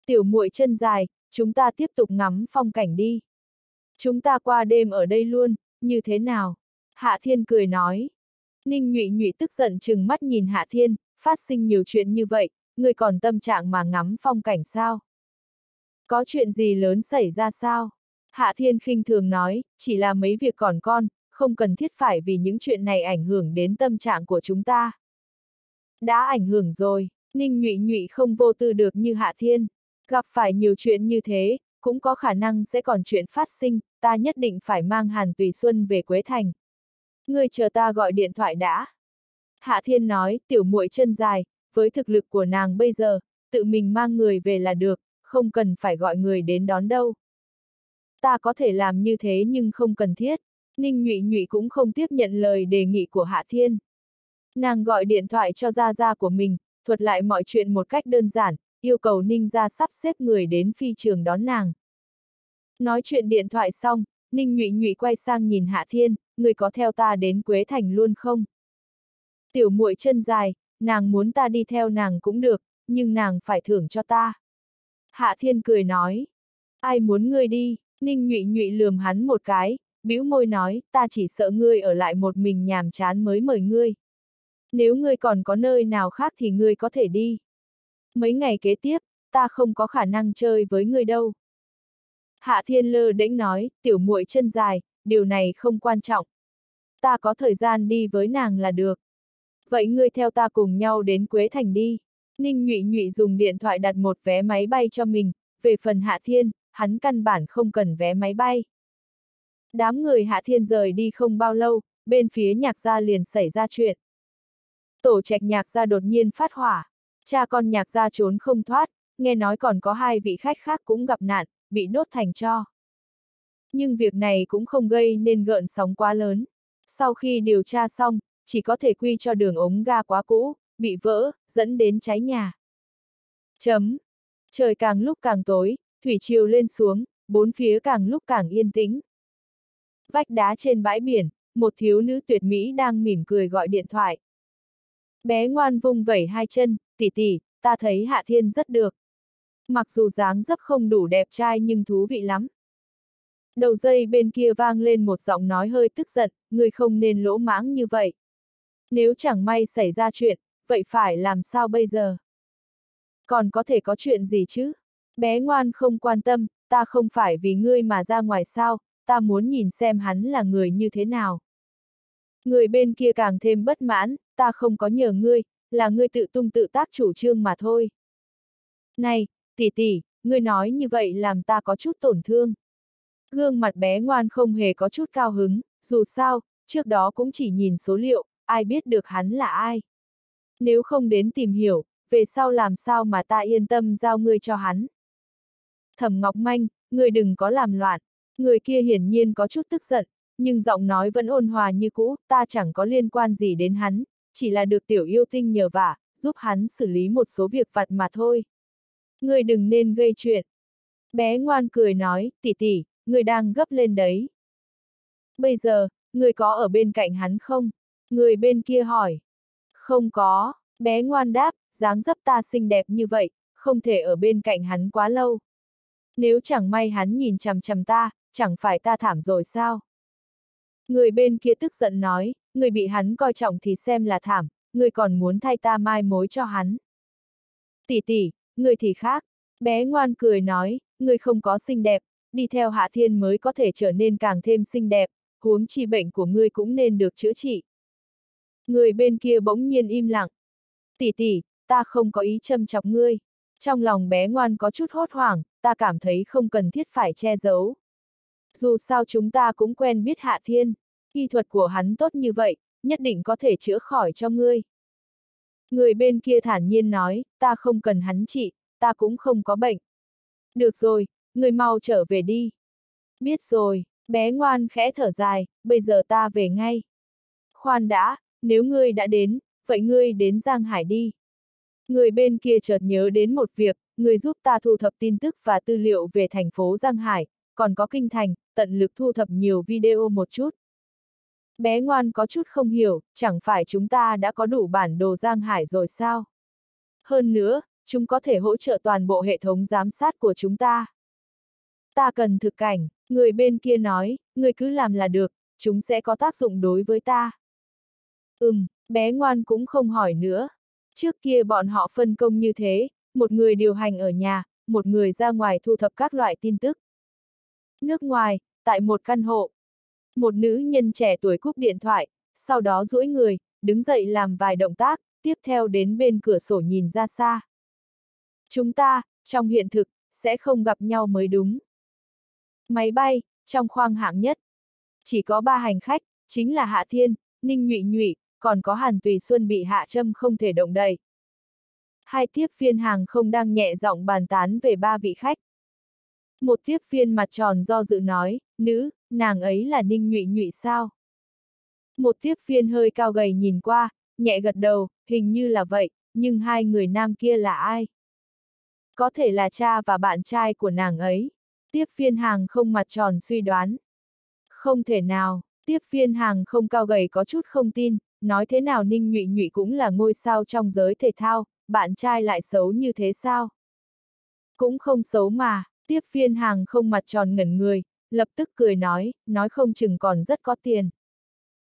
Tiểu muội chân dài, chúng ta tiếp tục ngắm phong cảnh đi. Chúng ta qua đêm ở đây luôn, như thế nào? Hạ Thiên cười nói. Ninh Nhụy Nhụy tức giận chừng mắt nhìn Hạ Thiên, phát sinh nhiều chuyện như vậy, người còn tâm trạng mà ngắm phong cảnh sao? Có chuyện gì lớn xảy ra sao? Hạ Thiên khinh thường nói, chỉ là mấy việc còn con, không cần thiết phải vì những chuyện này ảnh hưởng đến tâm trạng của chúng ta. Đã ảnh hưởng rồi, Ninh Nhụy Nhụy không vô tư được như Hạ Thiên. Gặp phải nhiều chuyện như thế, cũng có khả năng sẽ còn chuyện phát sinh, ta nhất định phải mang Hàn Tùy Xuân về Quế Thành. Ngươi chờ ta gọi điện thoại đã. Hạ Thiên nói, tiểu muội chân dài, với thực lực của nàng bây giờ, tự mình mang người về là được, không cần phải gọi người đến đón đâu. Ta có thể làm như thế nhưng không cần thiết. Ninh Nhụy Nhụy cũng không tiếp nhận lời đề nghị của Hạ Thiên. Nàng gọi điện thoại cho Gia Gia của mình, thuật lại mọi chuyện một cách đơn giản, yêu cầu Ninh Gia sắp xếp người đến phi trường đón nàng. Nói chuyện điện thoại xong, Ninh Nhụy Nhụy quay sang nhìn Hạ Thiên, người có theo ta đến Quế Thành luôn không? Tiểu muội chân dài, nàng muốn ta đi theo nàng cũng được, nhưng nàng phải thưởng cho ta. Hạ Thiên cười nói, ai muốn ngươi đi, Ninh Nhụy Nhụy lườm hắn một cái, bĩu môi nói, ta chỉ sợ ngươi ở lại một mình nhàm chán mới mời ngươi. Nếu ngươi còn có nơi nào khác thì ngươi có thể đi. Mấy ngày kế tiếp, ta không có khả năng chơi với ngươi đâu. Hạ Thiên lơ đễnh nói, tiểu muội chân dài, điều này không quan trọng. Ta có thời gian đi với nàng là được. Vậy ngươi theo ta cùng nhau đến Quế Thành đi. Ninh Nhụy Nhụy dùng điện thoại đặt một vé máy bay cho mình, về phần Hạ Thiên, hắn căn bản không cần vé máy bay. Đám người Hạ Thiên rời đi không bao lâu, bên phía nhạc gia liền xảy ra chuyện. Tổ trạch nhạc gia đột nhiên phát hỏa. Cha con nhạc gia trốn không thoát, nghe nói còn có hai vị khách khác cũng gặp nạn, bị đốt thành cho. Nhưng việc này cũng không gây nên gợn sóng quá lớn. Sau khi điều tra xong, chỉ có thể quy cho đường ống ga quá cũ, bị vỡ, dẫn đến cháy nhà. Chấm. Trời càng lúc càng tối, thủy triều lên xuống, bốn phía càng lúc càng yên tĩnh. Vách đá trên bãi biển, một thiếu nữ tuyệt mỹ đang mỉm cười gọi điện thoại. Bé ngoan vung vẩy hai chân, tỷ tỷ, ta thấy Hạ Thiên rất được. Mặc dù dáng dấp không đủ đẹp trai nhưng thú vị lắm. Đầu dây bên kia vang lên một giọng nói hơi tức giận, người không nên lỗ mãng như vậy. Nếu chẳng may xảy ra chuyện, vậy phải làm sao bây giờ? Còn có thể có chuyện gì chứ? Bé ngoan không quan tâm, ta không phải vì ngươi mà ra ngoài sao, ta muốn nhìn xem hắn là người như thế nào. Người bên kia càng thêm bất mãn, ta không có nhờ ngươi, là ngươi tự tung tự tác chủ trương mà thôi. Này, tỷ tỷ, ngươi nói như vậy làm ta có chút tổn thương. Gương mặt bé ngoan không hề có chút cao hứng, dù sao, trước đó cũng chỉ nhìn số liệu, ai biết được hắn là ai. Nếu không đến tìm hiểu, về sau làm sao mà ta yên tâm giao ngươi cho hắn. Thẩm Ngọc Manh, ngươi đừng có làm loạn. Người kia hiển nhiên có chút tức giận, nhưng giọng nói vẫn ôn hòa như cũ, ta chẳng có liên quan gì đến hắn, chỉ là được tiểu yêu tinh nhờ vả, giúp hắn xử lý một số việc vặt mà thôi. Người đừng nên gây chuyện. Bé ngoan cười nói, tỷ tỷ, người đang gấp lên đấy. Bây giờ, người có ở bên cạnh hắn không? Người bên kia hỏi. Không có, bé ngoan đáp, dáng dấp ta xinh đẹp như vậy, không thể ở bên cạnh hắn quá lâu. Nếu chẳng may hắn nhìn chằm chằm ta, chẳng phải ta thảm rồi sao? Người bên kia tức giận nói, người bị hắn coi trọng thì xem là thảm, người còn muốn thay ta mai mối cho hắn. Tỷ tỷ, người thì khác. Bé ngoan cười nói, người không có xinh đẹp, đi theo hạ thiên mới có thể trở nên càng thêm xinh đẹp, huống chi bệnh của ngươi cũng nên được chữa trị. Người bên kia bỗng nhiên im lặng. Tỷ tỷ, ta không có ý châm chọc ngươi. Trong lòng bé ngoan có chút hốt hoảng, ta cảm thấy không cần thiết phải che giấu. Dù sao chúng ta cũng quen biết Hạ Thiên, y thuật của hắn tốt như vậy, nhất định có thể chữa khỏi cho ngươi. Người bên kia thản nhiên nói, ta không cần hắn trị, ta cũng không có bệnh. Được rồi, người mau trở về đi. Biết rồi, bé ngoan khẽ thở dài, bây giờ ta về ngay. Khoan đã, nếu ngươi đã đến, vậy ngươi đến Giang Hải đi. Người bên kia chợt nhớ đến một việc, người giúp ta thu thập tin tức và tư liệu về thành phố Giang Hải, còn có kinh thành, tận lực thu thập nhiều video một chút. Bé ngoan có chút không hiểu, chẳng phải chúng ta đã có đủ bản đồ Giang Hải rồi sao? Hơn nữa, chúng có thể hỗ trợ toàn bộ hệ thống giám sát của chúng ta. Ta cần thực cảnh, người bên kia nói, người cứ làm là được, chúng sẽ có tác dụng đối với ta. Ừm, bé ngoan cũng không hỏi nữa. Trước kia bọn họ phân công như thế, một người điều hành ở nhà, một người ra ngoài thu thập các loại tin tức. Nước ngoài, tại một căn hộ. Một nữ nhân trẻ tuổi cúp điện thoại, sau đó duỗi người, đứng dậy làm vài động tác, tiếp theo đến bên cửa sổ nhìn ra xa. Chúng ta, trong hiện thực, sẽ không gặp nhau mới đúng. Máy bay, trong khoang hạng nhất. Chỉ có ba hành khách, chính là Hạ Thiên, Ninh Nhụy Nhụy, còn có Hàn Tùy Xuân bị hạ châm không thể động đậy. Hai tiếp viên hàng không đang nhẹ giọng bàn tán về ba vị khách. Một tiếp viên mặt tròn do dự nói, nữ, nàng ấy là Ninh Nhụy Nhụy sao? Một tiếp viên hơi cao gầy nhìn qua, nhẹ gật đầu, hình như là vậy, nhưng hai người nam kia là ai? Có thể là cha và bạn trai của nàng ấy. Tiếp viên hàng không mặt tròn suy đoán. Không thể nào, tiếp viên hàng không cao gầy có chút không tin, nói thế nào Ninh Nhụy Nhụy cũng là ngôi sao trong giới thể thao, bạn trai lại xấu như thế sao? Cũng không xấu mà, tiếp viên hàng không mặt tròn ngẩn người, lập tức cười nói, nói không chừng còn rất có tiền.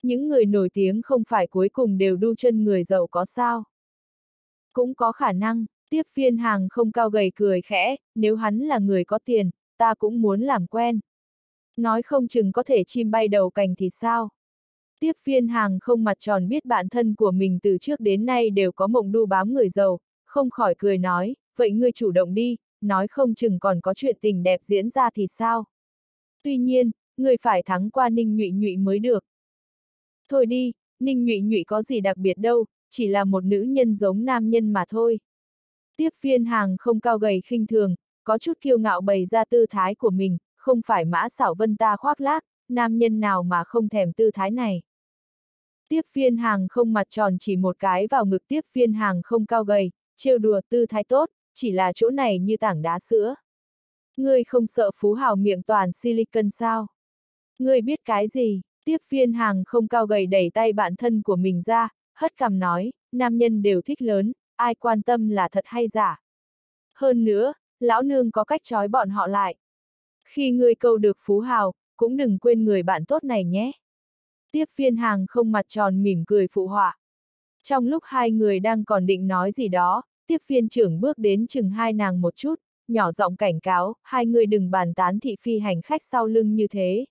Những người nổi tiếng không phải cuối cùng đều đu chân người giàu có sao. Cũng có khả năng, tiếp viên hàng không cao gầy cười khẽ, nếu hắn là người có tiền, ta cũng muốn làm quen. Nói không chừng có thể chim bay đầu cành thì sao? Tiếp viên hàng không mặt tròn biết bản thân của mình từ trước đến nay đều có mộng đu bám người giàu, không khỏi cười nói, vậy ngươi chủ động đi, nói không chừng còn có chuyện tình đẹp diễn ra thì sao? Tuy nhiên, người phải thắng qua Ninh Nhụy Nhụy mới được. Thôi đi, Ninh Nhụy Nhụy có gì đặc biệt đâu, chỉ là một nữ nhân giống nam nhân mà thôi. Tiếp viên hàng không cao gầy khinh thường, có chút kiêu ngạo bày ra tư thái của mình, không phải mã xảo vân ta khoác lác, nam nhân nào mà không thèm tư thái này. Tiếp viên hàng không mặt tròn chỉ một cái vào ngực tiếp viên hàng không cao gầy, trêu đùa tư thái tốt, chỉ là chỗ này như tảng đá sữa. Ngươi không sợ phú hào miệng toàn silicon sao? Ngươi biết cái gì? Tiếp viên hàng không cao gầy đẩy tay bạn thân của mình ra, hất cằm nói, nam nhân đều thích lớn, ai quan tâm là thật hay giả. Hơn nữa, lão nương có cách trói bọn họ lại. Khi ngươi câu được phú hào, cũng đừng quên người bạn tốt này nhé. Tiếp viên hàng không mặt tròn mỉm cười phụ họa. Trong lúc hai người đang còn định nói gì đó, tiếp viên trưởng bước đến chừng hai nàng một chút, nhỏ giọng cảnh cáo, hai người đừng bàn tán thị phi hành khách sau lưng như thế.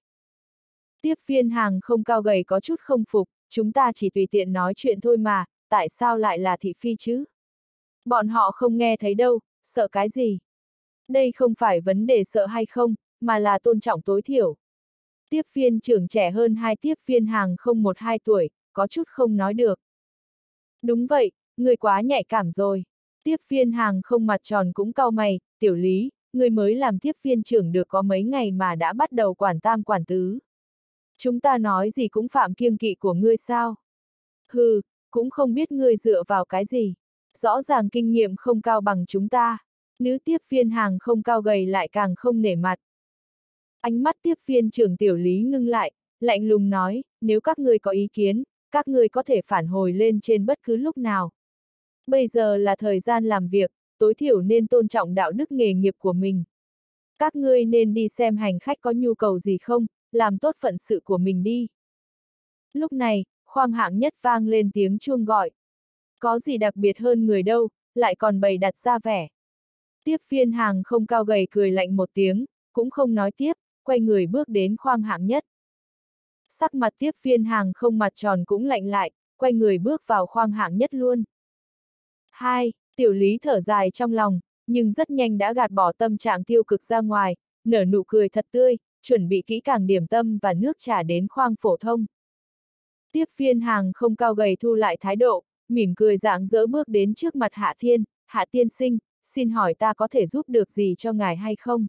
Tiếp viên hàng không cao gầy có chút không phục, chúng ta chỉ tùy tiện nói chuyện thôi mà, tại sao lại là thị phi chứ? Bọn họ không nghe thấy đâu, sợ cái gì? Đây không phải vấn đề sợ hay không, mà là tôn trọng tối thiểu. Tiếp viên trưởng trẻ hơn hai tiếp viên hàng không một hai tuổi, có chút không nói được. Đúng vậy, người quá nhạy cảm rồi. Tiếp viên hàng không mặt tròn cũng cau mày, tiểu lý, người mới làm tiếp viên trưởng được có mấy ngày mà đã bắt đầu quản tam quản tứ. Chúng ta nói gì cũng phạm kiêng kỵ của ngươi sao? Hừ, cũng không biết ngươi dựa vào cái gì. Rõ ràng kinh nghiệm không cao bằng chúng ta. Nữ tiếp viên hàng không cao gầy lại càng không nể mặt. Ánh mắt tiếp viên trưởng tiểu lý ngưng lại, lạnh lùng nói, nếu các người có ý kiến, các người có thể phản hồi lên trên bất cứ lúc nào. Bây giờ là thời gian làm việc, tối thiểu nên tôn trọng đạo đức nghề nghiệp của mình. Các ngươi nên đi xem hành khách có nhu cầu gì không, làm tốt phận sự của mình đi. Lúc này, khoang hạng nhất vang lên tiếng chuông gọi. Có gì đặc biệt hơn người đâu, lại còn bày đặt ra vẻ. Tiếp viên hàng không cao gầy cười lạnh một tiếng, cũng không nói tiếp, quay người bước đến khoang hạng nhất. Sắc mặt tiếp viên hàng không mặt tròn cũng lạnh lại, quay người bước vào khoang hạng nhất luôn. 2. Tiểu lý thở dài trong lòng, nhưng rất nhanh đã gạt bỏ tâm trạng tiêu cực ra ngoài, nở nụ cười thật tươi, chuẩn bị kỹ càng điểm tâm và nước trà đến khoang phổ thông. Tiếp viên hàng không cao gầy thu lại thái độ, mỉm cười dạng dỡ bước đến trước mặt Hạ Thiên, Hạ Tiên Sinh, xin hỏi ta có thể giúp được gì cho ngài hay không?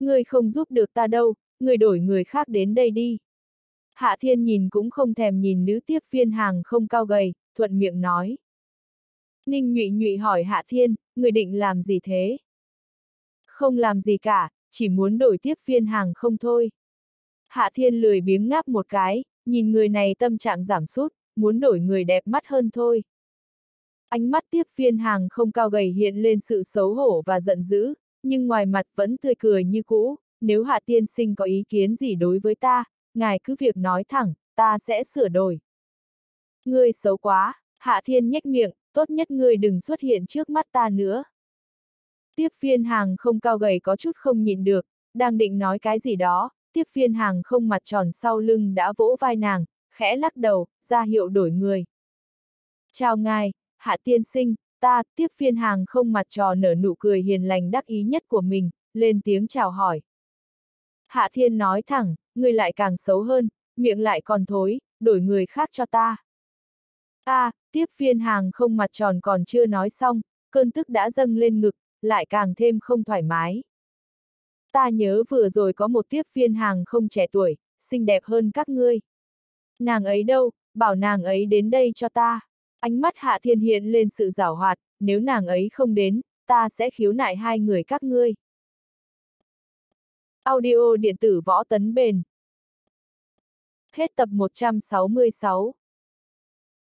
Người không giúp được ta đâu, người đổi người khác đến đây đi. Hạ Thiên nhìn cũng không thèm nhìn nữ tiếp viên hàng không cao gầy, thuận miệng nói. Ninh nhụy nhụy hỏi Hạ Thiên, người định làm gì thế? Không làm gì cả, chỉ muốn đổi tiếp viên hàng không thôi. Hạ Thiên lười biếng ngáp một cái, nhìn người này tâm trạng giảm sút, muốn đổi người đẹp mắt hơn thôi. Ánh mắt tiếp viên hàng không cao gầy hiện lên sự xấu hổ và giận dữ, nhưng ngoài mặt vẫn tươi cười như cũ, nếu Hạ Tiên Sinh có ý kiến gì đối với ta, ngài cứ việc nói thẳng, ta sẽ sửa đổi. Ngươi xấu quá, Hạ Thiên nhếch miệng, tốt nhất ngươi đừng xuất hiện trước mắt ta nữa. Tiếp viên hàng không cao gầy có chút không nhịn được, đang định nói cái gì đó, tiếp viên hàng không mặt tròn sau lưng đã vỗ vai nàng, khẽ lắc đầu, ra hiệu đổi người. Chào ngài, hạ tiên sinh, ta, tiếp viên hàng không mặt tròn nở nụ cười hiền lành đắc ý nhất của mình, lên tiếng chào hỏi. Hạ thiên nói thẳng, người lại càng xấu hơn, miệng lại còn thối, đổi người khác cho ta. a à, tiếp viên hàng không mặt tròn còn chưa nói xong, cơn tức đã dâng lên ngực, lại càng thêm không thoải mái. Ta nhớ vừa rồi có một tiếp viên hàng không trẻ tuổi, xinh đẹp hơn các ngươi. Nàng ấy đâu, bảo nàng ấy đến đây cho ta. Ánh mắt Hạ Thiên hiện lên sự giảo hoạt, nếu nàng ấy không đến, ta sẽ khiếu nại hai người các ngươi. Audio điện tử võ tấn bền. Hết tập 166